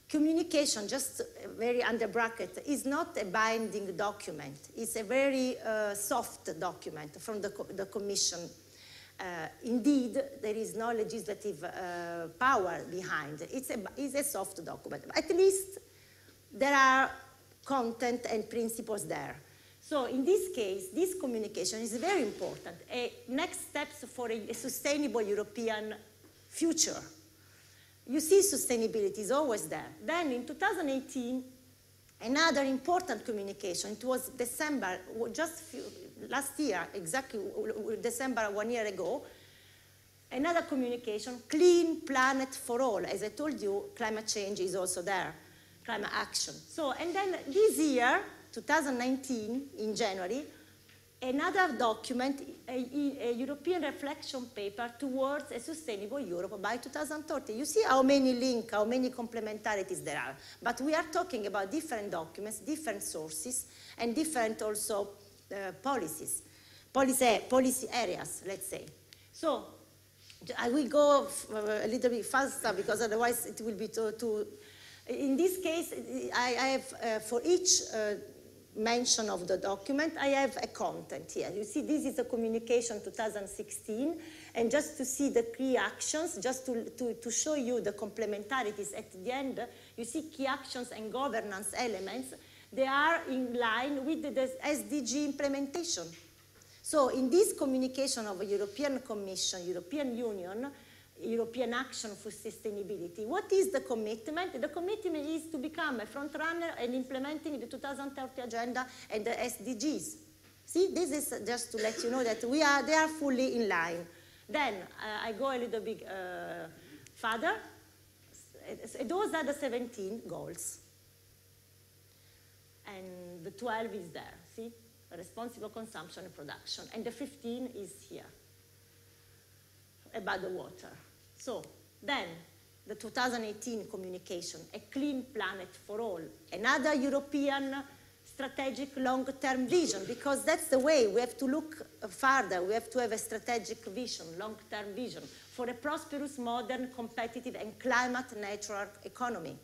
Communication, just very under bracket, is not a binding document. It's a very uh, soft document from the, the Commission uh, indeed, there is no legislative uh, power behind. It's a, it's a soft document. At least there are content and principles there. So in this case, this communication is very important. A next steps for a, a sustainable European future. You see sustainability is always there. Then in 2018, another important communication, it was December, just few, last year, exactly December one year ago, another communication, Clean Planet for All. As I told you, climate change is also there, climate action. So, and then this year, 2019, in January, another document, a, a, European reflection paper towards a sustainable Europe by 2030. You see how many links, how many complementarities there are. But we are talking about different documents, different sources, and different also uh, policies, policy, policy areas, let's say. So I will go a little bit faster because otherwise it will be too, too in this case, I, I have uh, for each uh, mention of the document, I have a content here. You see, this is a communication 2016, and just to see the key actions, just to, to, to show you the complementarities at the end, you see key actions and governance elements they are in line with the SDG implementation. So in this communication of the European Commission, European Union, European Action for Sustainability, what is the commitment? The commitment is to become a front runner in implementing the 2030 Agenda and the SDGs. See, this is just to let you know that we are, they are fully in line. Then uh, I go a little bit uh, further. Those are the 17 goals and the 12 is there, see? Responsible consumption and production. And the 15 is here, about the water. So then, the 2018 communication, A Clean Planet for All, another European strategic long-term vision, because that's the way we have to look further. We have to have a strategic vision, long-term vision, for a prosperous, modern, competitive, and climate-neutral economy.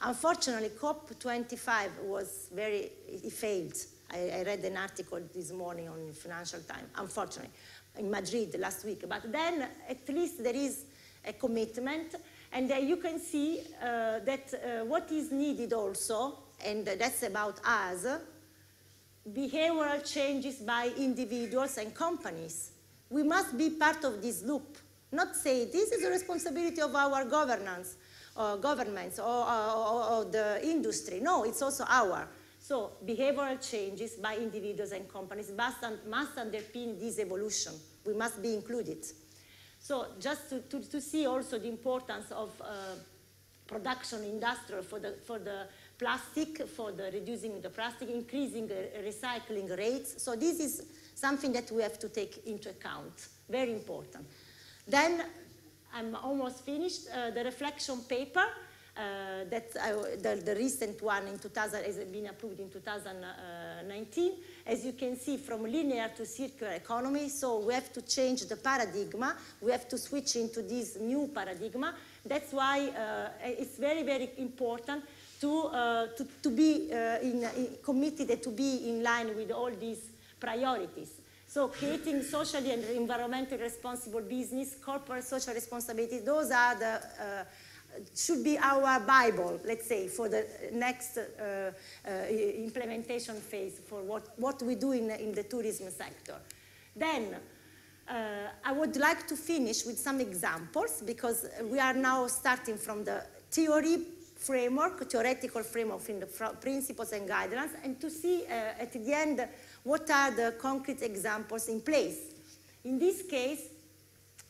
Unfortunately, COP25 was very, it failed. I, I, read an article this morning on Financial Times, unfortunately, in Madrid last week. But then at least there is a commitment, and uh, you can see uh, that uh, what is needed also, and that's about us, behavioral changes by individuals and companies. We must be part of this loop, not say this is a responsibility of our governance, uh, governments or, or, or, the industry. No, it's also our. So behavioral changes by individuals and companies must, must underpin this evolution. We must be included. So just to, to, to see also the importance of uh, production industrial for the, for the plastic, for the reducing the plastic, increasing recycling rates. So this is something that we have to take into account, very important. Then I'm almost finished. Uh, the reflection paper, uh, that I, the, the, recent one in 2000 has been approved in 2019. As you can see, from linear to circular economy, so we have to change the paradigm. We have to switch into this new paradigm. That's why uh, it's very, very important to, uh, to, to, be uh, in, in committed to be in line with all these priorities. So creating socially and environmentally responsible business, corporate social responsibility, those are the, uh, should be our Bible, let's say, for the next uh, uh, implementation phase for what, what we do in, in the tourism sector. Then, uh, I would like to finish with some examples because we are now starting from the theory framework, theoretical framework in the principles and guidelines, and to see uh, at the end what are the concrete examples in place. In this case,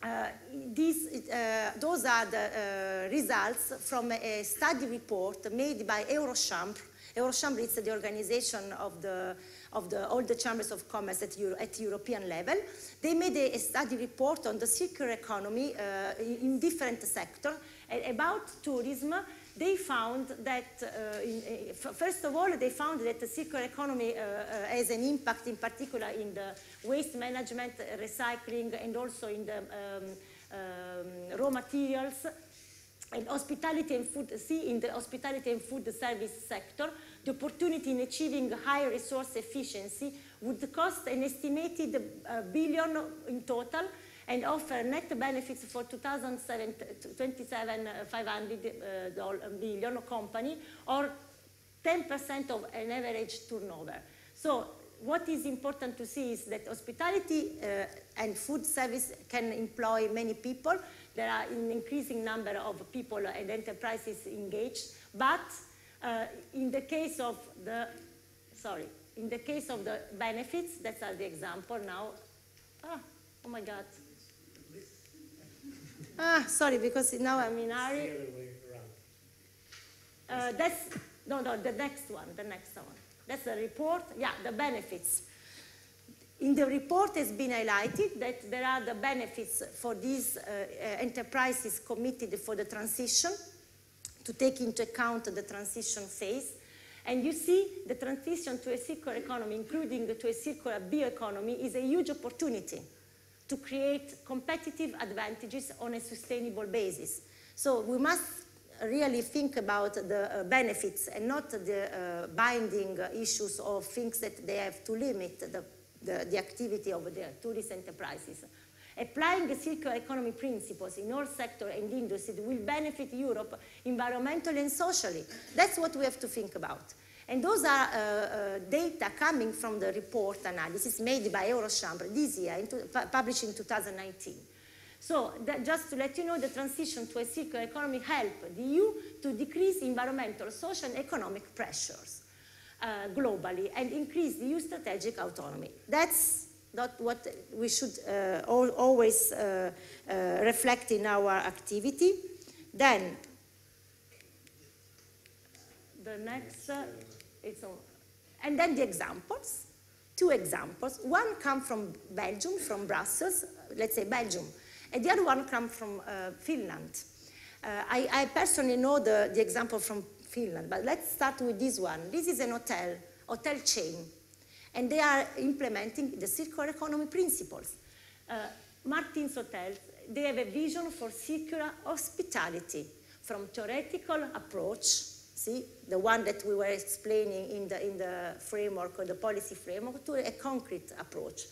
uh, these, uh, those are the uh, results from a study report made by Eurochambre. Eurochambre is the organization of, the, of the, all the chambers of commerce at, Euro, at European level. They made a, a, study report on the circular economy uh, in, in different sectors about tourism they found that, uh, in, uh, first of all, they found that the circular economy uh, uh, has an impact in particular in the waste management, recycling, and also in the um, um, raw materials and hospitality and food, see in the hospitality and food service sector, the opportunity in achieving higher resource efficiency would cost an estimated uh, billion in total and offer net benefits for 2,500 uh, company or 10% of an average turnover. So what is important to see is that hospitality uh, and food service can employ many people. There are an increasing number of people and enterprises engaged, but uh, in the case of the, sorry, in the case of the benefits, that's the example now. Ah, oh my God. Ah, sorry, because now I'm in hurry. Uh, that's, no, no, the next one, the next one. That's the report. Yeah, the benefits. In the report has been highlighted that there are the benefits for these uh, uh, enterprises committed for the transition to take into account the transition phase. And you see the transition to a circular economy, including to a circular bioeconomy, is a huge opportunity to create competitive advantages on a sustainable basis. So we must really think about the uh, benefits and not the uh, binding issues or things that they have to limit the, the, the activity of the tourist enterprises. Applying circular economy principles in all sectors and industries will benefit Europe environmentally and socially. That's what we have to think about. And those are uh, uh, data coming from the report analysis made by Eurochambre this year, in published in 2019. So just to let you know, the transition to a circular economy helped the EU to decrease environmental, social, and economic pressures uh, globally and increase the EU strategic autonomy. That's not what we should uh, always uh, uh, reflect in our activity. Then, the next it's all. And then the examples, two examples. One come from Belgium, from Brussels, let's say Belgium, and the other one come from uh, Finland. Uh, I, I, personally know the, the example from Finland, but let's start with this one. This is an hotel, hotel chain, and they are implementing the circular economy principles. Uh, Martin's Hotels, they have a vision for circular hospitality, from theoretical approach see, the one that we were explaining in the, in the framework or the policy framework to a concrete approach.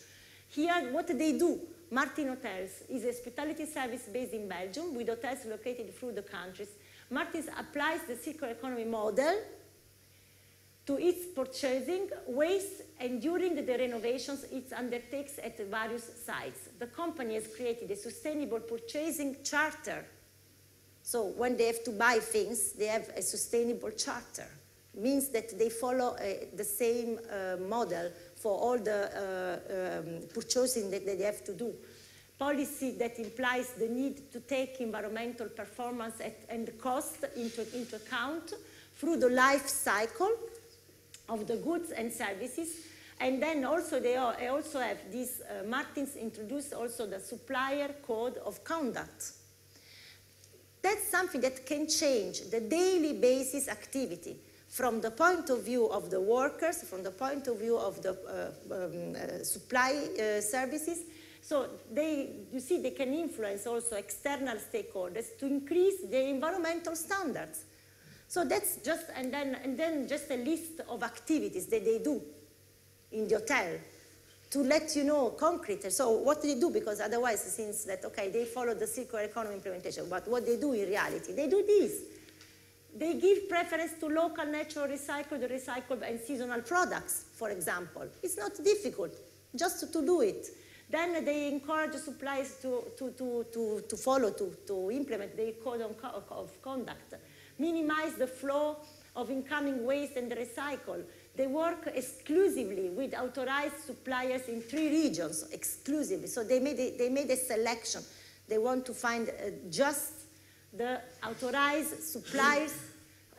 Here, what they do, Martin Hotels is a hospitality service based in Belgium with hotels located through the countries. Martin applies the circular economy model to its purchasing, waste, and during the renovations it undertakes at various sites. The company has created a sustainable purchasing charter so when they have to buy things, they have a sustainable charter. Means that they follow uh, the same uh, model for all the uh, um, purchasing that they have to do. Policy that implies the need to take environmental performance at, and cost into, into account through the life cycle of the goods and services. And then also they also have these, uh, Martins introduced also the supplier code of conduct that's something that can change the daily basis activity from the point of view of the workers, from the point of view of the uh, um, uh, supply uh, services. So they, you see, they can influence also external stakeholders to increase the environmental standards. So that's just, and then, and then just a list of activities that they do in the hotel. To let you know concrete. So what do they do? Because otherwise, it seems that, okay, they follow the circular economy implementation, but what they do in reality, they do this. They give preference to local, natural, recycled, recycled, and seasonal products, for example. It's not difficult just to, to do it. Then they encourage suppliers to, to, to, to, to follow, to, to implement the code of conduct, minimize the flow of incoming waste and recycle. They work exclusively with authorized suppliers in three regions, exclusively. So they made a, they made a selection. They want to find uh, just the authorized suppliers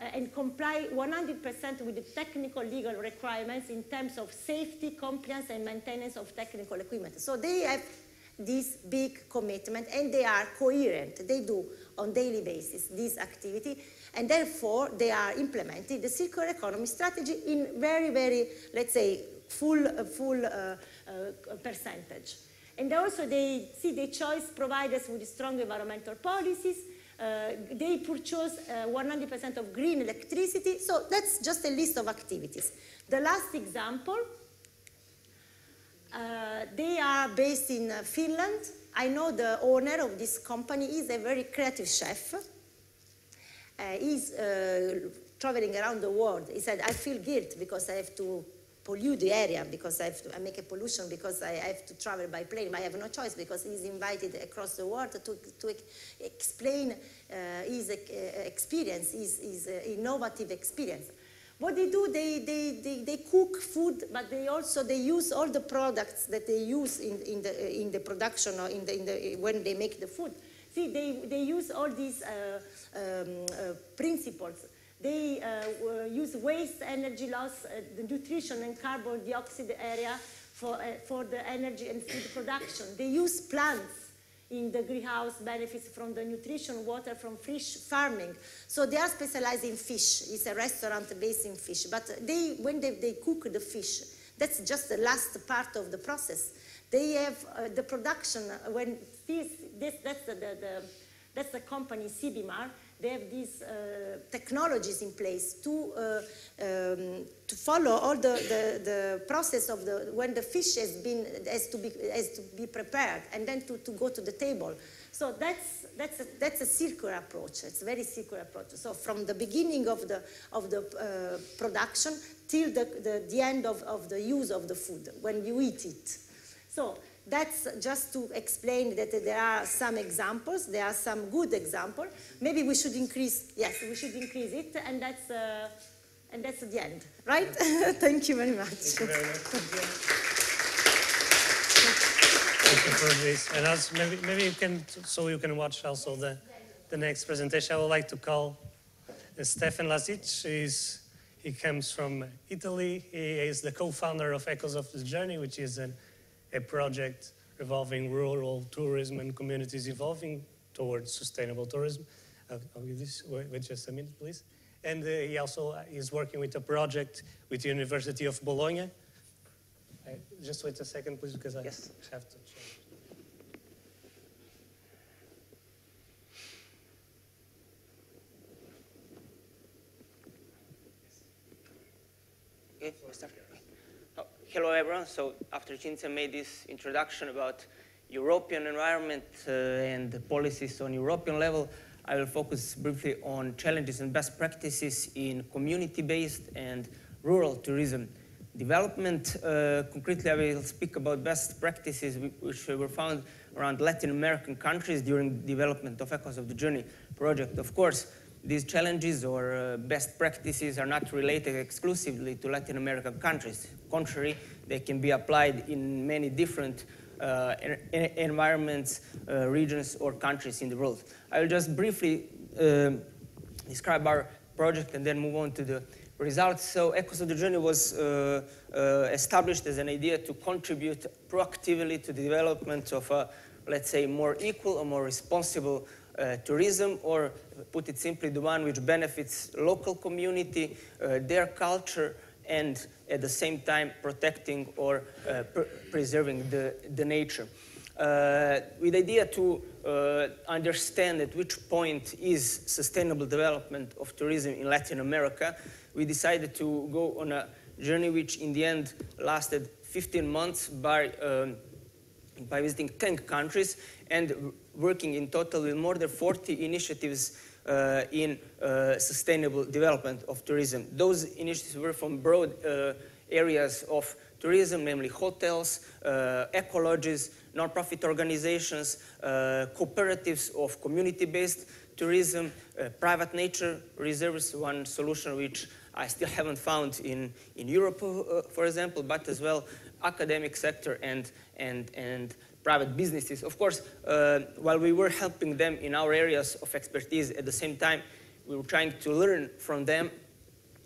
uh, and comply 100% with the technical legal requirements in terms of safety, compliance, and maintenance of technical equipment. So they have this big commitment and they are coherent. They do on daily basis this activity and therefore they are implementing the circular economy strategy in very, very, let's say, full, uh, full uh, uh, percentage. And also they see the choice providers with strong environmental policies, uh, they purchase 100% uh, of green electricity. So that's just a list of activities. The last example, uh, they are based in Finland. I know the owner of this company is a very creative chef. He's traveling around the world. He said, I feel guilt because I have to pollute the area because I, have to, I make a pollution because I, have to travel by plane. But I have no choice because he's invited across the world to, to explain uh, his uh, experience, his, his uh, innovative experience. What they do, they, they, they, they, cook food, but they also they use all the products that they use in, in, the, in the production or in the, in the, when they make the food. See, they, they use all these uh, um, uh, principles they uh, use waste energy loss, uh, the nutrition and carbon dioxide area for, uh, for the energy and food production. They use plants in the greenhouse benefits from the nutrition, water from fish farming. So they are specialized in fish. It's a restaurant based in fish. But they, when they, they cook the fish, that's just the last part of the process. They have uh, the production, when this, this that's, the, the, the, that's the company Sybimar, they have these uh, technologies in place to, uh, um, to follow all the, the, the, process of the, when the fish has, been, has, to, be, has to be prepared and then to, to go to the table. So that's, that's, a, that's a circular approach. It's a very circular approach. So from the beginning of the, of the uh, production till the, the, the end of, of the use of the food, when you eat it. So that's just to explain that there are some examples, there are some good examples. Maybe we should increase, yes, we should increase it, and that's, uh, and that's the end, right? (laughs) Thank you very much. Thank you very much. Thank you for this. And also maybe, maybe you can, so you can watch also the, the next presentation. I would like to call uh, Stefan Lazic. He's, he comes from Italy. He is the co-founder of Echoes of the Journey, which is an a project revolving rural tourism and communities evolving towards sustainable tourism. I'll, I'll give this, wait, wait, just a minute, please. And uh, he also is working with a project with the University of Bologna. I, just wait a second, please, because I yes. have to change. Okay, start hello everyone. So after Cinzia made this introduction about European environment uh, and policies on European level, I will focus briefly on challenges and best practices in community-based and rural tourism development. Uh, concretely, I will speak about best practices which were found around Latin American countries during development of Echoes of the Journey project. Of course, these challenges or uh, best practices are not related exclusively to Latin American countries. Contrary, they can be applied in many different uh, environments, uh, regions, or countries in the world. I will just briefly uh, describe our project and then move on to the results. So Echoes of the Journey was uh, uh, established as an idea to contribute proactively to the development of a, let's say, more equal or more responsible uh, tourism, or put it simply, the one which benefits local community, uh, their culture, and at the same time protecting or uh, pr preserving the, the nature. Uh, with the idea to uh, understand at which point is sustainable development of tourism in Latin America, we decided to go on a journey which in the end lasted 15 months by, um, by visiting 10 countries and working in total with more than 40 initiatives uh, in uh, sustainable development of tourism. Those initiatives were from broad uh, areas of tourism, namely hotels, uh, ecologies, non-profit organizations, uh, cooperatives of community-based tourism, private nature reserves, one solution which I still (laughs) haven't found in, in Europe, for example, but as well academic sector and, and, and private businesses. Of course, uh, while we were helping them in our areas of expertise, at the same time, we were trying to learn from them,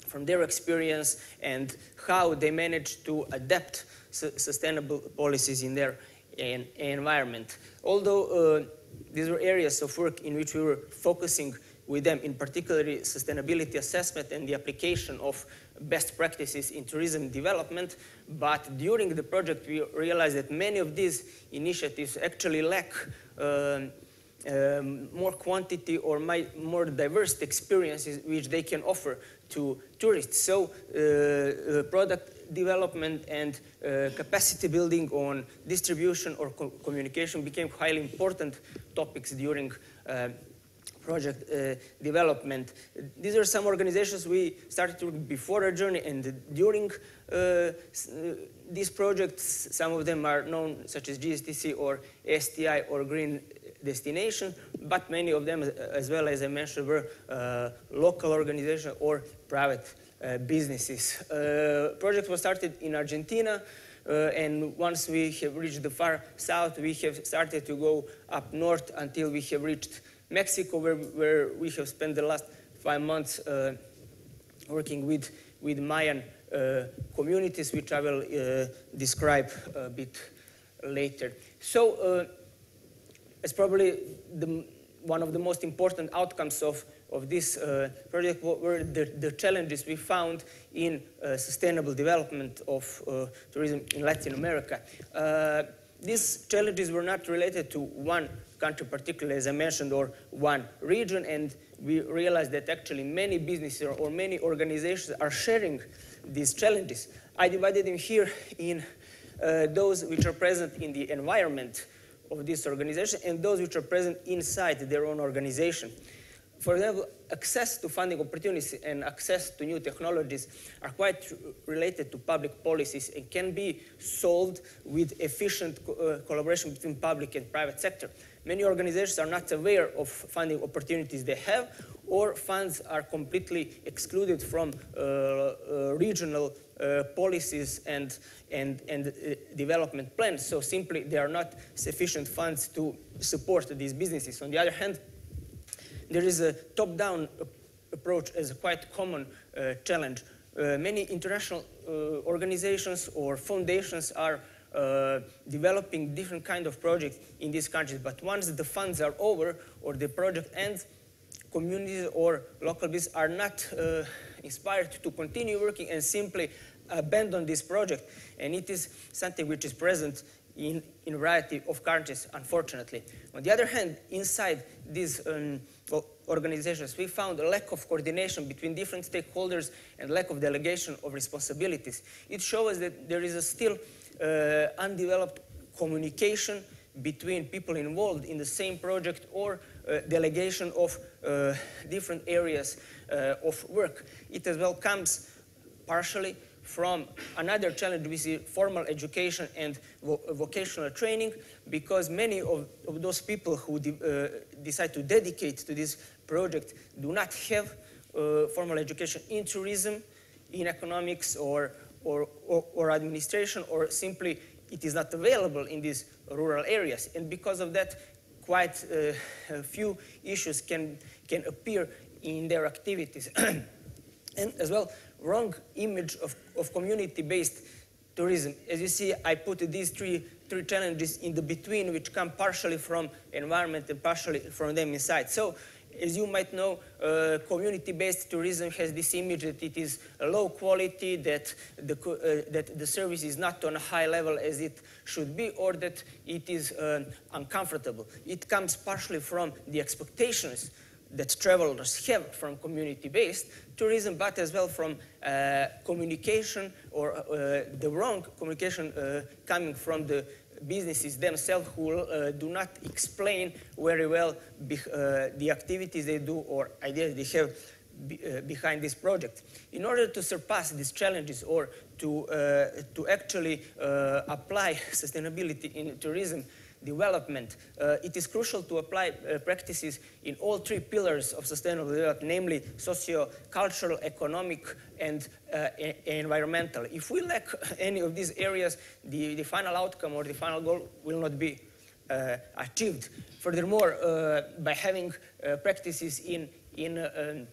from their experience, and how they managed to adapt su sustainable policies in their in, environment. Although uh, these were areas of work in which we were focusing with them, in particular sustainability assessment and the application of best practices in tourism development. But during the project, we realized that many of these initiatives actually lack um, um, more quantity or my, more diverse experiences which they can offer to tourists. So uh, uh, product development and uh, capacity building on distribution or co communication became highly important topics during uh, project uh, development. These are some organizations we started to before our journey and during uh, uh these projects, some of them are known such as GSTC or STI or Green Destination, but many of them, as well as I mentioned, were uh, local organizations or private uh, businesses. Uh, project was started in Argentina, uh, and once we have reached the far south, we have started to go up north until we have reached Mexico, where, where we have spent the last five months uh, working with, with Mayan uh, communities, which I will uh, describe a bit later. So uh, it's probably the, one of the most important outcomes of, of this uh, project what were the, the, challenges we found in uh, sustainable development of tourism in Latin America. these challenges were not related to one country particularly, as I mentioned, or one region, and we realized that actually many businesses or many organizations are sharing these challenges. I divided them here in uh, those which are present in the environment of this organization and those which are present inside their own organization. For example, access to funding opportunities and access to new technologies are quite related to public policies and can be solved with efficient co uh, collaboration between public and private sector. Many organizations are not aware of funding opportunities they have, or funds are completely excluded from uh, uh, regional uh, policies and, and, and uh, development plans. So simply there are not sufficient funds to support these businesses. On the other hand, there is a top-down approach as a quite common uh, challenge. Uh, many international organizations or foundations are uh, developing different kind of projects in these countries. But once the funds are over or the project ends, communities or local business are not uh, inspired to continue working and simply abandon this project. And it is something which is present in, in a variety of countries, unfortunately. On the other hand, inside these um, organizations, we found a lack of coordination between different stakeholders and lack of delegation of responsibilities. It shows that there is a still undeveloped communication between people involved in the same project or uh, delegation of uh, different areas uh, of work. It as well comes partially from another challenge see formal education and vo vocational training because many of, of those people who de uh, decide to dedicate to this project do not have uh, formal education in tourism, in economics or or, or, or administration, or simply it is not available in these rural areas. And because of that, quite uh, a few issues can, can appear in their activities. (clears throat) and as well, wrong image of, of community-based tourism. As you see, I put these three, three challenges in the between, which come partially from environment and partially from them inside. So as you might know, uh, community-based tourism has this image that it is low quality, that the, uh, that the service is not on a high level as it should be, or that it is uh, uncomfortable. It comes partially from the expectations that travelers have from community-based tourism, but as well from uh, communication or uh, the wrong communication uh, coming from the businesses themselves who uh, do not explain very well be, uh, the activities they do or ideas they have be, uh, behind this project. In order to surpass these challenges or to, to actually apply (laughs) sustainability in tourism, development, uh, it is crucial to apply uh, practices in all three pillars of sustainable development, namely socio-cultural, economic, and uh, environmental. If we lack (laughs) any of these areas, the, the final outcome or the final goal will not be uh, achieved. Furthermore, uh, by having uh, practices in, in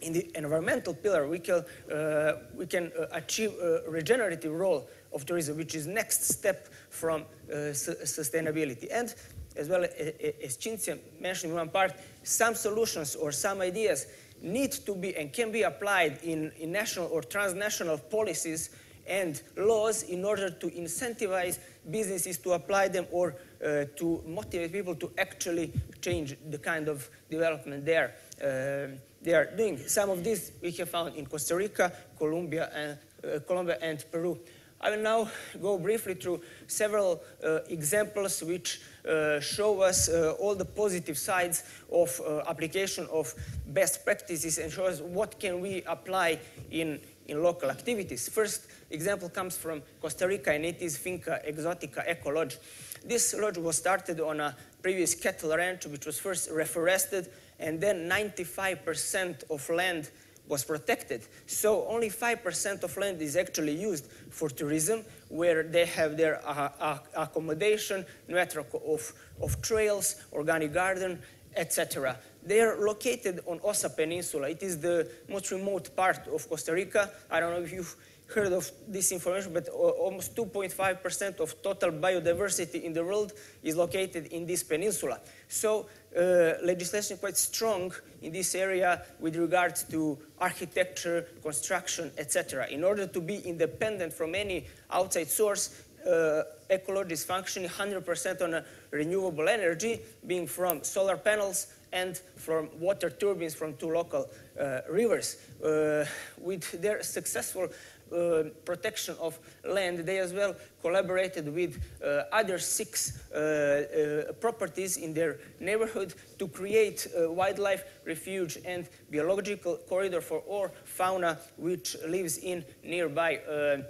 in the environmental pillar, we can, uh, we can uh, achieve a regenerative role of tourism, which is next step from uh, su sustainability. And as well as Cinzia mentioned in one part, some solutions or some ideas need to be and can be applied in, in national or transnational policies and laws in order to incentivize businesses to apply them or uh, to motivate people to actually change the kind of development there. uh, they are doing. Some of this we have found in Costa Rica, Colombia, and, uh, Colombia and Peru. I will now go briefly through several uh, examples which uh, show us uh, all the positive sides of uh, application of best practices and show us what can we apply in, in local activities. First example comes from Costa Rica and it is Finca Exotica Eco Lodge. This lodge was started on a previous cattle ranch which was first reforested and then 95% of land was protected. So only 5% of land is actually used for tourism, where they have their uh, uh, accommodation, network of, of trails, organic garden, etc. They are located on Osa Peninsula. It is the most remote part of Costa Rica. I don't know if you've heard of this information, but almost 2.5% of total biodiversity in the world is located in this peninsula. So uh, legislation quite strong in this area with regards to architecture, construction, etc. In order to be independent from any outside source, uh, ecology is functioning 100% on renewable energy, being from solar panels and from water turbines from two local uh, rivers. Uh, with their successful uh, protection of land, they as well collaborated with uh, other six uh, uh properties in their neighborhood to create a wildlife refuge and biological corridor for all fauna which lives in nearby um,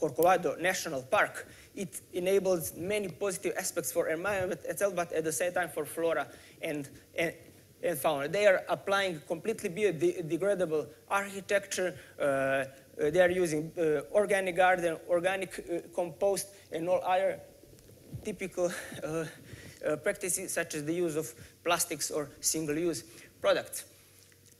Corcovado National Park. It enables many positive aspects for environment itself, but at the same time for flora and, and, and fauna. They are applying completely biodegradable architecture, uh, uh, they are using uh, organic garden, organic uh, compost, and all other typical (laughs) practices such as the use of plastics or single-use products.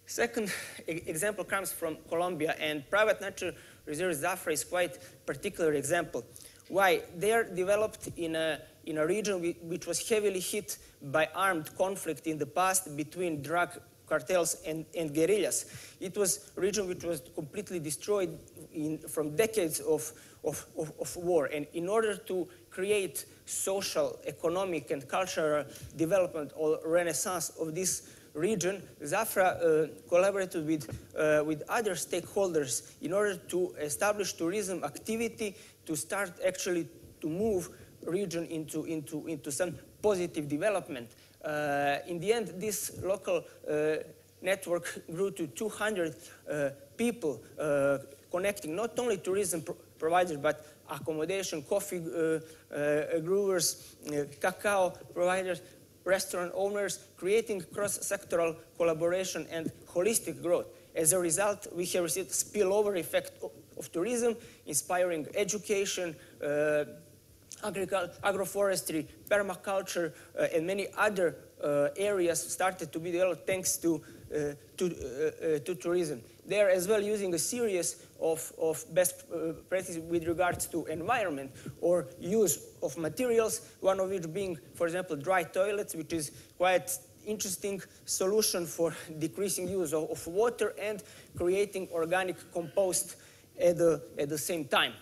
Second example comes from Colombia, and private natural reserve Zafra is quite particular example. Why? They are developed in a, in a region which was heavily hit by armed conflict in the past between drug cartels and, and guerrillas. It was a region which was completely destroyed in, from decades of, of, of, of, war. And in order to create social, economic, and cultural development or renaissance of this region, Zafra uh, collaborated with, uh, with other stakeholders in order to establish tourism activity to start actually to move region into, into, into some positive development. Uh, in the end, this local uh, network grew to 200 uh, people connecting not only tourism pro providers, but accommodation, coffee growers, cacao providers, restaurant owners, creating cross-sectoral collaboration and holistic growth. As a result, we have received spillover effect of, of tourism, inspiring education, uh, agroforestry, permaculture, uh, and many other uh, areas started to be developed thanks to, uh, to, to tourism. They are as well using a series of, of best practices with regards to environment or use of materials, one of which being, for example, dry toilets, which is quite interesting solution for (laughs) decreasing use of, of water and creating organic compost at the, at the same time.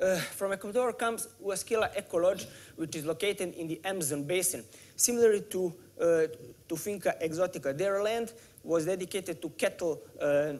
Uh, from Ecuador comes Huasquila Eco Lodge, which is located in the Amazon basin. Similarly to uh, to Finca Exotica. Their land was dedicated to cattle, uh,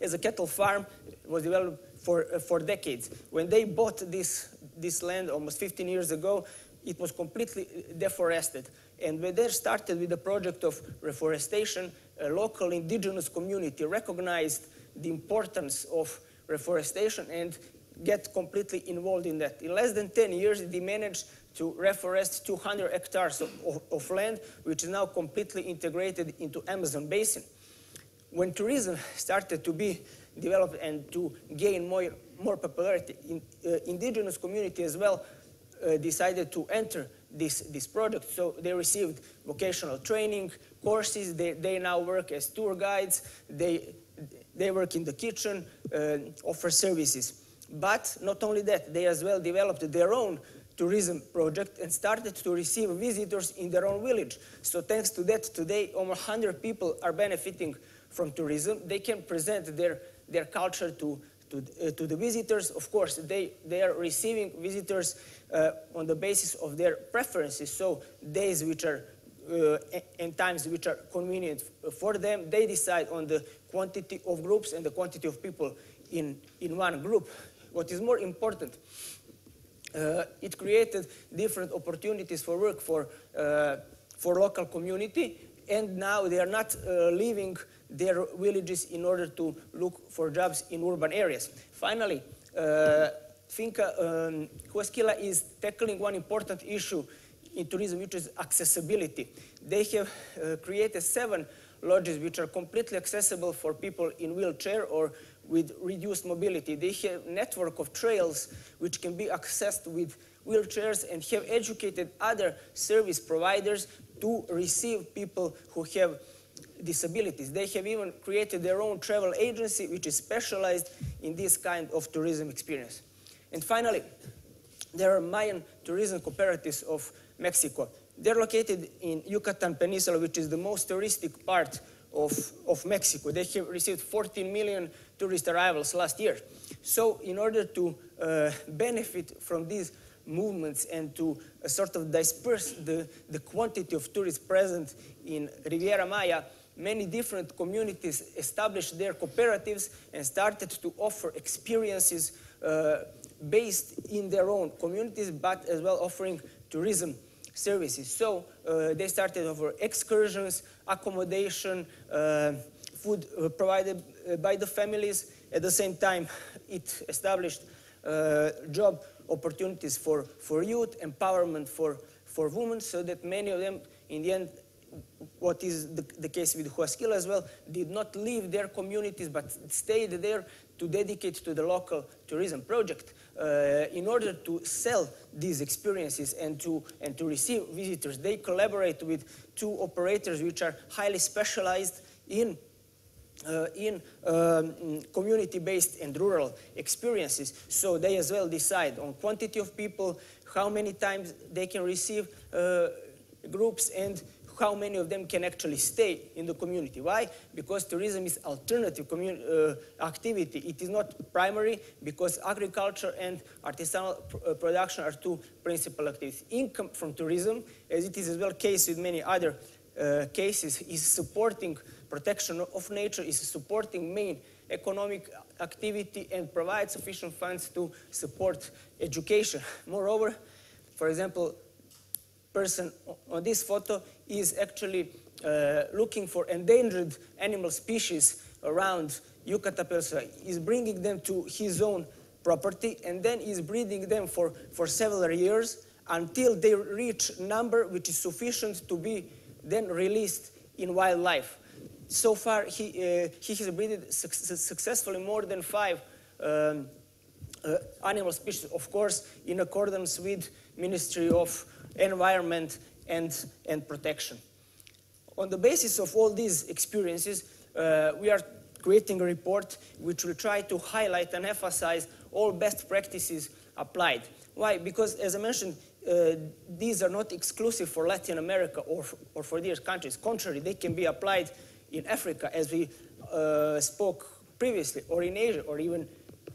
as a cattle farm, it was developed for, uh, for decades. When they bought this, this land almost 15 years ago, it was completely deforested. And when they started with the project of reforestation, a local indigenous community recognized the importance of reforestation and get completely involved in that. In less than 10 years, they managed to reforest 200 hectares of, of, of, land, which is now completely integrated into Amazon basin. When tourism started to be developed and to gain more, more popularity, in, uh, indigenous community as well uh, decided to enter this, this project. So they received vocational training, courses, they, they now work as tour guides, they, they work in the kitchen, uh, offer services. But not only that, they as well developed their own tourism project and started to receive visitors in their own village. So thanks to that, today almost 100 people are benefiting from tourism. They can present their, their culture to, to, uh, to the visitors. Of course, they, they are receiving visitors uh, on the basis of their preferences. So days which are uh, and times which are convenient for them, they decide on the quantity of groups and the quantity of people in, in one group. What is more important, uh, it created different opportunities for work for, uh, for local community, and now they are not uh, leaving their villages in order to look for jobs in urban areas. Finally, uh, Finca um, Huasquila is tackling one important issue in tourism, which is accessibility. They have uh, created seven lodges which are completely accessible for people in wheelchair or with reduced mobility. They have network of trails which can be accessed with wheelchairs and have educated other service providers to receive people who have disabilities. They have even created their own travel agency which is specialized in this kind of tourism experience. And finally, there are Mayan tourism cooperatives of Mexico. They're located in Yucatan Peninsula, which is the most touristic part of, of Mexico. They have received 14 million tourist arrivals last year. So in order to uh, benefit from these movements and to uh, sort of disperse the, the quantity of tourists present in Riviera Maya, many different communities established their cooperatives and started to offer experiences uh, based in their own communities, but as well offering tourism services. So uh, they started over excursions, accommodation, uh, food uh, provided uh, by the families. At the same time, it established uh, job opportunities for, for youth, empowerment for, for women, so that many of them, in the end, what is the, the case with Huasquila as well, did not leave their communities but stayed there to dedicate to the local tourism project uh, in order to sell these experiences and to, and to receive visitors. They collaborate with two operators which are highly specialized in uh, in um, community-based and rural experiences. So they as well decide on quantity of people, how many times they can receive uh, groups, and how many of them can actually stay in the community. Why? Because tourism is alternative uh, activity. It is not primary because agriculture and artisanal pr uh, production are two principal activities. Income from tourism, as it is as well case with many other uh, cases, is supporting protection of nature, is supporting main economic activity and provides sufficient funds to support education. Moreover, for example, person on this photo is actually uh, looking for endangered animal species around Yucatan Peninsula. He's bringing them to his own property and then he's breeding them for, for several years until they reach number which is sufficient to be then released in wildlife. So far, he, uh, he has breeded su successfully more than five um, uh, animal species, of course, in accordance with Ministry of Environment and, and Protection. On the basis of all these experiences, uh, we are creating a report which will try to highlight and emphasize all best practices applied. Why? Because, as I mentioned, uh, these are not exclusive for Latin America or, or for these countries. Contrary, they can be applied in Africa, as we uh, spoke previously, or in Asia, or even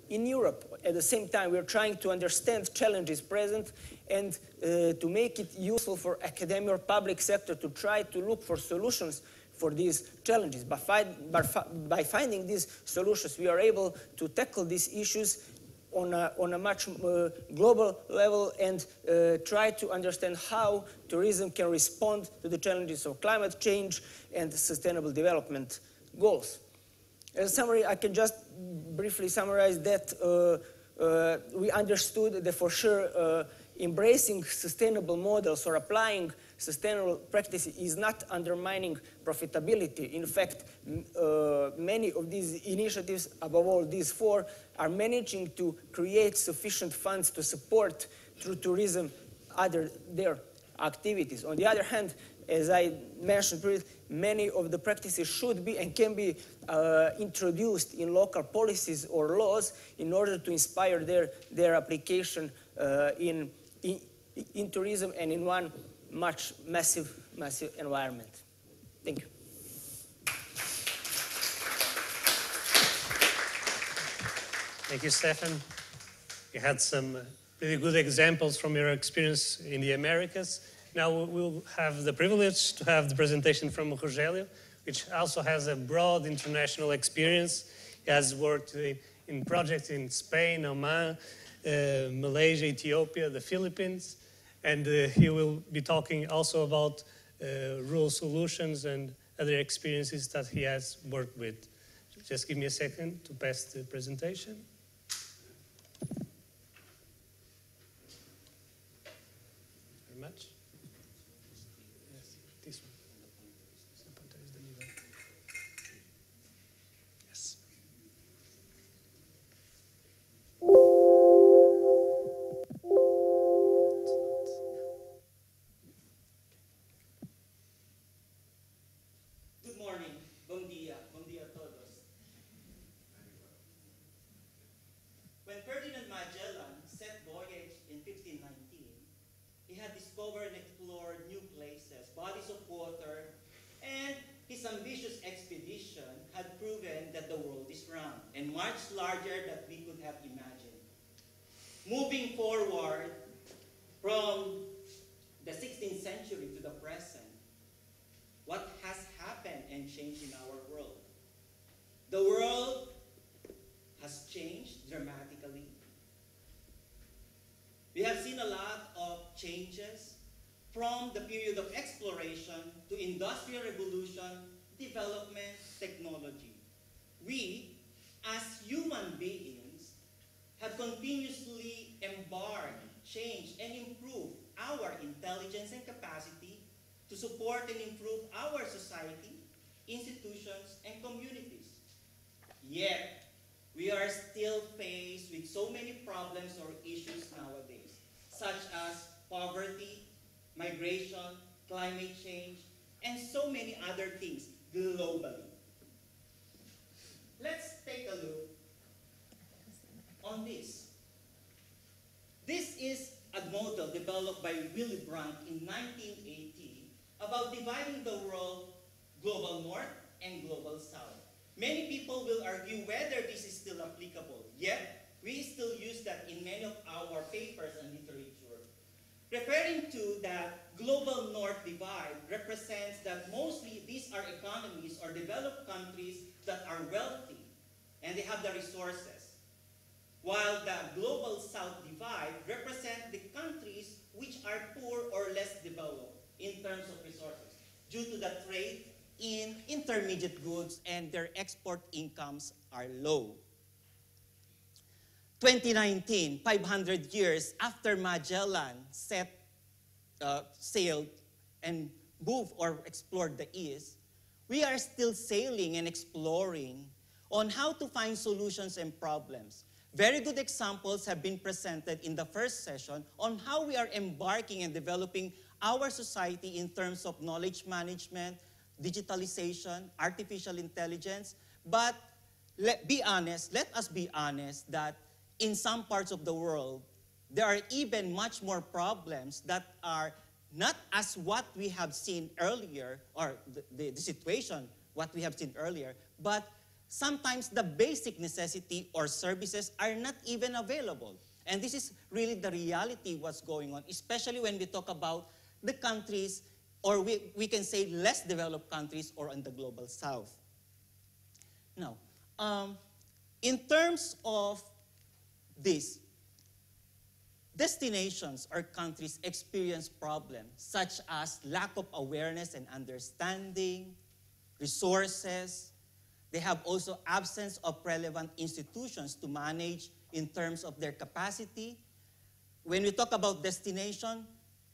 in Europe at the same time, we're trying to understand challenges present and uh, to make it useful for academia or public sector to try to look for solutions for these challenges. By, by, by, finding these solutions, we are able to tackle these issues on a, on a much uh, global level and uh, try to understand how tourism can respond to the challenges of climate change and sustainable development goals. As a summary, I can just briefly summarize that uh, uh we understood that for sure embracing sustainable models or applying sustainable practice is not undermining profitability. In fact, uh, many of these initiatives, above all these four, are managing to create sufficient funds to support through tourism other their activities. On the other hand, as I mentioned previously, many of the practices should be and can be uh, introduced in local policies or laws in order to inspire their, their application uh, in, in, in tourism and in one much massive, massive environment. Thank you. Thank you, Stefan. You had some really good examples from your experience in the Americas. Now we'll have the privilege to have the presentation from Rogelio, which also has a broad international experience. He has worked in, projects in Spain, Oman, uh, Malaysia, Ethiopia, the Philippines, and uh, he will be talking also about uh, rural solutions and other experiences that he has worked with. Just give me a second to pass the presentation. Very much. This one. Yes. discovered and explored new places, bodies of water, and his ambitious expedition had proven that the world is round and much larger than we could have imagined. Moving forward from the 16th century to the present, what has happened and changed in our world? The world has changed dramatically. We have seen a lot of changes from the period of exploration to industrial revolution, development, technology. We, as human beings, have continuously embarked, changed, and improved our intelligence and capacity support and improve our society, institutions, and communities. Yet, we are still faced with so many problems or issues nowadays, such as poverty, migration, climate change, and so many other things globally. Let's take a look on this. This is a model developed by Willy Brandt in 1980 about dividing the world global north and global south. Many people will argue whether this is still applicable, yet we still use that in many of our papers and literature. Referring to that global north divide represents that mostly these are economies or developed countries that are wealthy and they have the resources. While the global south divide represents the countries which are poor or less developed in terms of resources due to the trade in intermediate goods and their export incomes are low. 2019, 500 years after Magellan set, uh, sailed and moved or explored the East, we are still sailing and exploring on how to find solutions and problems. Very good examples have been presented in the first session on how we are embarking and developing our society in terms of knowledge management, digitalization, artificial intelligence. But let be honest, let us be honest that in some parts of the world, there are even much more problems that are not as what we have seen earlier, or the, the, the situation, what we have seen earlier, but sometimes the basic necessity or services are not even available. And this is really the reality what's going on, especially when we talk about the countries, or we, we can say less developed countries or on the global south. Now, um, in terms of this, destinations or countries experience problems such as lack of awareness and understanding, resources. They have also absence of relevant institutions to manage in terms of their capacity. When we talk about destination,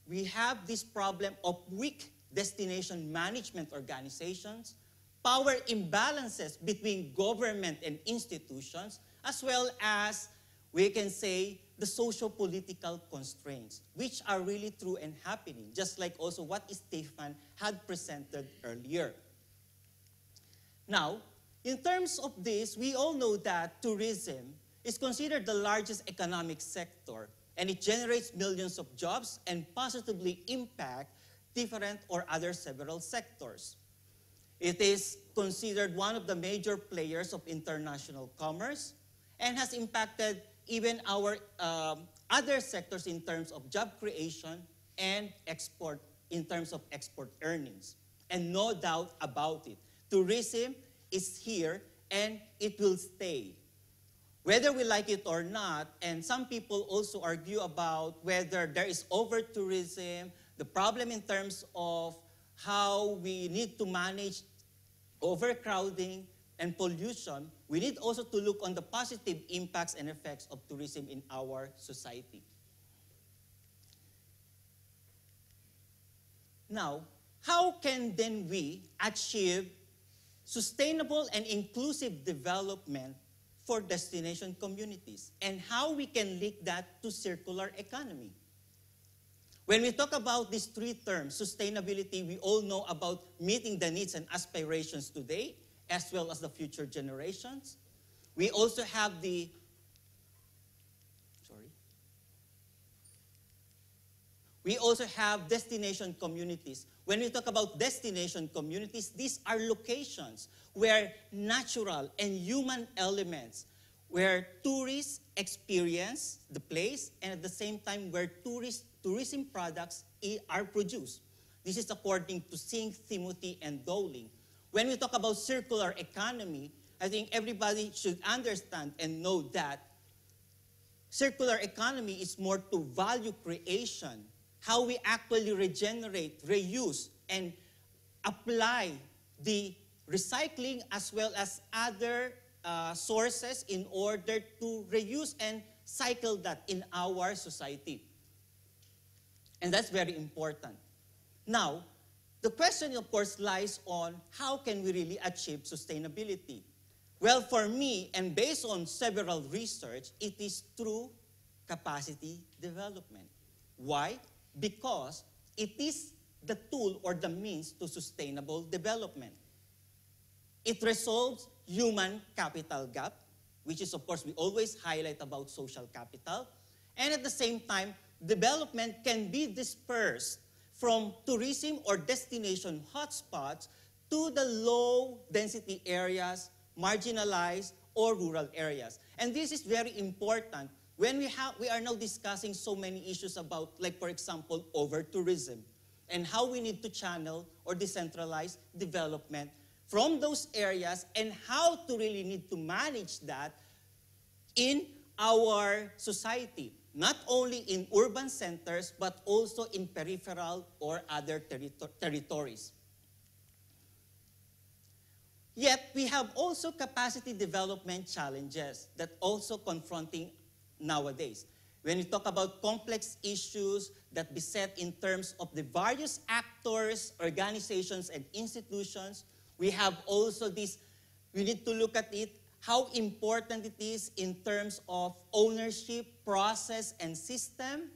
we have this problem of weak destination management organizations, power imbalances between government and institutions, as well as, we can say, the socio-political constraints, which are really true and happening, just like also what Stefan had presented earlier. Now, in terms of this, we all know that tourism is considered the largest economic sector, and it generates millions of jobs and positively impact different or other several sectors. It is considered one of the major players of international commerce and has impacted even our um, other sectors in terms of job creation and export, in terms of export earnings. And no doubt about it, tourism is here and it will stay. Whether we like it or not, and some people also argue about whether there is over tourism, the problem in terms of how we need to manage overcrowding and pollution, we need also to look on the positive impacts and effects of tourism in our society. Now, how can then we achieve sustainable and inclusive development for destination communities and how we can link that to circular economy? When we talk about these three terms, sustainability, we all know about meeting the needs and aspirations today, as well as the future generations. We also have the, sorry. We also have destination communities. When we talk about destination communities, these are locations where natural and human elements, where tourists experience the place, and at the same time where tourist, tourism products are produced. This is according to Singh, Timothy, and Dowling. When we talk about circular economy, I think everybody should understand and know that circular economy is more to value creation, how we actually regenerate, reuse, and apply the recycling as well as other uh, sources in order to reuse and cycle that in our society. And that's very important. Now, the question, of course, lies on how can we really achieve sustainability? Well, for me, and based on several research, it is through capacity development. Why? Because it is the tool or the means to sustainable development. It resolves human capital gap, which is, of course, we always highlight about social capital. And at the same time, development can be dispersed from tourism or destination hotspots to the low density areas, marginalized, or rural areas. And this is very important when we, have, we are now discussing so many issues about, like, for example, over tourism and how we need to channel or decentralize development from those areas and how to really need to manage that in our society not only in urban centers, but also in peripheral or other territo territories. Yet, we have also capacity development challenges that also confronting nowadays. When we talk about complex issues that beset in terms of the various actors, organizations, and institutions, we have also this, we need to look at it how important it is in terms of ownership, process, and system,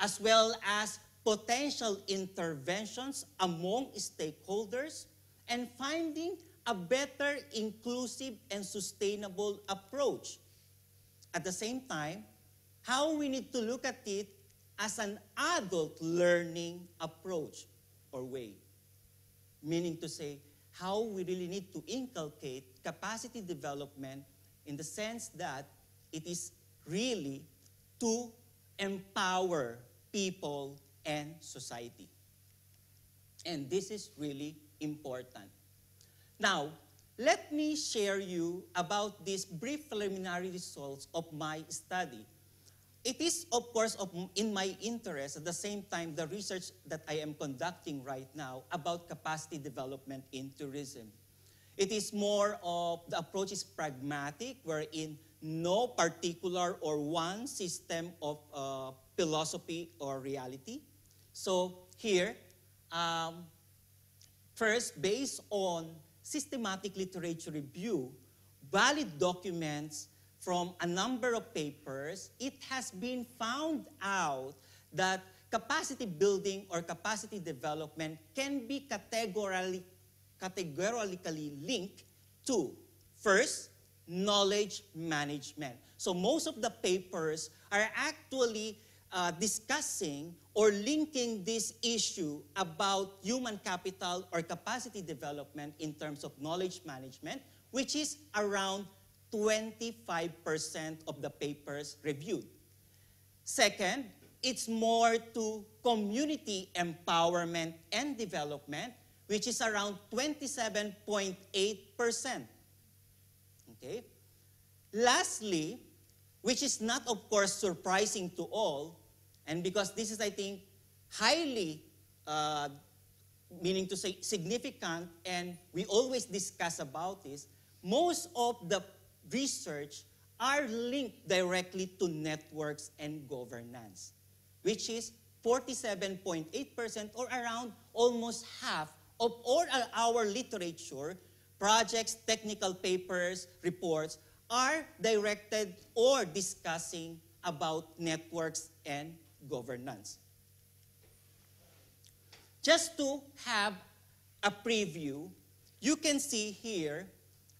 as well as potential interventions among stakeholders, and finding a better inclusive and sustainable approach. At the same time, how we need to look at it as an adult learning approach or way. Meaning to say, how we really need to inculcate capacity development in the sense that it is really to empower people and society. And this is really important. Now, let me share you about these brief preliminary results of my study. It is, of course, of, in my interest, at the same time, the research that I am conducting right now about capacity development in tourism. It is more of the approach is pragmatic, wherein no particular or one system of uh, philosophy or reality. So here, um, first, based on systematic literature review, valid documents from a number of papers, it has been found out that capacity building or capacity development can be categorically, categorically linked to, first, knowledge management. So most of the papers are actually uh, discussing or linking this issue about human capital or capacity development in terms of knowledge management, which is around 25% of the papers reviewed. Second, it's more to community empowerment and development, which is around 27.8%. Okay? Lastly, which is not, of course, surprising to all, and because this is, I think, highly, uh, meaning to say significant, and we always discuss about this, most of the research are linked directly to networks and governance, which is 47.8% or around almost half of all our literature, projects, technical papers, reports are directed or discussing about networks and governance. Just to have a preview, you can see here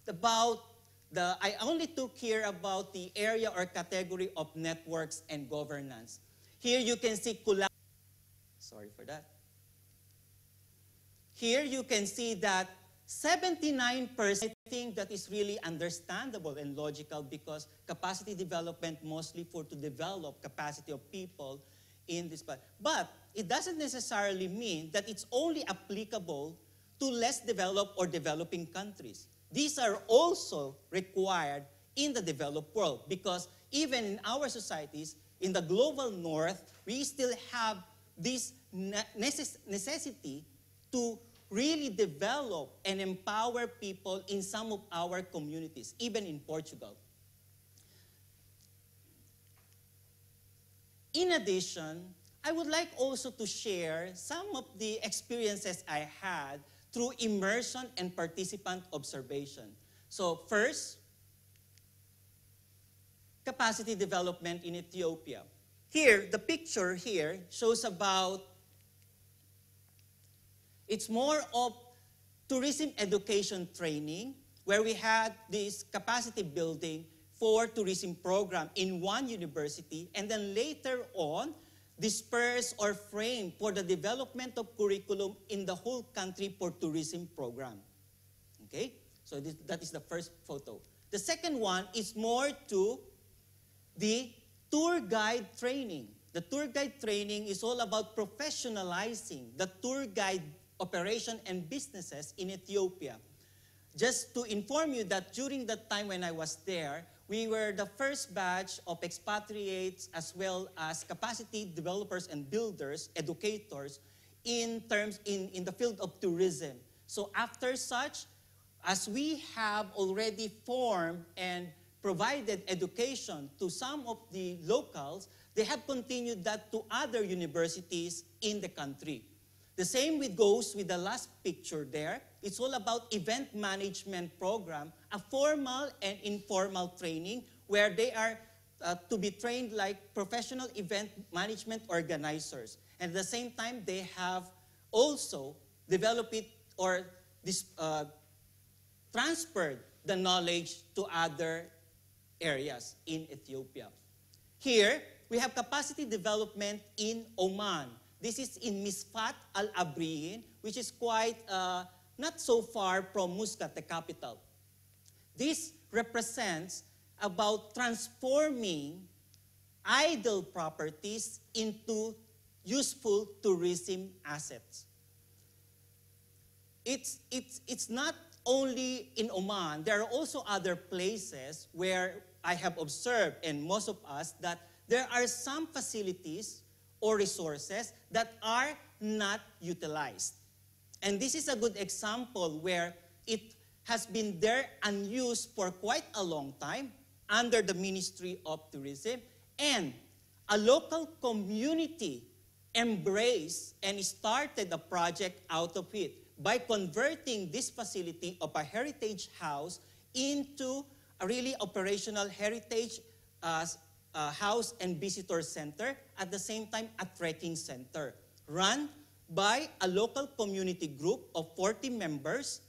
about the, I only took here about the area or category of networks and governance. Here you can see Sorry for that. Here you can see that 79% I think that is really understandable and logical because capacity development mostly for to develop capacity of people in this but but it doesn't necessarily mean that it's only applicable to less developed or developing countries. These are also required in the developed world because even in our societies, in the global north, we still have this necessity to really develop and empower people in some of our communities, even in Portugal. In addition, I would like also to share some of the experiences I had through immersion and participant observation. So first, capacity development in Ethiopia. Here, the picture here shows about it's more of tourism education training where we had this capacity building for tourism program in one university and then later on disperse or frame for the development of curriculum in the whole country for tourism program. Okay? So this, that is the first photo. The second one is more to the tour guide training. The tour guide training is all about professionalizing the tour guide operation and businesses in Ethiopia. Just to inform you that during the time when I was there, we were the first batch of expatriates as well as capacity developers and builders, educators, in terms in, in the field of tourism. So after such, as we have already formed and provided education to some of the locals, they have continued that to other universities in the country. The same with goes with the last picture there. It's all about event management program, a formal and informal training where they are uh, to be trained like professional event management organizers. And at the same time, they have also developed or this, uh, transferred the knowledge to other areas in Ethiopia. Here, we have capacity development in Oman. This is in Misfat al Abriin, which is quite uh, not so far from Muscat, the capital. This represents about transforming idle properties into useful tourism assets. It's, it's, it's not only in Oman, there are also other places where I have observed, and most of us, that there are some facilities or resources that are not utilized. And this is a good example where it has been there unused for quite a long time under the Ministry of Tourism, and a local community embraced and started a project out of it by converting this facility of a heritage house into a really operational heritage uh, uh, house and visitor center, at the same time a trekking center, run by a local community group of 40 members,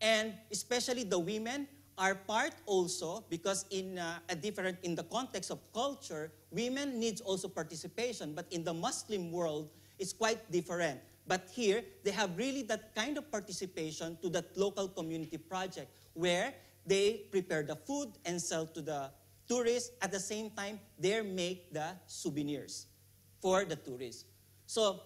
and especially the women are part also because in uh, a different in the context of culture women needs also participation. But in the muslim world it's quite different. But here they have really that kind of participation to that local community project where they prepare the food and sell to the tourists. At the same time they make the souvenirs for the tourists so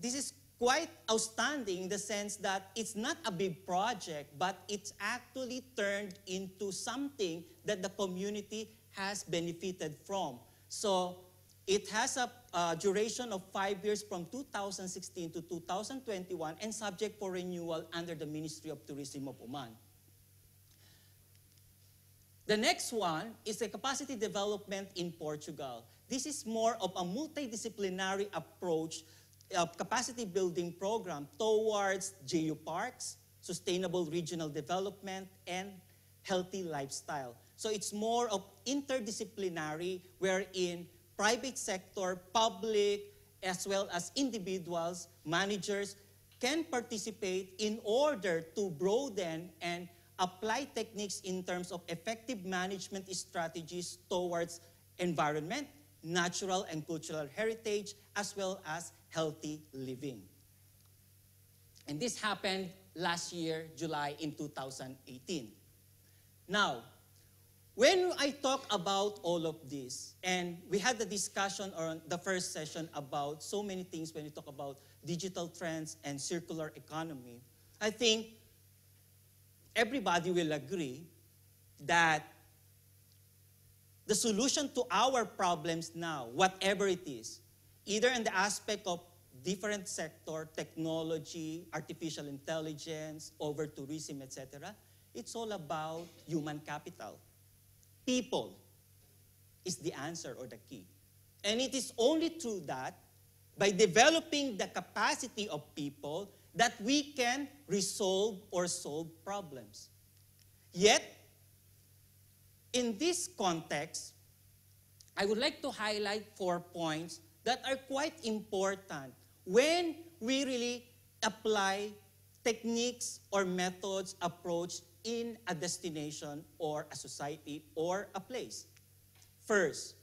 this is quite outstanding in the sense that it's not a big project, but it's actually turned into something that the community has benefited from. So it has a, a duration of five years from 2016 to 2021 and subject for renewal under the Ministry of Tourism of Oman. The next one is the capacity development in Portugal. This is more of a multidisciplinary approach uh, capacity building program towards geoparks, sustainable regional development, and healthy lifestyle. So it's more of interdisciplinary wherein private sector, public, as well as individuals, managers can participate in order to broaden and apply techniques in terms of effective management strategies towards environment, natural and cultural heritage, as well as healthy living. And this happened last year, July in 2018. Now, when I talk about all of this, and we had the discussion on the first session about so many things when we talk about digital trends and circular economy, I think everybody will agree that the solution to our problems now, whatever it is, either in the aspect of different sector, technology, artificial intelligence, over tourism, etc., it's all about human capital. People is the answer or the key. And it is only through that, by developing the capacity of people, that we can resolve or solve problems. Yet, in this context, I would like to highlight four points that are quite important when we really apply techniques or methods approach in a destination or a society or a place. First,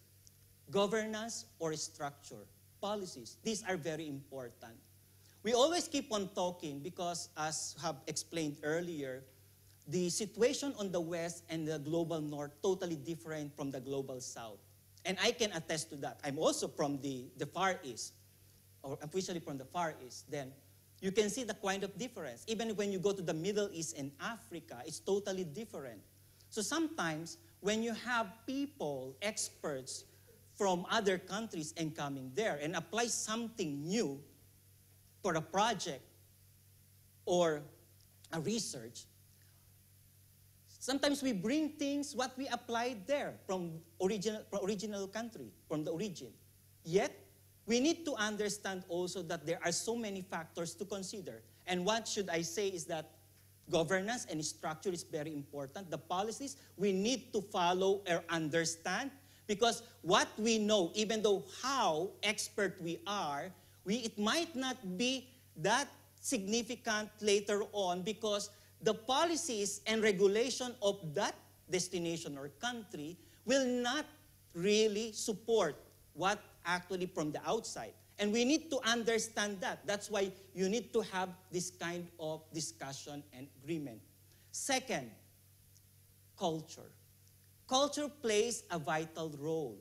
governance or structure, policies. These are very important. We always keep on talking because, as have explained earlier, the situation on the West and the global North totally different from the global South. And I can attest to that. I'm also from the, the Far East, or officially from the Far East. Then you can see the kind of difference. Even when you go to the Middle East and Africa, it's totally different. So sometimes when you have people, experts from other countries and coming there and apply something new for a project or a research, Sometimes we bring things what we applied there from original, from original country, from the origin. Yet, we need to understand also that there are so many factors to consider. And what should I say is that governance and structure is very important. The policies we need to follow or understand because what we know, even though how expert we are, we, it might not be that significant later on because the policies and regulation of that destination or country will not really support what actually from the outside. And we need to understand that. That's why you need to have this kind of discussion and agreement. Second, culture. Culture plays a vital role.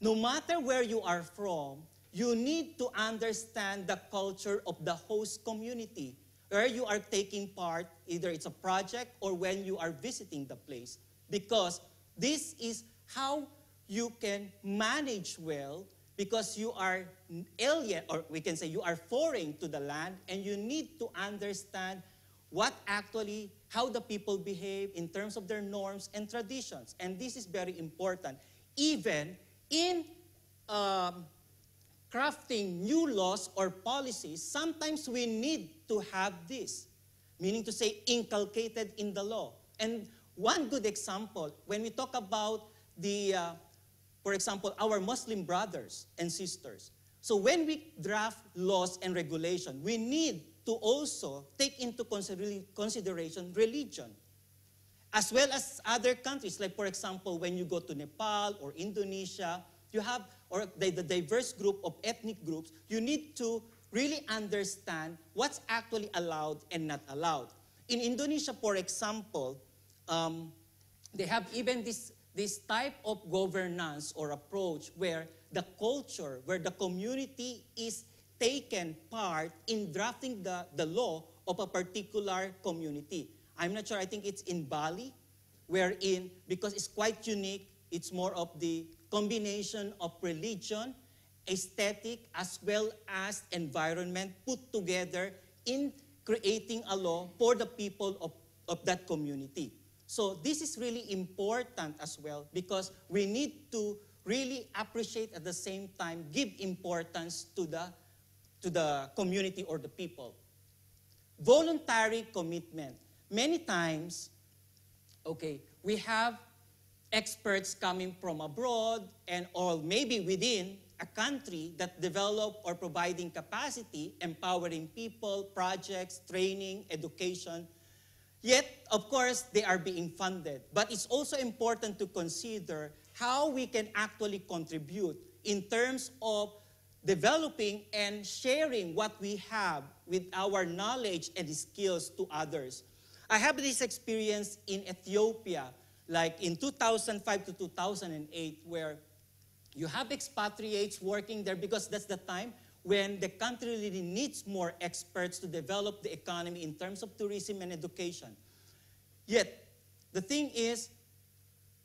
No matter where you are from, you need to understand the culture of the host community where you are taking part, either it's a project or when you are visiting the place. Because this is how you can manage well because you are alien, or we can say you are foreign to the land, and you need to understand what actually, how the people behave in terms of their norms and traditions. And this is very important. Even in um, crafting new laws or policies, sometimes we need to have this, meaning to say inculcated in the law. And one good example, when we talk about the, uh, for example, our Muslim brothers and sisters. So when we draft laws and regulation, we need to also take into consideration religion, as well as other countries. Like, for example, when you go to Nepal or Indonesia, you have, or the, the diverse group of ethnic groups, you need to really understand what's actually allowed and not allowed. In Indonesia, for example, um, they have even this, this type of governance or approach where the culture, where the community is taken part in drafting the, the law of a particular community. I'm not sure, I think it's in Bali, wherein, because it's quite unique, it's more of the combination of religion, aesthetic, as well as environment put together in creating a law for the people of, of that community. So this is really important as well because we need to really appreciate at the same time, give importance to the, to the community or the people. Voluntary commitment. Many times, okay, we have experts coming from abroad and or maybe within a country that develop or providing capacity, empowering people, projects, training, education. Yet, of course, they are being funded. But it's also important to consider how we can actually contribute in terms of developing and sharing what we have with our knowledge and skills to others. I have this experience in Ethiopia like in 2005 to 2008, where you have expatriates working there because that's the time when the country really needs more experts to develop the economy in terms of tourism and education. Yet, the thing is,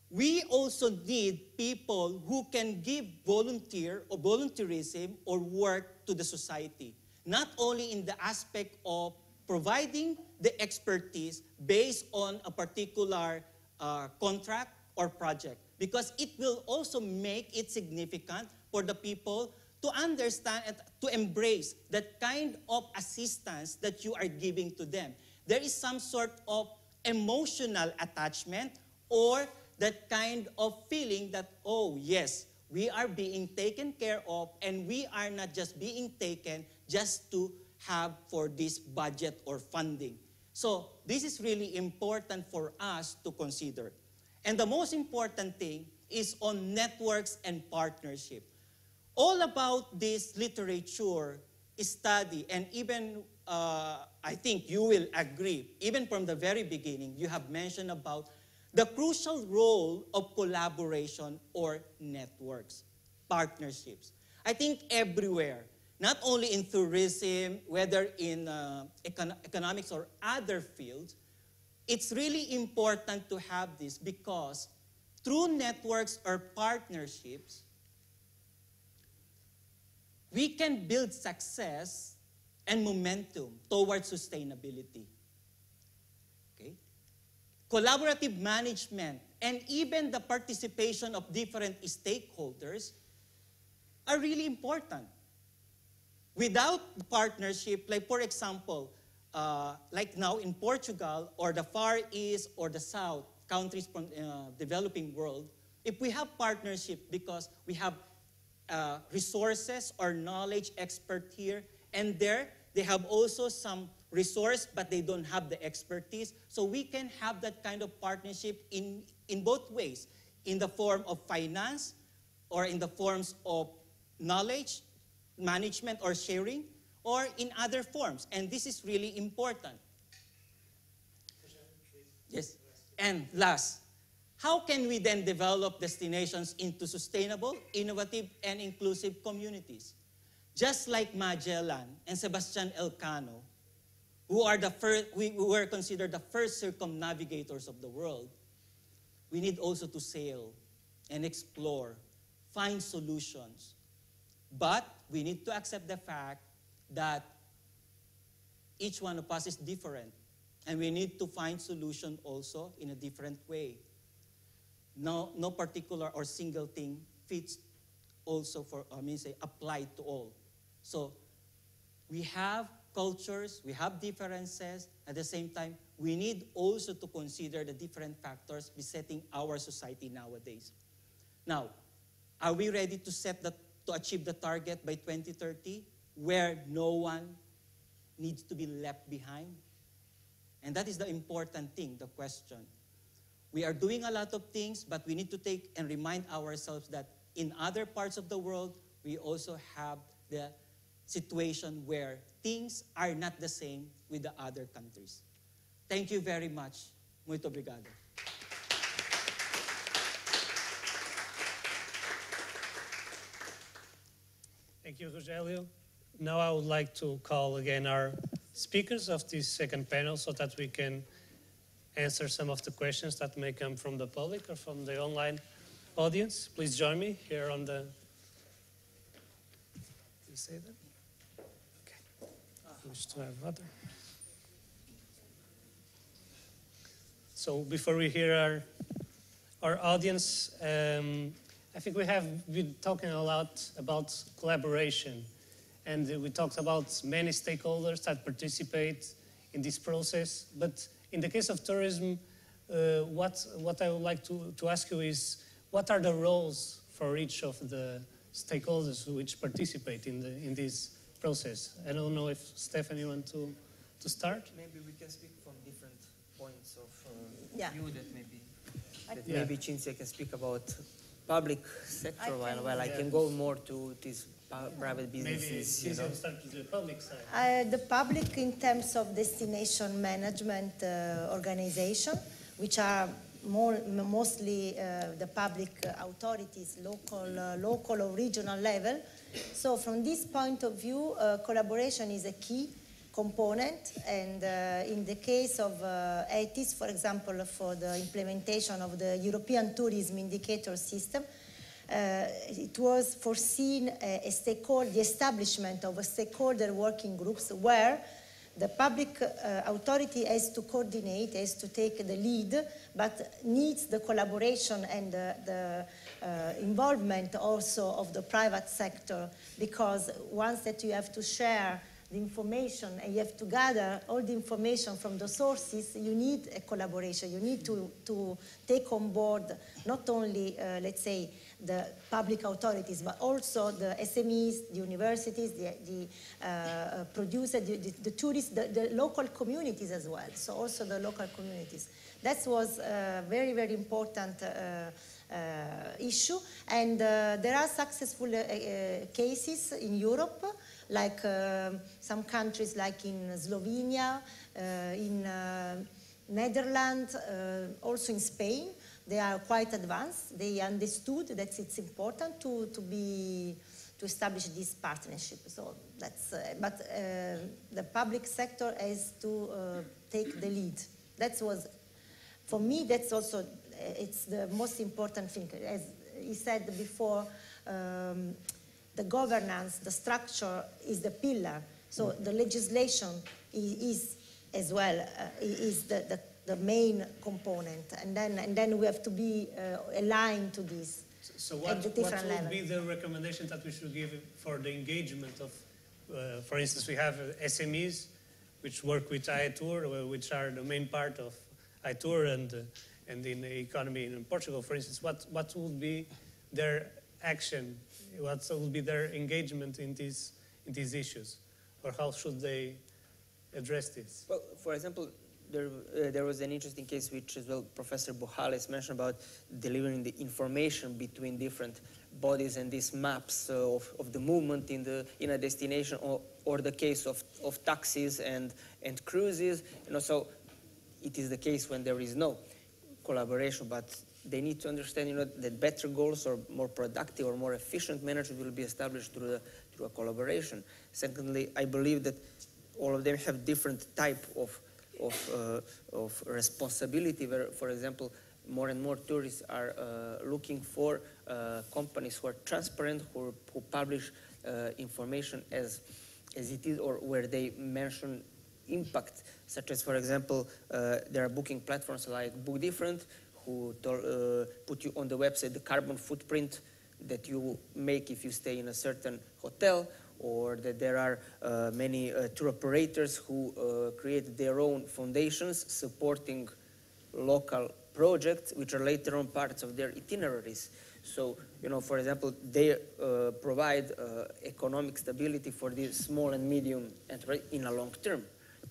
we also need people who can give volunteer or volunteerism or work to the society, not only in the aspect of providing the expertise based on a particular uh, contract or project because it will also make it significant for the people to understand and to embrace that kind of assistance that you are giving to them. There is some sort of emotional attachment or that kind of feeling that, oh, yes, we are being taken care of and we are not just being taken just to have for this budget or funding. So this is really important for us to consider. And the most important thing is on networks and partnership. All about this literature study, and even uh, I think you will agree, even from the very beginning, you have mentioned about the crucial role of collaboration or networks, partnerships. I think everywhere, not only in tourism, whether in uh, econ economics or other fields, it's really important to have this because through networks or partnerships, we can build success and momentum towards sustainability. Okay? Collaborative management and even the participation of different stakeholders are really important. Without partnership, like for example, uh, like now in Portugal or the Far East or the South, countries from uh, developing world, if we have partnership because we have uh, resources or knowledge expert here and there, they have also some resource but they don't have the expertise. So we can have that kind of partnership in, in both ways, in the form of finance or in the forms of knowledge management or sharing or in other forms. And this is really important. Yes. And last, how can we then develop destinations into sustainable, innovative, and inclusive communities? Just like Magellan and Sebastian Elcano, who are the first, we were considered the first circumnavigators of the world, we need also to sail and explore, find solutions. But we need to accept the fact that each one of us is different. And we need to find solution also in a different way. No, no particular or single thing fits also for, I mean, say, applied to all. So we have cultures, we have differences. At the same time, we need also to consider the different factors besetting our society nowadays. Now, are we ready to set the, to achieve the target by 2030 where no one needs to be left behind? And that is the important thing, the question. We are doing a lot of things, but we need to take and remind ourselves that in other parts of the world, we also have the situation where things are not the same with the other countries. Thank you very much. Muito obrigado. Thank you, Rogelio. Now I would like to call again our speakers of this second panel so that we can answer some of the questions that may come from the public or from the online audience. Please join me here on the. You say that? Okay. I wish to have other. So before we hear our our audience, um, I think we have been talking a lot about collaboration, and we talked about many stakeholders that participate in this process. But in the case of tourism, uh, what what I would like to, to ask you is, what are the roles for each of the stakeholders which participate in the in this process? I don't know if Stephanie want to to start. Maybe we can speak from different points of uh, Yeah. view that maybe that Yeah. maybe Cinzia can speak about public sector I while, while I can go more to these pa- private Maybe businesses. you know. start with the public side. Uh, the public in terms of destination management uh, organization, which are more, mostly uh, the public authorities, local, uh, local or regional level. So from this point of view, uh, collaboration is a key component. And uh, in the case of uh, for example, for the implementation of the European Tourism Indicator System, uh, it was foreseen a, a stakeholder, the establishment of a stakeholder working groups where the public uh, authority has to coordinate, has to take the lead, but needs the collaboration and the, the uh, involvement also of the private sector because once that you have to share the information and you have to gather all the information from the sources, you need a collaboration. You need to, to take on board not only, uh, let's say, the public authorities, but also the SMEs, the universities, the, the uh, producer, the, the, the tourists, the, the local communities as well. So also the local communities. That was a very, very important uh, uh, issue. And uh, there are successful uh, uh, cases in Europe, like um some countries like in Slovenia, uh, in uh, Netherlands, uh, also in Spain. They are quite advanced. They understood that it's important to, to be to establish this partnership. So that's, uh, but uh, the public sector has to uh, take the lead. That was, for me, that's also, uh, it's the most important thing. As he said before, um, the governance, the structure is the pillar. So the legislation is, is as well, uh, is the, the, the main component. And then, and then we have to be uh, aligned to this. So at what, what would levels. be the recommendation that we should give for the engagement of, uh, for instance, we have uh, SMEs which work with iTour, uh, which are the main part of iTour and, uh, and in the economy in Portugal, for instance. What, what would be their action? What will be their engagement in these, in these issues? Or how should they address this? Well, for example, there, uh, there was an interesting case which as well Professor Buhalis mentioned about delivering the information between different bodies and these maps of, of the movement in, the, in a destination or, or the case of, of taxis and, and cruises. You know, so it is the case when there is no collaboration, but they need to understand you know, that better goals or more productive or more efficient management will be established through, the, through a collaboration. Secondly, I believe that all of them have different type of, of, uh, of responsibility. Where, for example, more and more tourists are uh, looking for uh, companies who are transparent, who, who publish uh, information as, as it is, or where they mention impact, such as, for example, uh, there are booking platforms like BookDifferent, who uh, put you on the website the carbon footprint that you make if you stay in a certain hotel, or that there are uh, many uh, tour operators who uh, create their own foundations supporting local projects which are later on parts of their itineraries. So, you know, for example, they uh, provide uh, economic stability for these small and medium enterprises in a long term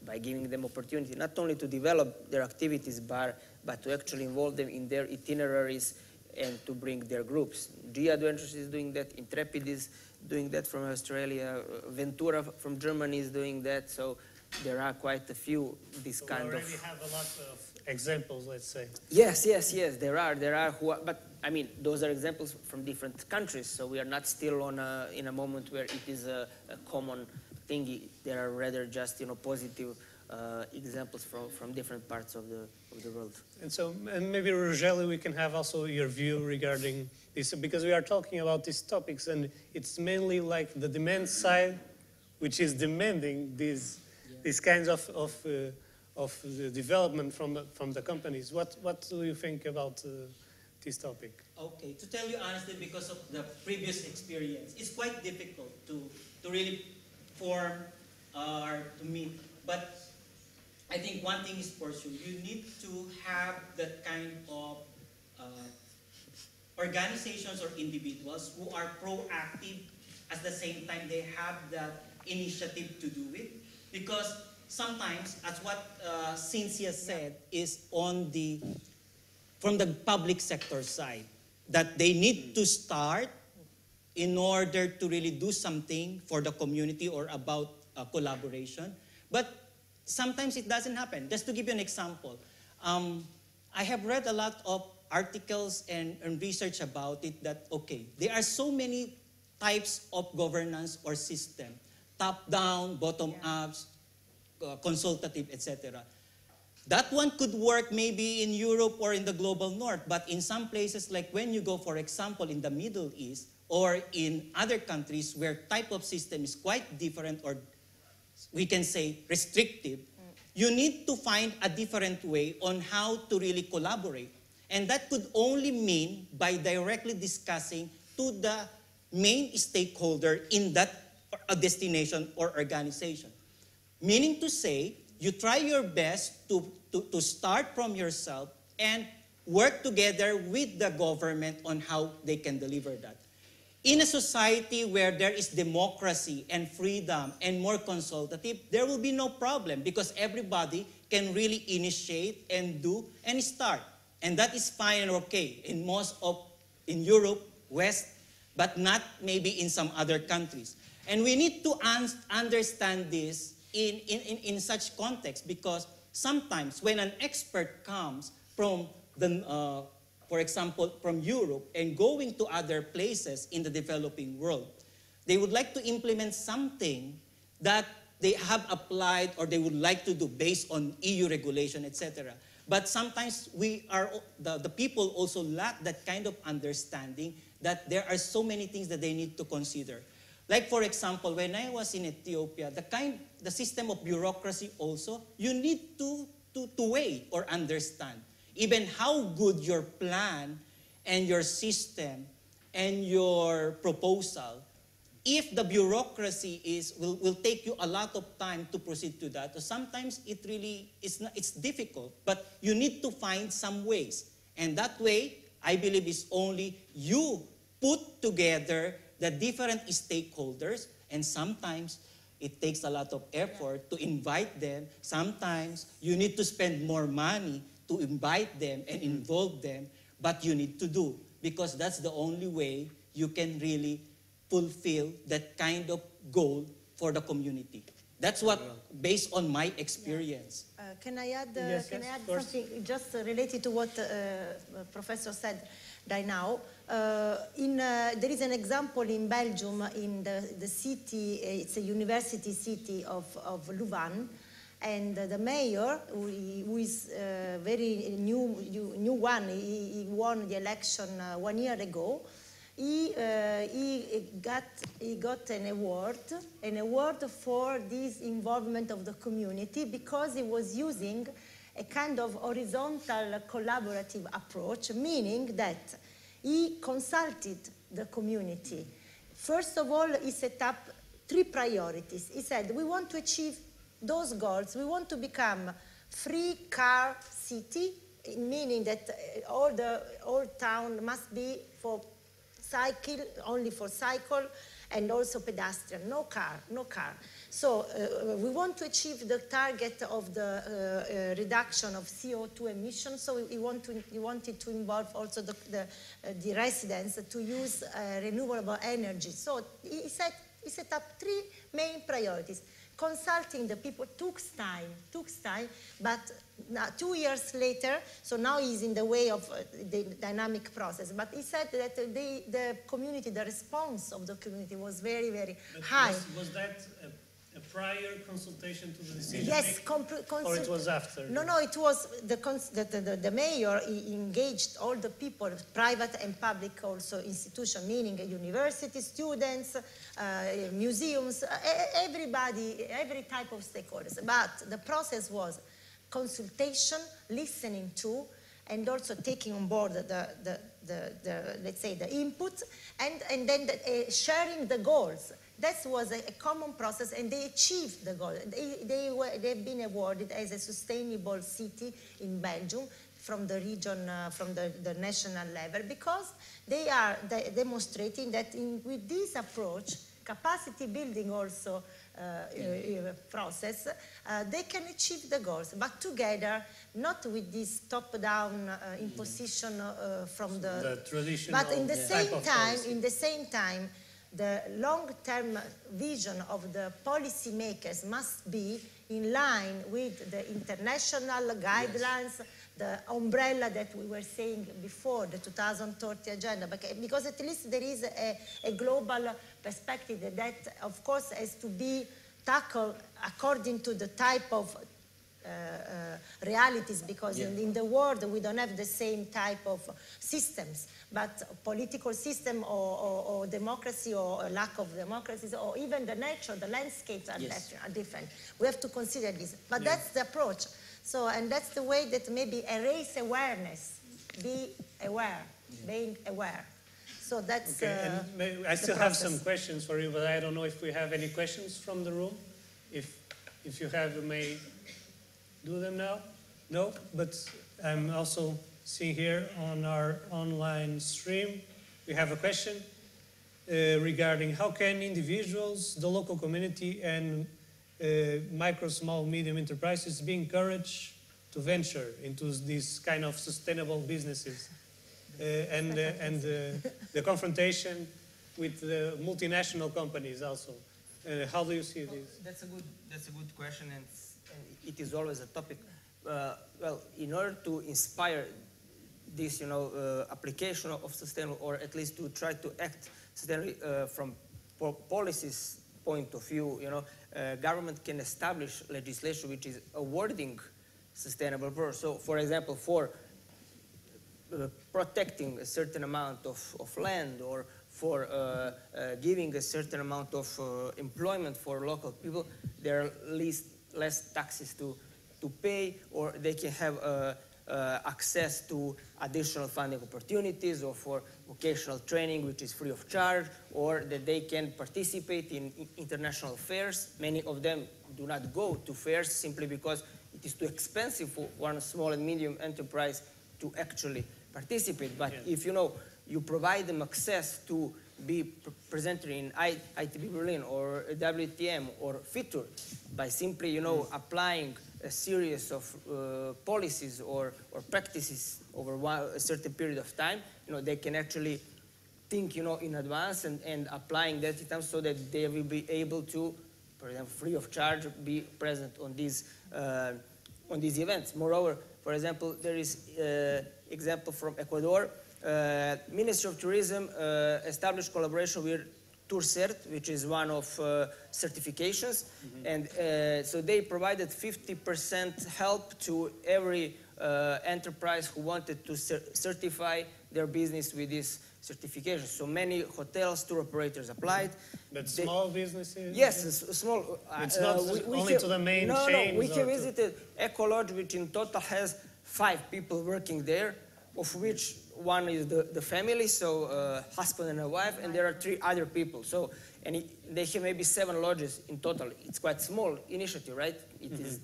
by giving them opportunity not only to develop their activities but, but to actually involve them in their itineraries and to bring their groups. G Adventures is doing that, Intrepid is doing that from Australia. Ventura from Germany is doing that. So there are quite a few this so kind we of. have a lot of examples, let's say. Yes, yes, yes. There are, there are who, are, but I mean, those are examples from different countries. So we are not still on a, in a moment where it is a, a common thing. There are rather just you know positive uh, examples from, from different parts of the, of the world. And so, and maybe Rogelio, we can have also your view regarding this, because we are talking about these topics, and it's mainly like the demand side, which is demanding these, yeah. these kinds of, of, uh, of the development from the, from the companies. What, what do you think about uh, this topic? Okay, to tell you honestly, because of the previous experience, it's quite difficult to, to really form or to meet. But I think one thing is for sure, you need to have that kind of uh, organizations or individuals who are proactive at the same time they have that initiative to do it. Because sometimes, as what uh, Cinzia said, is on the, from the public sector side, that they need to start in order to really do something for the community or about uh, collaboration. But sometimes it doesn't happen. Just to give you an example, um, I have read a lot of articles and, and research about it that, okay, there are so many types of governance or system, top-down, bottom-up, uh, consultative, etc. That one could work maybe in Europe or in the global north, but in some places, like when you go, for example, in the Middle East or in other countries where type of system is quite different or we can say restrictive, you need to find a different way on how to really collaborate. And that could only mean by directly discussing to the main stakeholder in that destination or organization. Meaning to say, you try your best to, to, to start from yourself and work together with the government on how they can deliver that. In a society where there is democracy and freedom and more consultative, there will be no problem because everybody can really initiate and do and start. And that is fine and okay in most of, in Europe, West, but not maybe in some other countries. And we need to un understand this in, in, in, in such context because sometimes when an expert comes from the, uh, for example, from Europe and going to other places in the developing world. They would like to implement something that they have applied or they would like to do based on EU regulation, etc. But sometimes we are, the, the people also lack that kind of understanding that there are so many things that they need to consider. Like for example, when I was in Ethiopia, the kind, the system of bureaucracy also, you need to, to, to weigh or understand even how good your plan and your system and your proposal, if the bureaucracy is will, will take you a lot of time to proceed to that, so sometimes it really is not, it's difficult, but you need to find some ways. And that way, I believe is only you put together the different stakeholders and sometimes It takes a lot of effort to invite them. Sometimes you need to spend more money to invite them and involve them, but you need to do because that's the only way you can really fulfill that kind of goal for the community. That's what, based on my experience. Uh, can I add, uh, Yes, can yes, I add something just uh, related to what uh, Professor said right now? Uh, in, uh, there is an example in Belgium, in the, the city, uh, it's a university city of, of Louvain, and the mayor, who, is uh, very new, new, new one, he, he won the election uh, one year ago, he, uh, he, got, he got an award, an award for this involvement of the community because he was using a kind of horizontal collaborative approach, meaning that he consulted the community. First of all, he set up three priorities. He said, we want to achieve those goals. We want to become free car city, meaning that uh, all the all town must be for cycle, only for cycle, and also pedestrian, no car, no car. So uh, we want to achieve the target of the uh, uh, reduction of CO2 emissions. So we want to, we wanted to involve also the, the, uh, the residents to use uh, renewable energy. So he set, he set up three main priorities. Consulting the people took time, took time, but two years later, so now he's in the way of uh, the dynamic process, but he said that uh, the, the community, the response of the community was very, very But high. Was, was that a, prior consultation to the decision? Yes, or it was after? No, no, it was the, cons- the, the, the, mayor engaged all the people, private and public also institution, meaning university students, uh, museums, everybody, every type of stakeholders. But the process was consultation, listening to, and also taking on board the, the, the, the let's say, the input, and, and then the, uh, sharing the goals. That was a, a common process, and they achieved the goal. They, they were, they've been awarded as a sustainable city in Belgium from the region, uh, from the, the national level, because they are de- demonstrating that in, with this approach, capacity building also uh, uh, process, uh, they can achieve the goals, but together, not with this top-down uh, imposition uh, from the, The traditional but in the same time, policy. in the same time, the long-term vision of the policymakers must be in line with the international guidelines, the umbrella that we were saying before, the 2030 agenda, eh, because at least there is a, a global perspective that, of course, has to be tackled according to the type of realities because in, in the world we don't have the same type of systems but political system or, or, or democracy or lack of democracies or even the nature the landscapes are, Yes. dif- are different we have to consider this but Yeah. that's the approach so and that's the way that maybe erase awareness be aware being aware so that's Okay, uh, I still have some questions for you, but I don't know if we have any questions from the room. If, if you have, you may do them now. No, but I'm also seeing here on our online stream, we have a question uh, regarding how can individuals, the local community, and uh, micro, small, medium enterprises be encouraged to venture into these kind of sustainable businesses? uh, and, uh, and uh, the confrontation with the multinational companies also. Uh, how do you see this? That's a good, that's a good question, and it is always a topic. Uh, well, in order to inspire this, you know, uh, application of sustainable, or at least to try to act sustainably uh, from po- policies point of view, you know, uh, government can establish legislation which is awarding sustainable growth. So, for example, for uh, protecting a certain amount of, of land or for uh, uh, giving a certain amount of uh, employment for local people, there are at least, less taxes to, to pay or they can have uh, uh, access to additional funding opportunities or for vocational training which is free of charge or that they can participate in international fairs. Many of them do not go to fairs simply because it is too expensive for one small and medium enterprise to actually participate. But if you know you provide them access to be presented in I, ITB Berlin or WTM or FITUR by simply, you know, applying a series of uh, policies or, or practices over one, a certain period of time, you know, they can actually think, you know, in advance and, and applying that system so that they will be able to, for example, free of charge, be present on these, uh, on these events. Moreover, for example, there is uh, example from Ecuador. Uh, Ministry of Tourism uh, established collaboration with TourCert, which is one of uh, certifications. Mm -hmm. And uh, so they provided 50% help to every uh, enterprise who wanted to cer certify their business with this certification. So many hotels, tour operators applied. But small businesses? Yes, small. Uh, it's not we, we only to the main no, chains? No, we have visited Ecolodge, which in total has five people working there, of which one is the, the family, so uh, husband and a wife, and there are three other people. So, and it, they have maybe seven lodges in total. It's quite small initiative, right? It mm -hmm. is,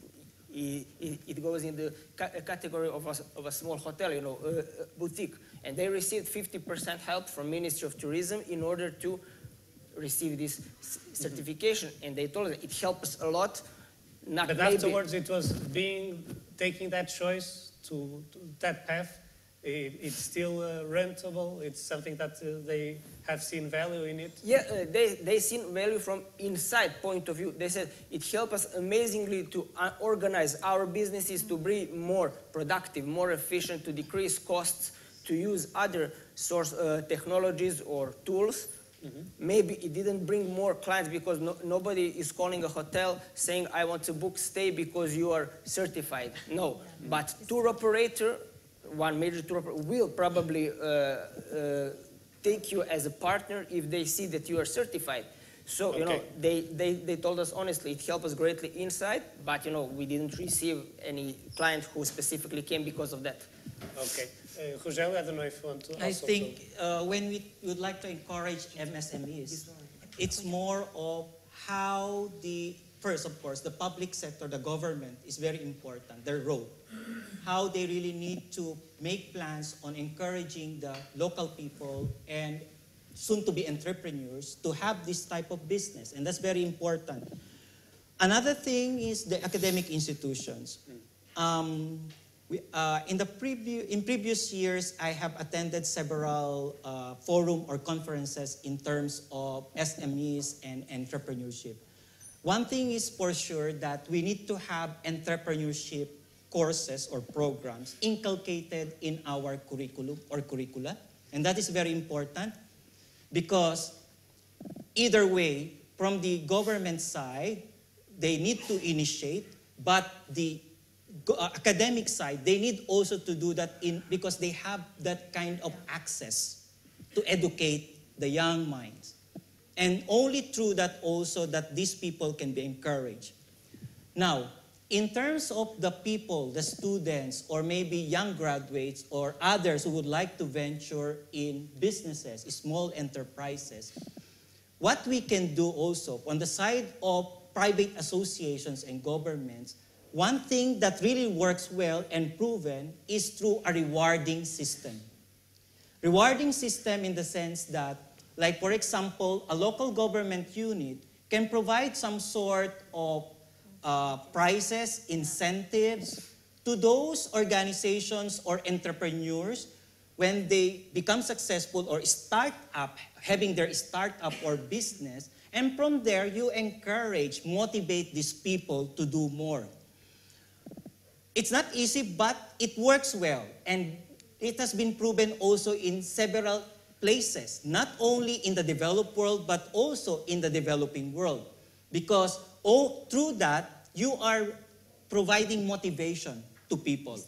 it, it, goes in the ca category of a, of a, small hotel, you know, uh, boutique. And they received 50% help from Ministry of Tourism in order to receive this certification. Mm -hmm. And they told us it helps us a lot. Not but maybe. afterwards, it was being taking that choice to, to that path it, it's still uh, rentable. It's something that uh, they have seen value in it. Yeah, uh, they they seen value from inside point of view. They said it helped us amazingly to uh, organize our businesses to be more productive, more efficient, to decrease costs, to use other source uh, technologies or tools. Mm -hmm. Maybe it didn't bring more clients because no, nobody is calling a hotel saying, I want to book stay because you are certified. No, but tour operator one major tour will probably uh, uh, take you as a partner if they see that you are certified. So, okay. you know, they, they, they told us honestly, it helped us greatly inside, but, you know, we didn't receive any client who specifically came because of that. Okay. Uh, Rogério, I don't know if you want to I think uh, when we would like to encourage MSMEs, it's more of how the, first, of course, the public sector, the government is very important, their role how they really need to make plans on encouraging the local people and soon to be entrepreneurs to have this type of business. And that's very important. Another thing is the academic institutions. Um, we, uh, in, the previous, in previous years, I have attended several uh, forum or conferences in terms of SMEs and entrepreneurship. One thing is for sure that we need to have entrepreneurship courses or programs inculcated in our curriculum or curricula. And that is very important because either way, from the government side, they need to initiate, but the uh, academic side, they need also to do that in because they have that kind of access to educate the young minds. And only through that also that these people can be encouraged. Now, in terms of the people, the students, or maybe young graduates or others who would like to venture in businesses, small enterprises, what we can do also on the side of private associations and governments, one thing that really works well and proven is through a rewarding system. Rewarding system in the sense that, like for example, a local government unit can provide some sort of uh, prices, incentives to those organizations or entrepreneurs when they become successful or start up, having their startup or business. And from there, you encourage, motivate these people to do more. It's not easy, but it works well. And it has been proven also in several places, not only in the developed world, but also in the developing world. Because oh, through that, you are providing motivation to people.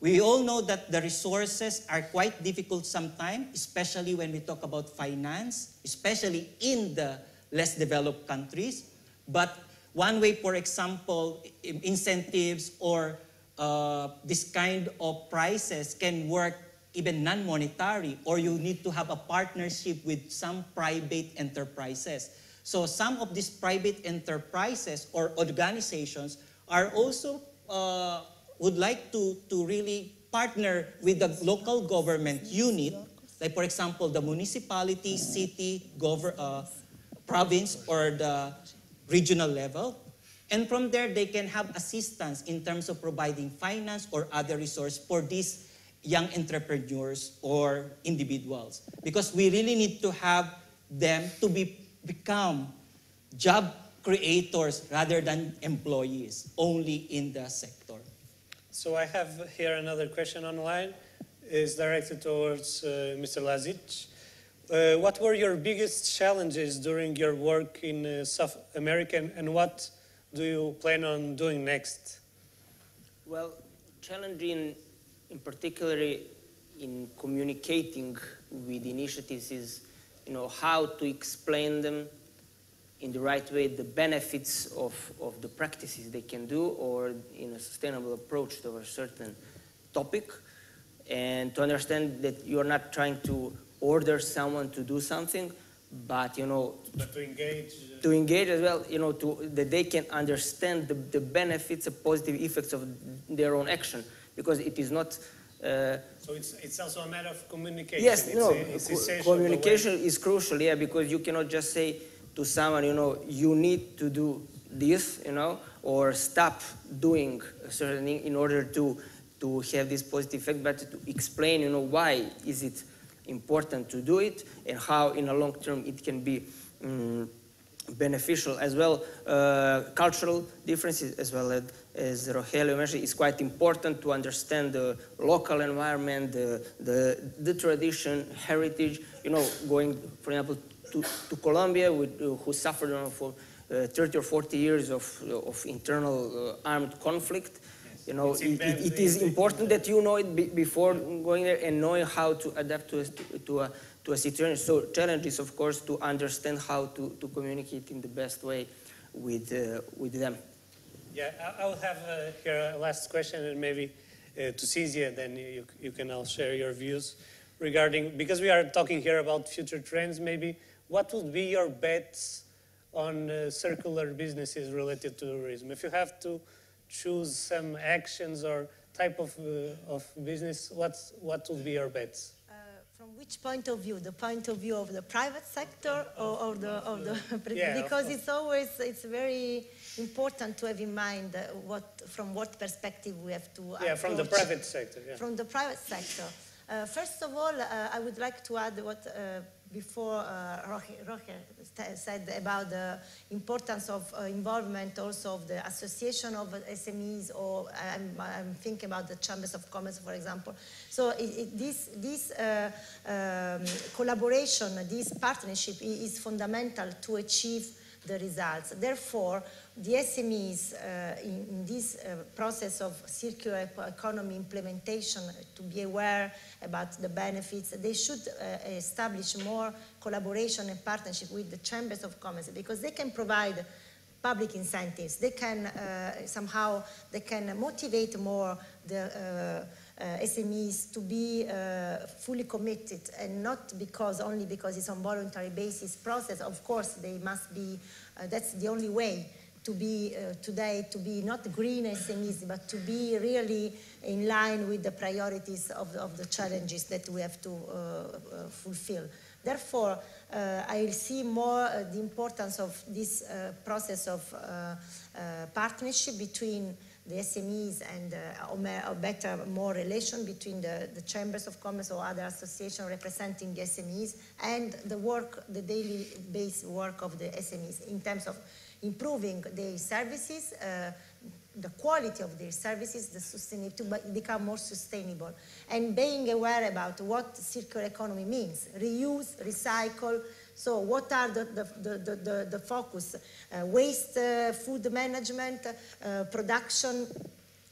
We all know that the resources are quite difficult sometimes, especially when we talk about finance, especially in the less developed countries. But one way, for example, incentives or uh, this kind of prices can work even non-monetary, or you need to have a partnership with some private enterprises. So some of these private enterprises or organizations are also uh, would like to, to really partner with the local government unit like for example, the municipality, city, gover- uh, province, or the regional level. And from there, they can have assistance in terms of providing finance or other resource for these young entrepreneurs or individuals. Because we really need to have them to be, become job creators rather than employees only in the sector. So I have here another question online. It's directed towards uh, Mr. Lazic. Uh, what were your biggest challenges during your work in uh, South America and what do you plan on doing next? Well, challenging in particular in communicating with initiatives is you know how to explain them in the right way the benefits of, of the practices they can do or in a sustainable approach to a certain topic. And to understand that you're not trying to order someone to do something but you know but to engage uh, to engage as well you know to that they can understand the, the benefits the positive effects of their own action. Because it is not uh, so it's, it's also a matter of communication yes it's no a, it's communication is crucial yeah because you cannot just say to someone you know you need to do this you know or stop doing a certain thing in order to to have this positive effect but to explain you know why is it important to do it and how in a long term it can be um, beneficial as well. Uh, cultural differences as well as, as Rogelio mentioned, it's quite important to understand the local environment, the, the, the tradition, heritage, you know, going, for example, to, to Colombia, with, uh, who suffered you know, for uh, 30 or 40 years of, of internal uh, armed conflict. You know, it, it, it is important that you know it be, before going there and knowing how to adapt to a, to a, to a situation. So challenge is, of course, to understand how to, to communicate in the best way with, uh, with them. Yeah, I, I will have uh, here a last question and maybe uh, to Cinzia, then you, you can all share your views regarding, because we are talking here about future trends, maybe what would be your bets on uh, circular businesses related to tourism? If you have to choose some actions or type of, uh, of business, what's, what would be your bets? Uh, from which point of view? The point of view of the private sector or, or the, of the (laughs) yeah, because it's always it's very important to have in mind what from what perspective we have to yeah from the private sector yeah. from the private sector. Uh, first of all, uh, I would like to add what uh, before uh, Roger, said about the importance of uh, involvement also of the association of SMEs or I'm, I'm, thinking about the chambers of commerce, for example. So it, it, this, this uh, um, collaboration, this partnership is fundamental to achieve the results. Therefore, the SMEs uh, in, in, this uh, process of circular economy implementation to be aware about the benefits, they should uh, establish more collaboration and partnership with the chambers of commerce because they can provide public incentives. They can uh, somehow they can motivate more the uh, SMEs to be uh, fully committed and not because only because it's on voluntary basis process. Of course, they must be. that's the only way to be uh, today to be not green SMEs, but to be really in line with the priorities of, of the challenges that we have to uh, uh, fulfill. Therefore, uh, I see more uh, the importance of this process of partnership between the SMEs and uh, a better, more relation between the, the, chambers of commerce or other associations representing the SMEs and the work, the daily base work of the SMEs in terms of improving their services, uh, the quality of their services, the to become more sustainable, and being aware about what circular economy means, reuse, recycle. So what are the, the, the, the, the focus? Uh, waste, uh, food management, uh, production,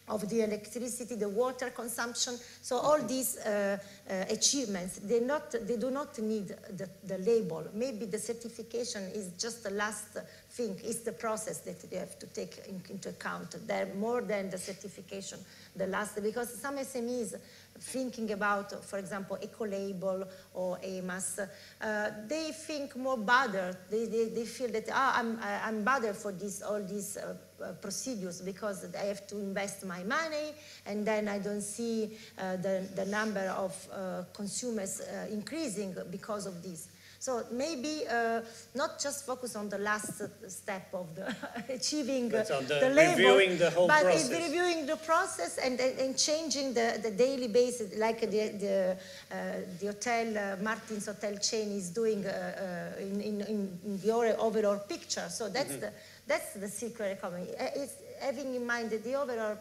of the electricity, the water consumption. So all these uh, uh, achievements, they, not, they do not need the, the label. Maybe the certification is just the last thing, it's the process that you have to take in, into account. They're more than the certification, the last, because some SMEs thinking about, for example, eco-label or EMAS, uh, they think more bothered. They, they, they feel that, ah, I'm, I'm bothered for this, all these uh, uh, procedures because I have to invest my money and then I don't see uh, the, the number of uh, consumers uh, increasing because of this. So maybe uh, not just focus on the last step of the (laughs) achieving the, the label, reviewing the whole but process. reviewing the process and, and, and, changing the, the daily basis, like the, the, uh, the hotel, uh, Martin's hotel chain is doing uh, uh, in, in, in, the overall picture. So that's, mm -hmm. the, that's the circular economy. Uh, it's having in mind that the overall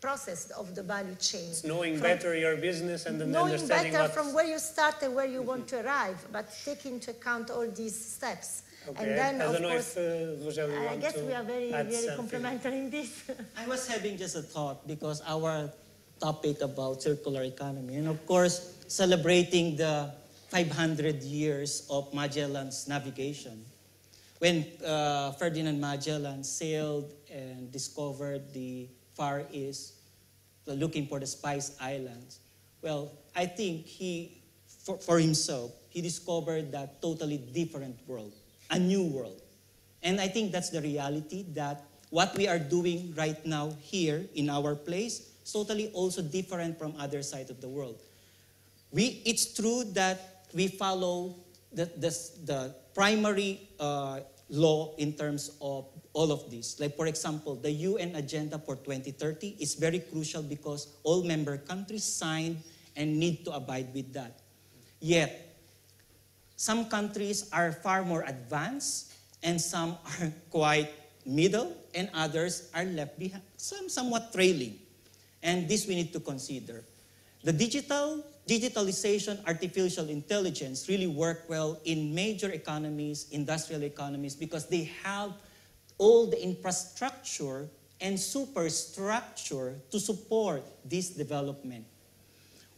process of the value chain. It's knowing from, better your business and then knowing understanding better what... from where you start and where you want to arrive, but take into account all these steps. Okay. And then, I of course, if, uh, I guess we are very, very complementary in this. (laughs) I was having just a thought because our topic about circular economy, and of course, celebrating the 500 years of Magellan's navigation. When uh, Ferdinand Magellan sailed and discovered the Far East, looking for the Spice Islands. Well, I think he, for, for himself, he discovered that totally different world, a new world. And I think that's the reality that what we are doing right now here in our place is totally also different from other side of the world. We, it's true that we follow the, the, the primary uh, law in terms of all of this. Like, for example, the UN Agenda for 2030 is very crucial because all member countries signed and need to abide with that. Yet, some countries are far more advanced and some (laughs) are quite middle and others are left behind, some somewhat trailing. And this we need to consider. The digital, digitalization, artificial intelligence really work well in major economies, industrial economies, because they have all the infrastructure and superstructure to support this development.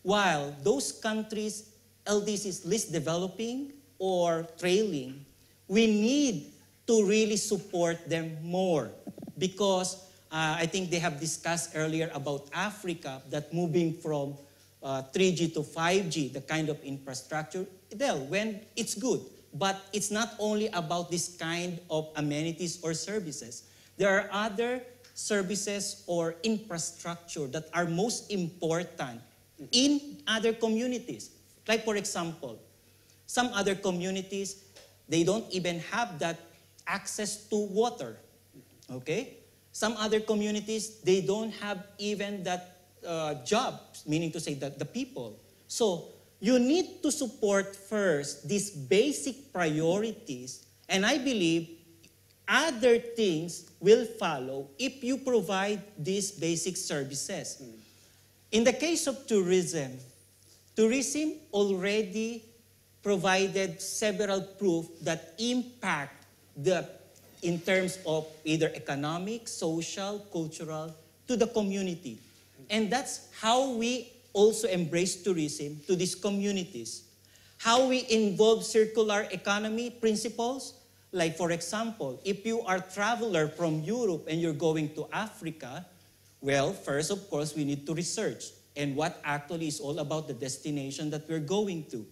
While those countries, LDCs least developing or trailing, we need to really support them more because uh, I think they have discussed earlier about Africa that moving from uh, 3G to 5G, the kind of infrastructure, well, when it's good, but it's not only about this kind of amenities or services. There are other services or infrastructure that are most important in other communities. Like for example, some other communities, they don't even have that access to water. Okay? Some other communities, they don't have even that uh, job, meaning to say that the people. So you need to support first these basic priorities, and I believe other things will follow if you provide these basic services. Mm. In the case of tourism, tourism already provided several proof that impact the in terms of either economic, social, cultural to the community. And that's how we also embrace tourism to these communities. How we involve circular economy principles, like for example, if you are a traveler from Europe and you're going to Africa, well, first of course, we need to research and what actually is all about the destination that we're going to.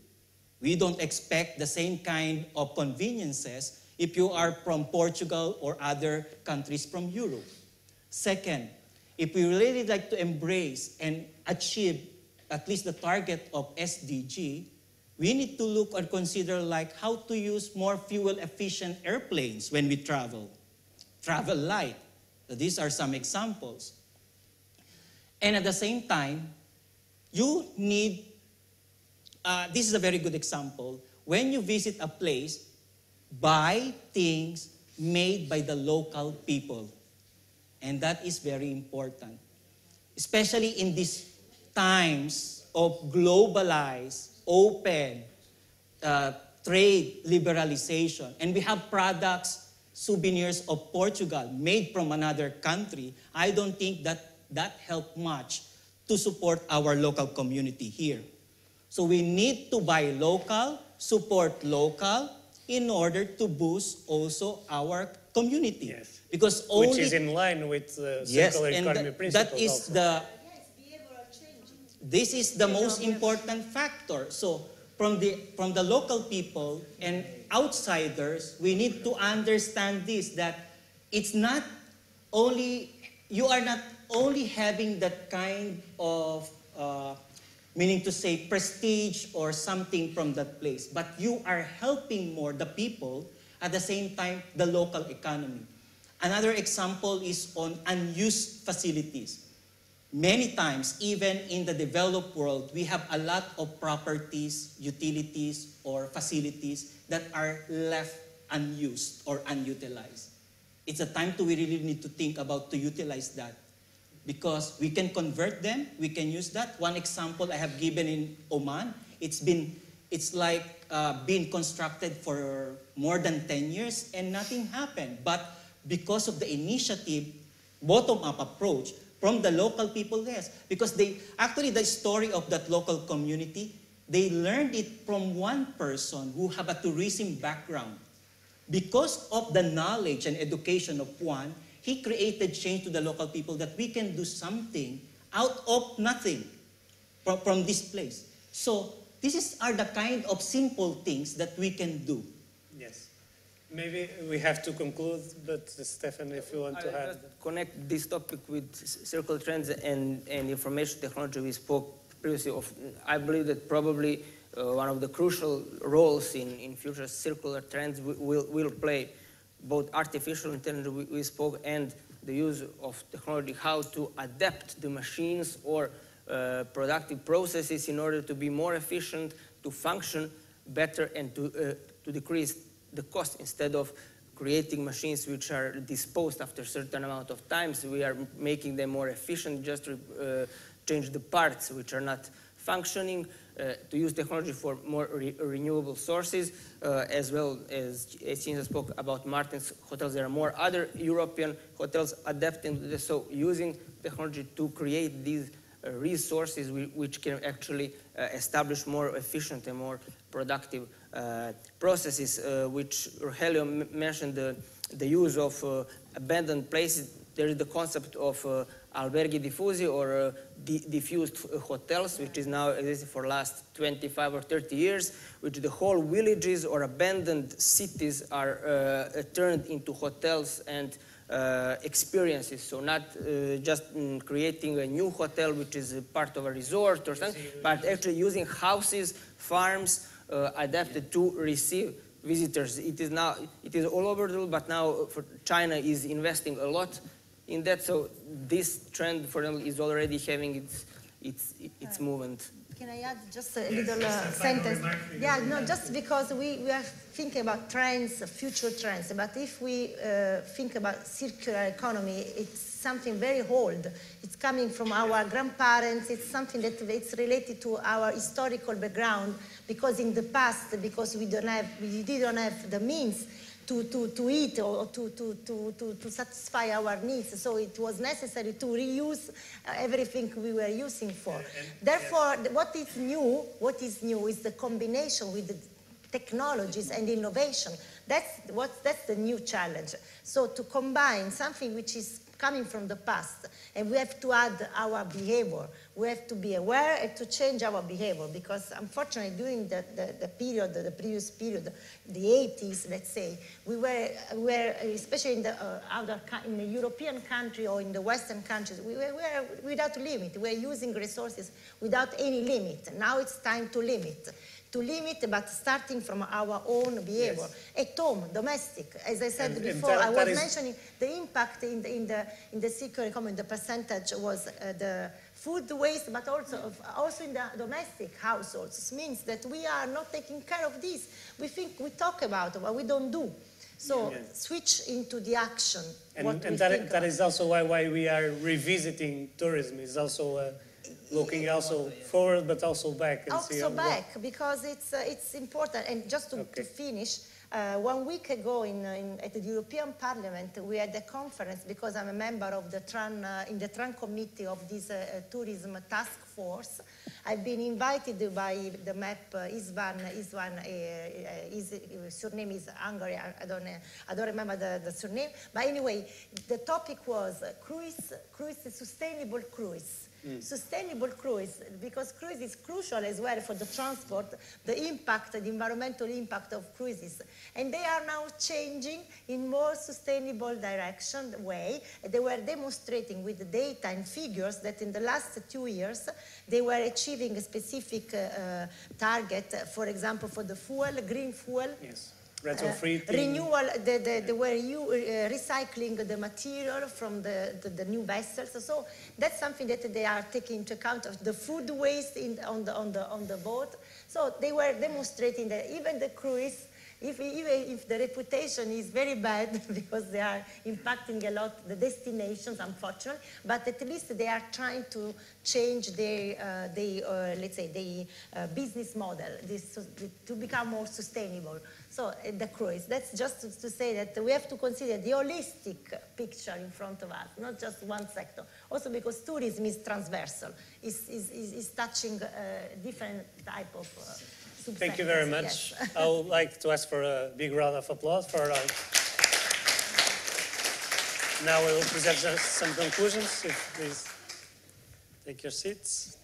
We don't expect the same kind of conveniences if you are from Portugal or other countries from Europe. Second, if we really like to embrace and achieve at least the target of SDG, we need to look and consider like how to use more fuel efficient airplanes when we travel. Travel light. These are some examples. And at the same time, you need, uh, this is a very good example. When you visit a place, buy things made by the local people. And that is very important. Especially in this times of globalized, open uh, trade liberalization, and we have products, souvenirs of Portugal made from another country, I don't think that that helped much to support our local community here. So we need to buy local, support local, in order to boost also our community. Yes. Because only Which is in line with the circular and economy that, principles that is also. the this is the most important factor. So from the from the local people and outsiders, we need to understand this that it's not only you are not only having that kind of uh, meaning to say prestige or something from that place, but you are helping more the people at the same time the local economy. Another example is on unused facilities. Many times, even in the developed world, we have a lot of properties, utilities, or facilities that are left unused or unutilized. It's a time to we really need to think about to utilize that because we can convert them, we can use that. One example I have given in Oman, it's been it's like uh, being constructed for more than 10 years and nothing happened. But because of the initiative, bottom-up approach from the local people, yes, because they actually the story of that local community, they learned it from one person who have a tourism background. Because of the knowledge and education of one, he created change to the local people that we can do something out of nothing from this place. So these are the kind of simple things that we can do. Maybe we have to conclude, but uh, Stefan, if you want to I'll add. connect this topic with circle trends and, and information technology we spoke previously of. I believe that probably uh, one of the crucial roles in, in future circular trends will, will play both artificial intelligence we, we spoke and the use of technology, how to adapt the machines or uh, productive processes in order to be more efficient, to function better, and to, uh, to decrease the cost instead of creating machines which are disposed after a certain amount of times. We are making them more efficient, just uh, change the parts which are not functioning, uh, to use technology for more re renewable sources, uh, as well as, as Cinzia spoke about Martin's hotels. There are more other European hotels adapting to this, so using technology to create these uh, resources which can actually uh, establish more efficient and more productive processes, uh, which Rogelio mentioned the, use of uh, abandoned places. There is the concept of uh, alberghi diffusi or uh, di diffused hotels, which is now existing for last 25 or 30 years, which the whole villages or abandoned cities are turned into hotels and uh, experiences. So not uh, just mm, creating a new hotel, which is part of a resort or something, but actually using houses, farms uh, adapted to receive visitors. It is now, it is all over the world, but now China is investing a lot in that. So this trend, for them, is already having its, its, its movement. Can I add just a little uh, sentence? Yeah, no, just because we, we are thinking about trends, future trends, but if we uh, think about circular economy, it's something very old. It's coming from our grandparents. It's something that it's related to our historical background because in the past, because we don't have, we didn't have the means to, to, to eat or to, to, to, to, to satisfy our needs. So it was necessary to reuse uh, everything we were using for. And, Therefore, yes. what is new, what is new is the combination with the technologies and innovation. That's, what, that's the new challenge. So to combine something which is coming from the past, and we have to add our behavior. We have to be aware and to change our behavior because unfortunately during the, the, the period, the previous period, the 80s, let's say, we were, we were especially in the, uh, other, in the European country or in the Western countries, we were, we were without limit. We were using resources without any limit. Now it's time to limit to limit, but starting from our own behavior. Yes. At home, domestic. As I said and, before, and that, I was mentioning the impact in the, in the, in the circular economy, the percentage was uh, the food waste, but also, also in the domestic households. This means that we are not taking care of this. We think we talk about it, but we don't do. So yes. switch into the action. And, and that, that is also why, why we are revisiting tourism. Is also uh, looking also forward, but also back. And also back, because it's, uh, it's important. And just to, okay. to finish, uh, one week ago in, in, at the European Parliament, we had a conference because I'm a member of the TRAN, uh, in the TRAN committee of this uh, tourism task force. I've been invited by the MEP uh, István, István, uh, uh, his uh, surname is Hungary, I, I, don't, I don't remember the, the surname. But anyway, the topic was cruise, cruise, sustainable cruise. Mm. Sustainable cruise, because cruise is crucial as well for the transport, the impact, the environmental impact of cruises. And they are now changing in more sustainable direction way. They were demonstrating with data and figures that in the last two years, they were achieving a specific uh, target, for example, for the fuel, green fuel. Yes retrofitting. Uh, renewal, the, the, the were you uh, recycling the material from the, the, the, new vessels. So that's something that they are taking into account of the food waste in, on, the, on, the, on the boat. So they were demonstrating that even the cruise if, even if the reputation is very bad (laughs) because they are impacting a lot the destinations, unfortunately, but at least they are trying to change their, uh, their uh, let's say, the uh, business model this, to become more sustainable. So uh, the cruise, that's just to, to, say that we have to consider the holistic picture in front of us, not just one sector. Also because tourism is transversal, is, is, is, is touching uh, different type of uh, Thank you very much. Yes. (laughs) I would like to ask for a big round of applause for our... Now we will present some conclusions. If please take your seats.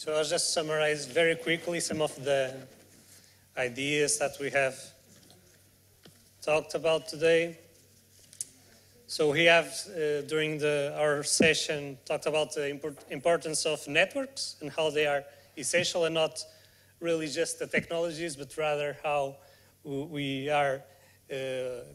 So I'll just summarize very quickly some of the ideas that we have talked about today. So we have, uh, during the, our session, talked about the import, importance of networks and how they are essential and not really just the technologies, but rather how we are uh,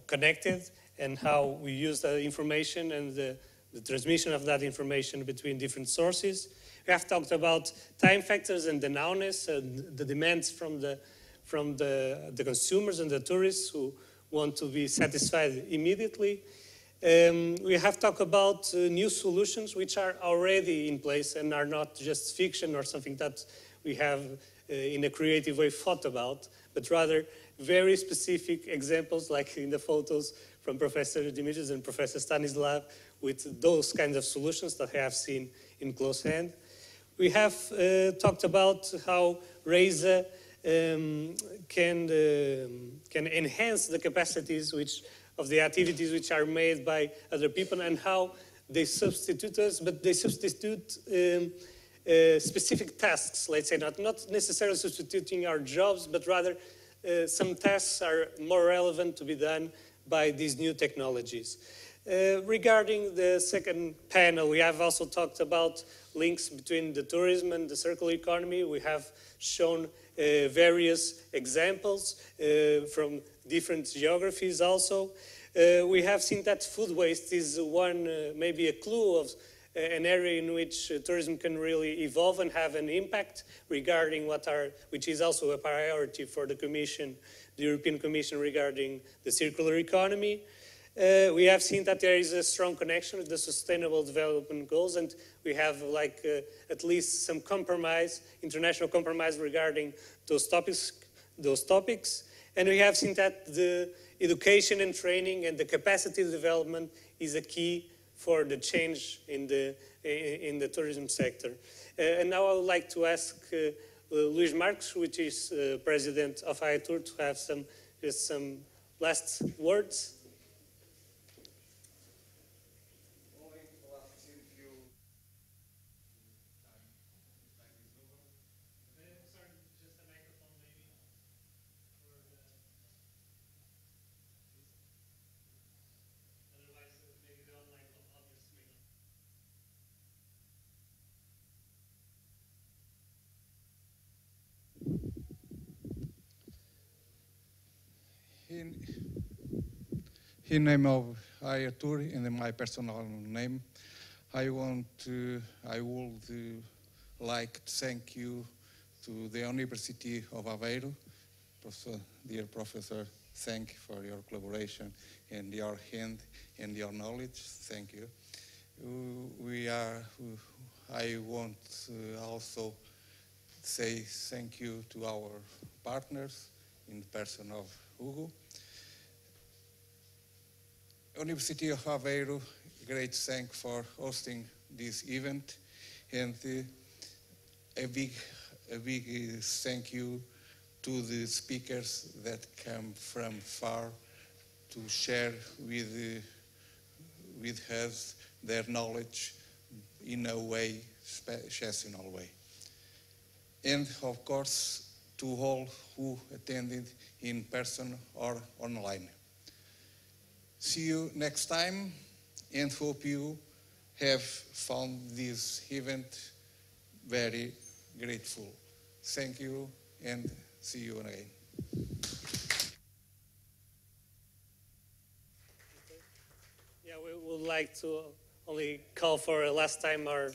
connected and how we use the information and the, the transmission of that information between different sources. We have talked about time factors and the nowness and the demands from the, from the, the consumers and the tourists who want to be satisfied immediately. Um, we have talked about uh, new solutions which are already in place and are not just fiction or something that we have uh, in a creative way thought about, but rather very specific examples like in the photos from Professor Dimitrios and Professor Stanislav with those kinds of solutions that I have seen in close hand. We have uh, talked about how RAISA um, can, uh, can enhance the capacities which of the activities which are made by other people and how they substitute us, but they substitute um, uh, specific tasks, let's say, not, not necessarily substituting our jobs, but rather uh, some tasks are more relevant to be done by these new technologies. Uh, regarding the second panel, we have also talked about links between the tourism and the circular economy. We have shown uh, various examples uh, from different geographies also. Uh, we have seen that food waste is one, uh, maybe a clue of uh, an area in which uh, tourism can really evolve and have an impact regarding what are, which is also a priority for the Commission, the European Commission regarding the circular economy. Uh, we have seen that there is a strong connection with the Sustainable Development Goals, and we have like uh, at least some compromise, international compromise regarding those topics. Those topics. And we have seen that the education and training and the capacity development is a key for the change in the, in the tourism sector. Uh, and now I would like to ask uh, Luis Marques, which is uh, president of AETUR, to have some, just some last words. In, in name of AETUR, in my personal name, I want to, I would uh, like to thank you to the University of Aveiro, Professor, dear Professor, thank you for your collaboration and your hand and your knowledge. Thank you. We are, I want also say thank you to our partners in the person of Hugo. University of Aveiro, great thank for hosting this event, and uh, a big, a big uh, thank you to the speakers that come from far to share with, uh, with us their knowledge in a way, exceptional way. And of course, to all who attended in person or online. See you next time and hope you have found this event very grateful. Thank you and see you again. Yeah, we would like to only call for a last time our,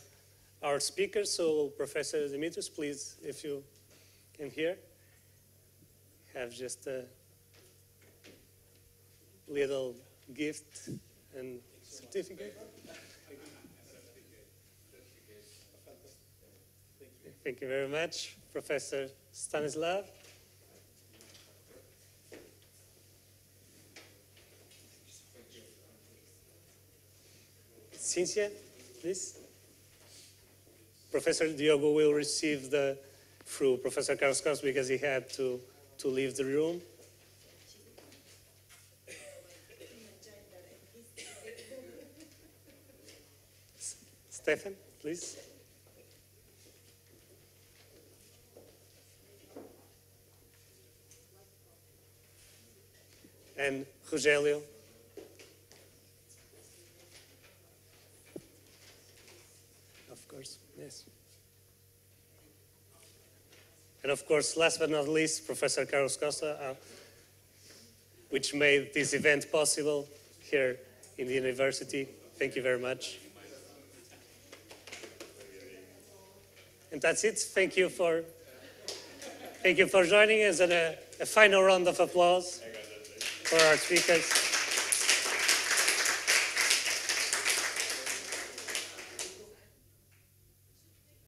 our speakers. So Professor Dimitris, please, if you can hear, have just a little gift and certificate. Thank you very much, Professor Stanislav. Cinzia, please. Professor Diogo will receive the through Professor Carlos because he had to, to leave the room. (laughs) Stefan, please. And Rogelio. Of course, yes. And of course, last but not least, Professor Carlos Costa, uh, which made this event possible here in the university. Thank you very much. And that's it. Thank you for, thank you for joining us and a, a final round of applause for our speakers.